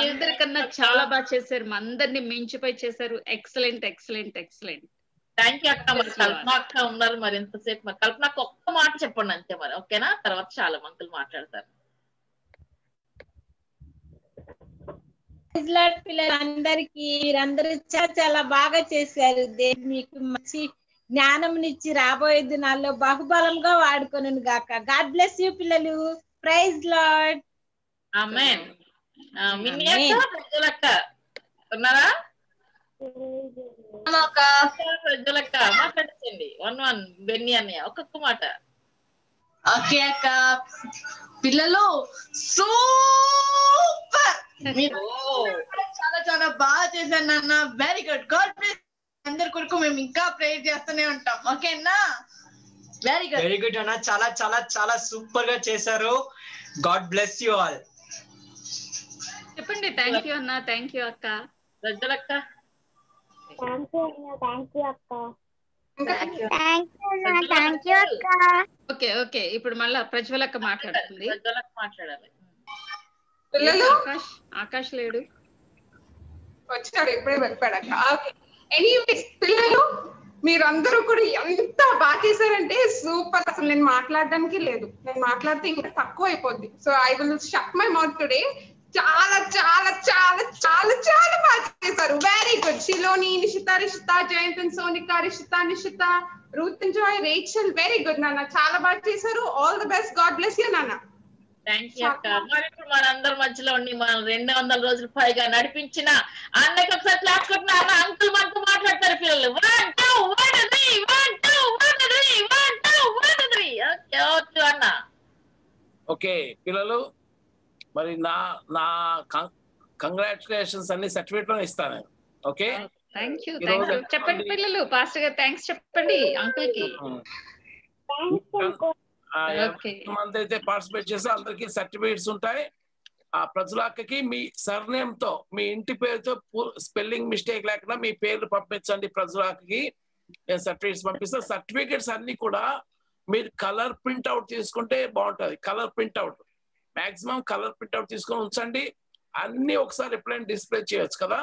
అందరికన్నా చాలా బాగా చేశారు. మా అందరిని మించిపోయి చేశారు. Excellent excellent excellent thank you అక్క. మరి కల్పన అక్క ఉన్నారు మరి ఎంతసేపు మరి కల్పనకు ఒక్క మాట చెప్పండి అంతే మరి. ఓకేనా? తర్వాత చాలా మంకులు మాట్లాడతారు ప్రైజ్ లార్డ్ పిల్లలందరికీ మీరందరూ చాలా చాలా బాగా చేశారు. దేవుడు మీకు మంచి జ్ఞానంనిచ్చి రాబోయే దినాల్లో బహుబలంగా వాడుకొను గాక. గాడ్ బ్లెస్ యూ పిల్లలు. ప్రైజ్ లార్డ్ ఆమెన్ ఉన్నారా? ప్రజలక్క మాట్లాడించండి వన్ వన్ బెన్ని అన్నయ్య ఒక్కొక్క మాట. ఓకే అక్క. పిల్లలు సూపర్. మీరు చాలా చాలా బాగా చేశారు నాన్న. వెరీ గుడ్ గాడ్ అందరి కొరకు మేము ఇంకా ప్రేర్ చేస్తూనే ఉంటాం. ఓకేనా వెరీ గుడ్ వెరీ గుడ్ అన్న. చాలా చాలా చాలా సూపర్గా చేశారు. గాడ్ బ్లెస్ యూ ఆల్ చెప్పండి. థ్యాంక్ యూ అన్న. థ్యాంక్ యూ అక్క. ప్రజలక్క thank you you thank you అక్క. ఓకే ఓకే ఇప్పుడు మళ్ళా ప్రజ్వలక్క మాట్లాడుతుంది. ప్రజలకు మాట్లాడాలి. పిల్లలు? ఆకాష్? ఆకాష్ లేడు. వచ్చాడు ఇప్పుడే వెళ్ళిపోయాడక్క ఎనీవేస్ పిల్లలు మీరందరూ కూడా ఎంత బాగా చేశారంటే సూపర్ అసలు నేను మాట్లాడడానికి లేదు. నేను మాట్లాడితే ఇంకా తక్కువ అయిపోద్ది. So I will shut my mouth today చాలా చాలా చాలా చాలా చాలా బాగా చేశారు. Very good Shiloni Nishitha Rishitha Jayanthan Sonika Rishitha Nishitha Ruth Joy Rachel. Very good నాన్న. చాలా బాగా చేశారు. All the best God bless you నాన్న. థ్యాంక్ యూ అక్క. మరి ఇప్పుడు మనందరి మధ్యలో ఉండి మనం రెండు వందల రోజులు పైగా నడిపించిన అన్నకి ఒకసారి క్లాస్ కొట్టిన అన్న అంకుల్ మనతో మాట్లాడతారు పిల్లలు. One two one three one two one three one two one three okay okay అన్న. ఓకే పిల్లలు మరి నా నా కంగ్రాచులేషన్స్ అన్ని సర్టిఫికేట్లో ఇస్తాను okay thank you thank you చెప్పండి పిల్లలు పాస్టర్ గారు థ్యాంక్స్ చెప్పండి అంకుల్కి. అయితే పార్టిసిపేట్ చేస్తే అందరికి సర్టిఫికేట్స్ ఉంటాయి. ఆ ప్రజలకి మీ సర్నేమ్తో మీ ఇంటి పేరుతో స్పెల్లింగ్ మిస్టేక్ లేకుండా మీ పేర్లు పంపించండి ప్రజలకి నేను సర్టిఫికేట్స్ పంపిస్తాను సర్టిఫికేట్స్ అన్ని కూడా మీరు కలర్ ప్రింట్ అవుట్ తీసుకుంటే బాగుంటది. Colour print out maximum colour print out తీసుకొని ఉంచండి. అన్ని ఒకసారి ఎప్పుడైనా డిస్ప్లే చేయొచ్చు కదా.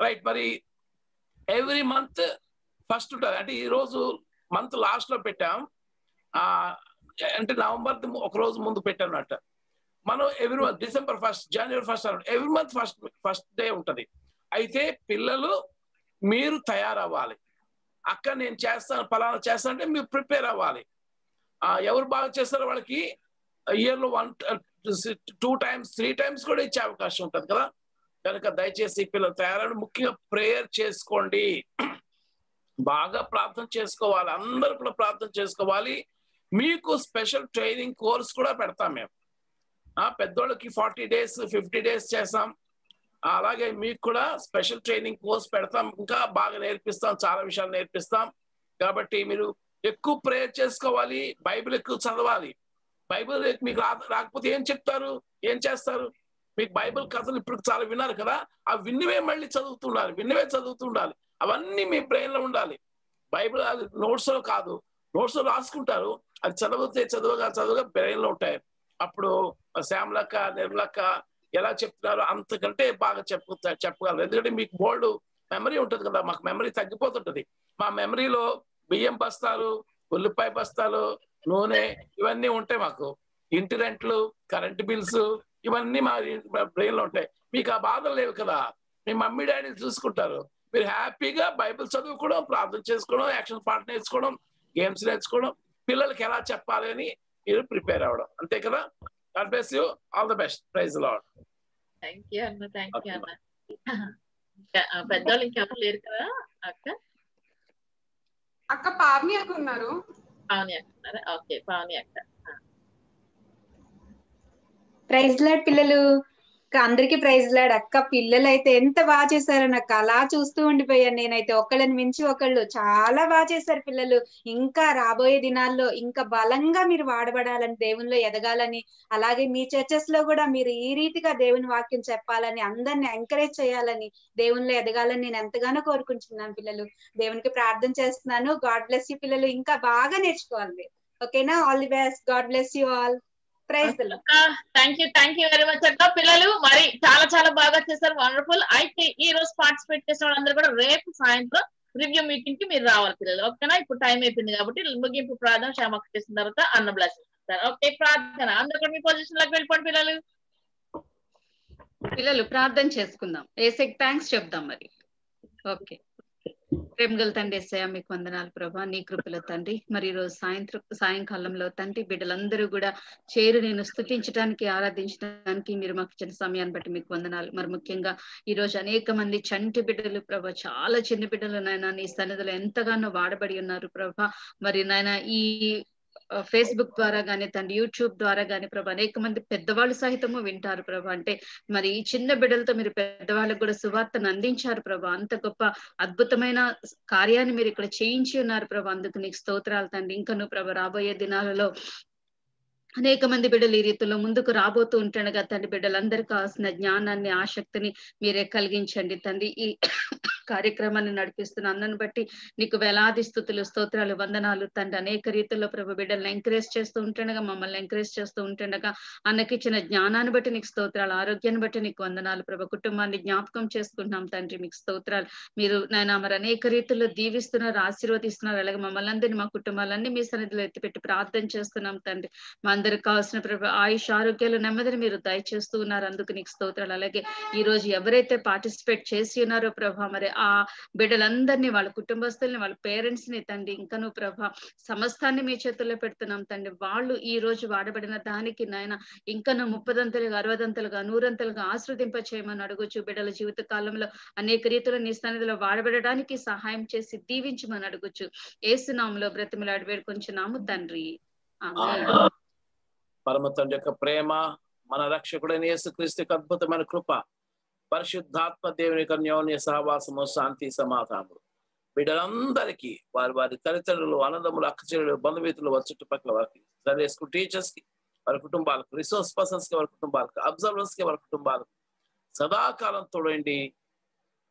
రైట్ మరి ఎవ్రీ మంత్ ఫస్ట్ ఉంటుంది. అంటే ఈ రోజు మంత్ లాస్ట్లో పెట్టాం. ఆ అంటే నవంబర్ ఒక రోజు ముందు పెట్టామన్నట్ట మనం ఎవ్రీ మంత్ డిసెంబర్ ఫస్ట్ జనవరి first every month first first day ఉంటది. అయితే పిల్లలు మీరు తయారవ్వాలి. అక్క నేను చేస్తాను ఫలానా చేస్తాను అంటే మీరు ప్రిపేర్ అవ్వాలి. ఎవరు బాగా చేస్తారో వాళ్ళకి ఇయర్లో one two times three times కూడా ఇచ్చే అవకాశం ఉంటుంది కదా. కనుక దయచేసి పిల్లలు తయారని ముఖ్యంగా ప్రేయర్ చేసుకోండి. బాగా ప్రార్థన చేసుకోవాలి. అందరూ కూడా ప్రార్థన చేసుకోవాలి. మీకు స్పెషల్ ట్రైనింగ్ కోర్స్ కూడా పెడతాం మేము. పెద్దోళ్ళకి ఫార్టీ డేస్ ఫిఫ్టీ డేస్ చేస్తాం అలాగే మీకు కూడా స్పెషల్ ట్రైనింగ్ కోర్స్ పెడతాం. ఇంకా బాగా నేర్పిస్తాం. చాలా విషయాలు నేర్పిస్తాం. కాబట్టి మీరు ఎక్కువ ప్రేయర్ చేసుకోవాలి. బైబిల్ ఎక్కువ చదవాలి. బైబిల్ మీకు రాకపోతే ఏం చెప్తారు? ఏం చేస్తారు? మీకు బైబిల్ కథలు ఇప్పుడు చాలా విన్నారు కదా? ఆ విన్నవే మళ్ళీ చదువుతుండాలి విన్నవే చదువుతుండాలి. అవన్నీ మీ బ్రెయిన్లో ఉండాలి. బైబిల్ అది నోట్స్లో కాదు. నోట్స్లో రాసుకుంటారు. అది చదివితే చదువుగా చదువుగా బ్రెయిన్లో ఉంటాయి. అప్పుడు శ్యామలక్క నిర్మలక్క ఎలా చెప్తున్నారో అంతకంటే బాగా చెప్పు చెప్పగలరు. ఎందుకంటే మీకు బోల్డ్ మెమరీ ఉంటుంది కదా? మాకు మెమరీ తగ్గిపోతుంటది. మా మెమరీలో బియ్యం బస్తాలు ఉల్లిపాయ బస్తాలు నూనె ఇవన్నీ ఉంటాయి మాకు. ఇంటి రెంట్లు కరెంట్ బిల్స్ ఇవన్నీ మా బ్రెయిన్లో ఉంటాయి. మీకు ఆ బాధలు లేవు కదా? మీ మమ్మీ డాడీ చూసుకుంటారు. మీరు హ్యాపీగా బైబిల్ చదువుకోవడం ప్రార్థన చేసుకోవడం యాక్షన్ పార్ట్ నేర్చుకోవడం గేమ్స్ నేర్చుకోవడం పిల్లలకి ఎలా చెప్పాలి అని మీరు ప్రిపేర్ అవ్వడం. అంతే కదా? God bless you. All the best. Praise Lord thank you అన్న థ్యాంక్ యూ అన్న. ఇంకా, ఆ, పెద్దవాళ్ళు ఇంకెవరు లేరు కదా అక్క? అక్క పావని అక్క ఉన్నారు. పావని ఓకే పావని అక్క ప్రైజ్ లాడ్ పిల్లలు అందరికి ప్రైజ్ లాడ్. అక్క పిల్లలు అయితే ఎంత బాగా చేశారో నాకు అలా చూస్తూ ఉండిపోయాను నేనైతే. ఒకళ్ళని మించి ఒకళ్ళు. చాలా బాగా చేశారు పిల్లలు. ఇంకా రాబోయే దినాల్లో ఇంకా బలంగా మీరు వాడబడాలని దేవునిలో ఎదగాలని అలాగే మీ చర్చెస్లో కూడా మీరు ఈ రీతిగా దేవుని వాక్యం చెప్పాలని అందరిని ఎంకరేజ్ చేయాలని దేవునిలో ఎదగాలని నేను ఎంతగానో కోరుకుంటున్నాను పిల్లలు. దేవునికి ప్రార్థన చేస్తున్నాను. గాడ్ బ్లెస్ యూ పిల్లలు. ఇంకా బాగా నేర్చుకోవాలి. ఓకేనా? All the best God bless you all thank you thank you very much అక్క పిల్లలు మరి చాలా చాలా బాగా చేశారు. వండర్ఫుల్ అయితే ఈ రోజు పార్టిసిపేట్ చేసిన వాళ్ళందరూ కూడా రేపు సాయంత్రం రివ్యూ మీటింగ్కి మీరు రావాలి పిల్లలు. ఓకేనా? ఇప్పుడు టైం అయిపోయింది కాబట్టి ముగింపు ప్రార్థన క్షేమకు చేసిన తర్వాత అన్న బ్లెస్సింగ్ ఓకే ప్రార్థన. అందరూ కూడా మీ పొజిషన్లోకి వెళ్ళిపోండి పిల్లలు. పిల్లలు ప్రార్థన చేసుకుందాం. ఏసెక్ థ్యాంక్స్ చెప్దాం మరి. ఓకే. ప్రేమ గల తండ్రి ఎస్ఐ మీకు వందనాలు ప్రభా. నీ కృపలో తండ్రి. మరి రోజు సాయంత్రం సాయంకాలంలో తండ్రి బిడ్డలందరూ కూడా చేరు నేను స్థుతించడానికి ఆరాధించడానికి మీరు మాకు ఇచ్చిన సమయాన్ని బట్టి మీకు వందనాలు. మరి ముఖ్యంగా ఈ రోజు అనేక మంది చంటి బిడ్డలు ప్రభా చాలా చిన్న బిడ్డలు నాయన నీ సన్నిధిలో ఎంతగానో వాడబడి ఉన్నారు ప్రభా. మరి నాయన ఈ ఫేస్బుక్ ద్వారా గానీ తండ్రి యూట్యూబ్ ద్వారా గానీ ప్రభా అనేక మంది పెద్దవాళ్ళు సహితము వింటారు ప్రభా. అంటే మరి ఈ చిన్న బిడ్డలతో మీరు పెద్దవాళ్ళకు కూడా సువార్తను అందించారు ప్రభా. అంత గొప్ప అద్భుతమైన కార్యాన్ని మీరు ఇక్కడ చేయించి ఉన్నారు ప్రభా. అందుకు నీకు స్తోత్రాలు తండ్రి. ఇంకా నువ్వు ప్రభా రాబోయే దినాలలో అనేక మంది బిడ్డలు ఈ రీతిలో ముందుకు రాబోతూ ఉంటుండగా తండ్రి బిడ్డలందరికీ కావాల్సిన జ్ఞానాన్ని ఆసక్తిని మీరే కలిగించండి తండ్రి. ఈ కార్యక్రమాన్ని నడిపిస్తున్న అందరిని బట్టి నీకు వేలాది స్థుతులు స్తోత్రాలు వందనాలు తండ్రి. అనేక రీతిలో ప్రభు బిడ్డలను ఎంకరేజ్ చేస్తూ ఉంటుండగా మమ్మల్ని ఎంకరేజ్ చేస్తూ ఉంటుండగా అన్నకిచ్చిన జ్ఞానాన్ని బట్టి నీకు స్తోత్రాలు ఆరోగ్యాన్ని బట్టి నీకు వందనాలు. ప్రభు కుటుంబాన్ని జ్ఞాపకం చేసుకుంటున్నాం తండ్రి మీకు స్తోత్రాలు. మీరు నాయన మరి అనేక రీతిలో దీవిస్తున్నారు ఆశీర్వదిస్తున్నారు. అలాగే మమ్మల్ని అందరినీ మా కుటుంబాలన్నీ మీ సన్నిధిలో ఎత్తిపెట్టి ప్రార్థన చేస్తున్నాం తండ్రి. మా అందరికి కావాల్సిన ప్రభు ఆయుష్ ఆరోగ్యాలు నెమ్మదిని మీరు దయచేస్తూ ఉన్నారు. అందుకు నీకు స్తోత్రాలు. అలాగే ఈ రోజు ఎవరైతే పార్టిసిపేట్ చేసి ఉన్నారో ప్రభా మరి ఆ బిడ్డలందరినీ వాళ్ళ కుటుంబస్తుల్ని వాళ్ళ పేరెంట్స్ని తండ్రి ఇంకా ప్రభా సమస్తాన్ని మీ చేతుల్లో పెడుతున్నాం తండ్రి. వాళ్ళు ఈ రోజు వాడబడిన దానికి నాయన ఇంకా ముప్పదంతలుగా అరవదంతలుగా నూరంతలుగా ఆశ్రదింప చేయమని అడుగుచు బిడ్డల జీవిత కాలంలో అనేక రీతిలో నీ సన్నిధిలో వాడబడడానికి సహాయం చేసి దీవించమని అడుగుచు. ఏసునాములో బ్రతిమలాడి వేడుకొంచున్నాము తండ్రి. ఆమేన్. పరమ తండ్రి యొక్క ప్రేమ మన రక్షకుడైన యేసుక్రీస్తు యొక్క అద్భుతమైన కృప పరిశుద్ధాత్మ దేవుని యొక్క న్యోన్య సహవాసము శాంతి సమాధానము. బిడ్డలందరికీ వారి వారి తల్లిదండ్రులు అన్నదమ్ములు అక్కచెల్లు బంధుమిత్రులు వారి చుట్టుపక్కల వారికి సరే స్కూల్ టీచర్స్కి వారి కుటుంబాలకు రిసోర్స్ పర్సన్స్కి వారి కుటుంబాలకు అబ్జర్వర్స్కి వారి కుటుంబాలకు సదాకాలం తోడండి.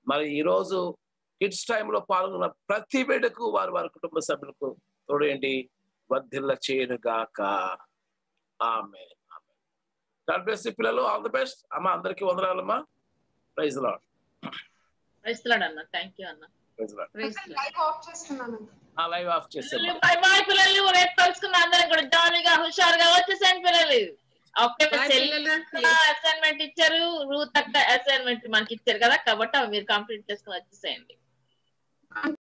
మరి ఈ రోజు కిడ్స్లో పాల్గొన్న ప్రతి బిడ్డకు వారి వారి కుటుంబ సభ్యులకు తోడండి వర్ధిల్ల చేయనుగాక. ఆమె గాడ్ బ్లెస్ యు పిల్లలు. ఆల్ ది బెస్ట్ అమ్మ అందరికీ వందనాలమ్మా. ప్రైజ్ లాడ్ ఇస్తున్నాడు అన్న. థ్యాంక్ యూ అన్న. ప్రైజ్ లాడ్ లైవ్ ఆఫ్ చేస్తున్నాను. ఆ లైవ్ ఆఫ్ చేసాము బై బాయ్ పిల్లలు రేపు కలుసుకున్న అందరం కూడా జాలీగా హుషారుగా వచ్చేసాను పిల్లలు. ఓకే అసైన్మెంట్ ఇచ్చారు. రూత్ అక్క అసైన్మెంట్ మనకి ఇచ్చారు కదా కాబట్టి అవి మీరు కంప్లీట్ చేసుకుని వచ్చేసేయండి.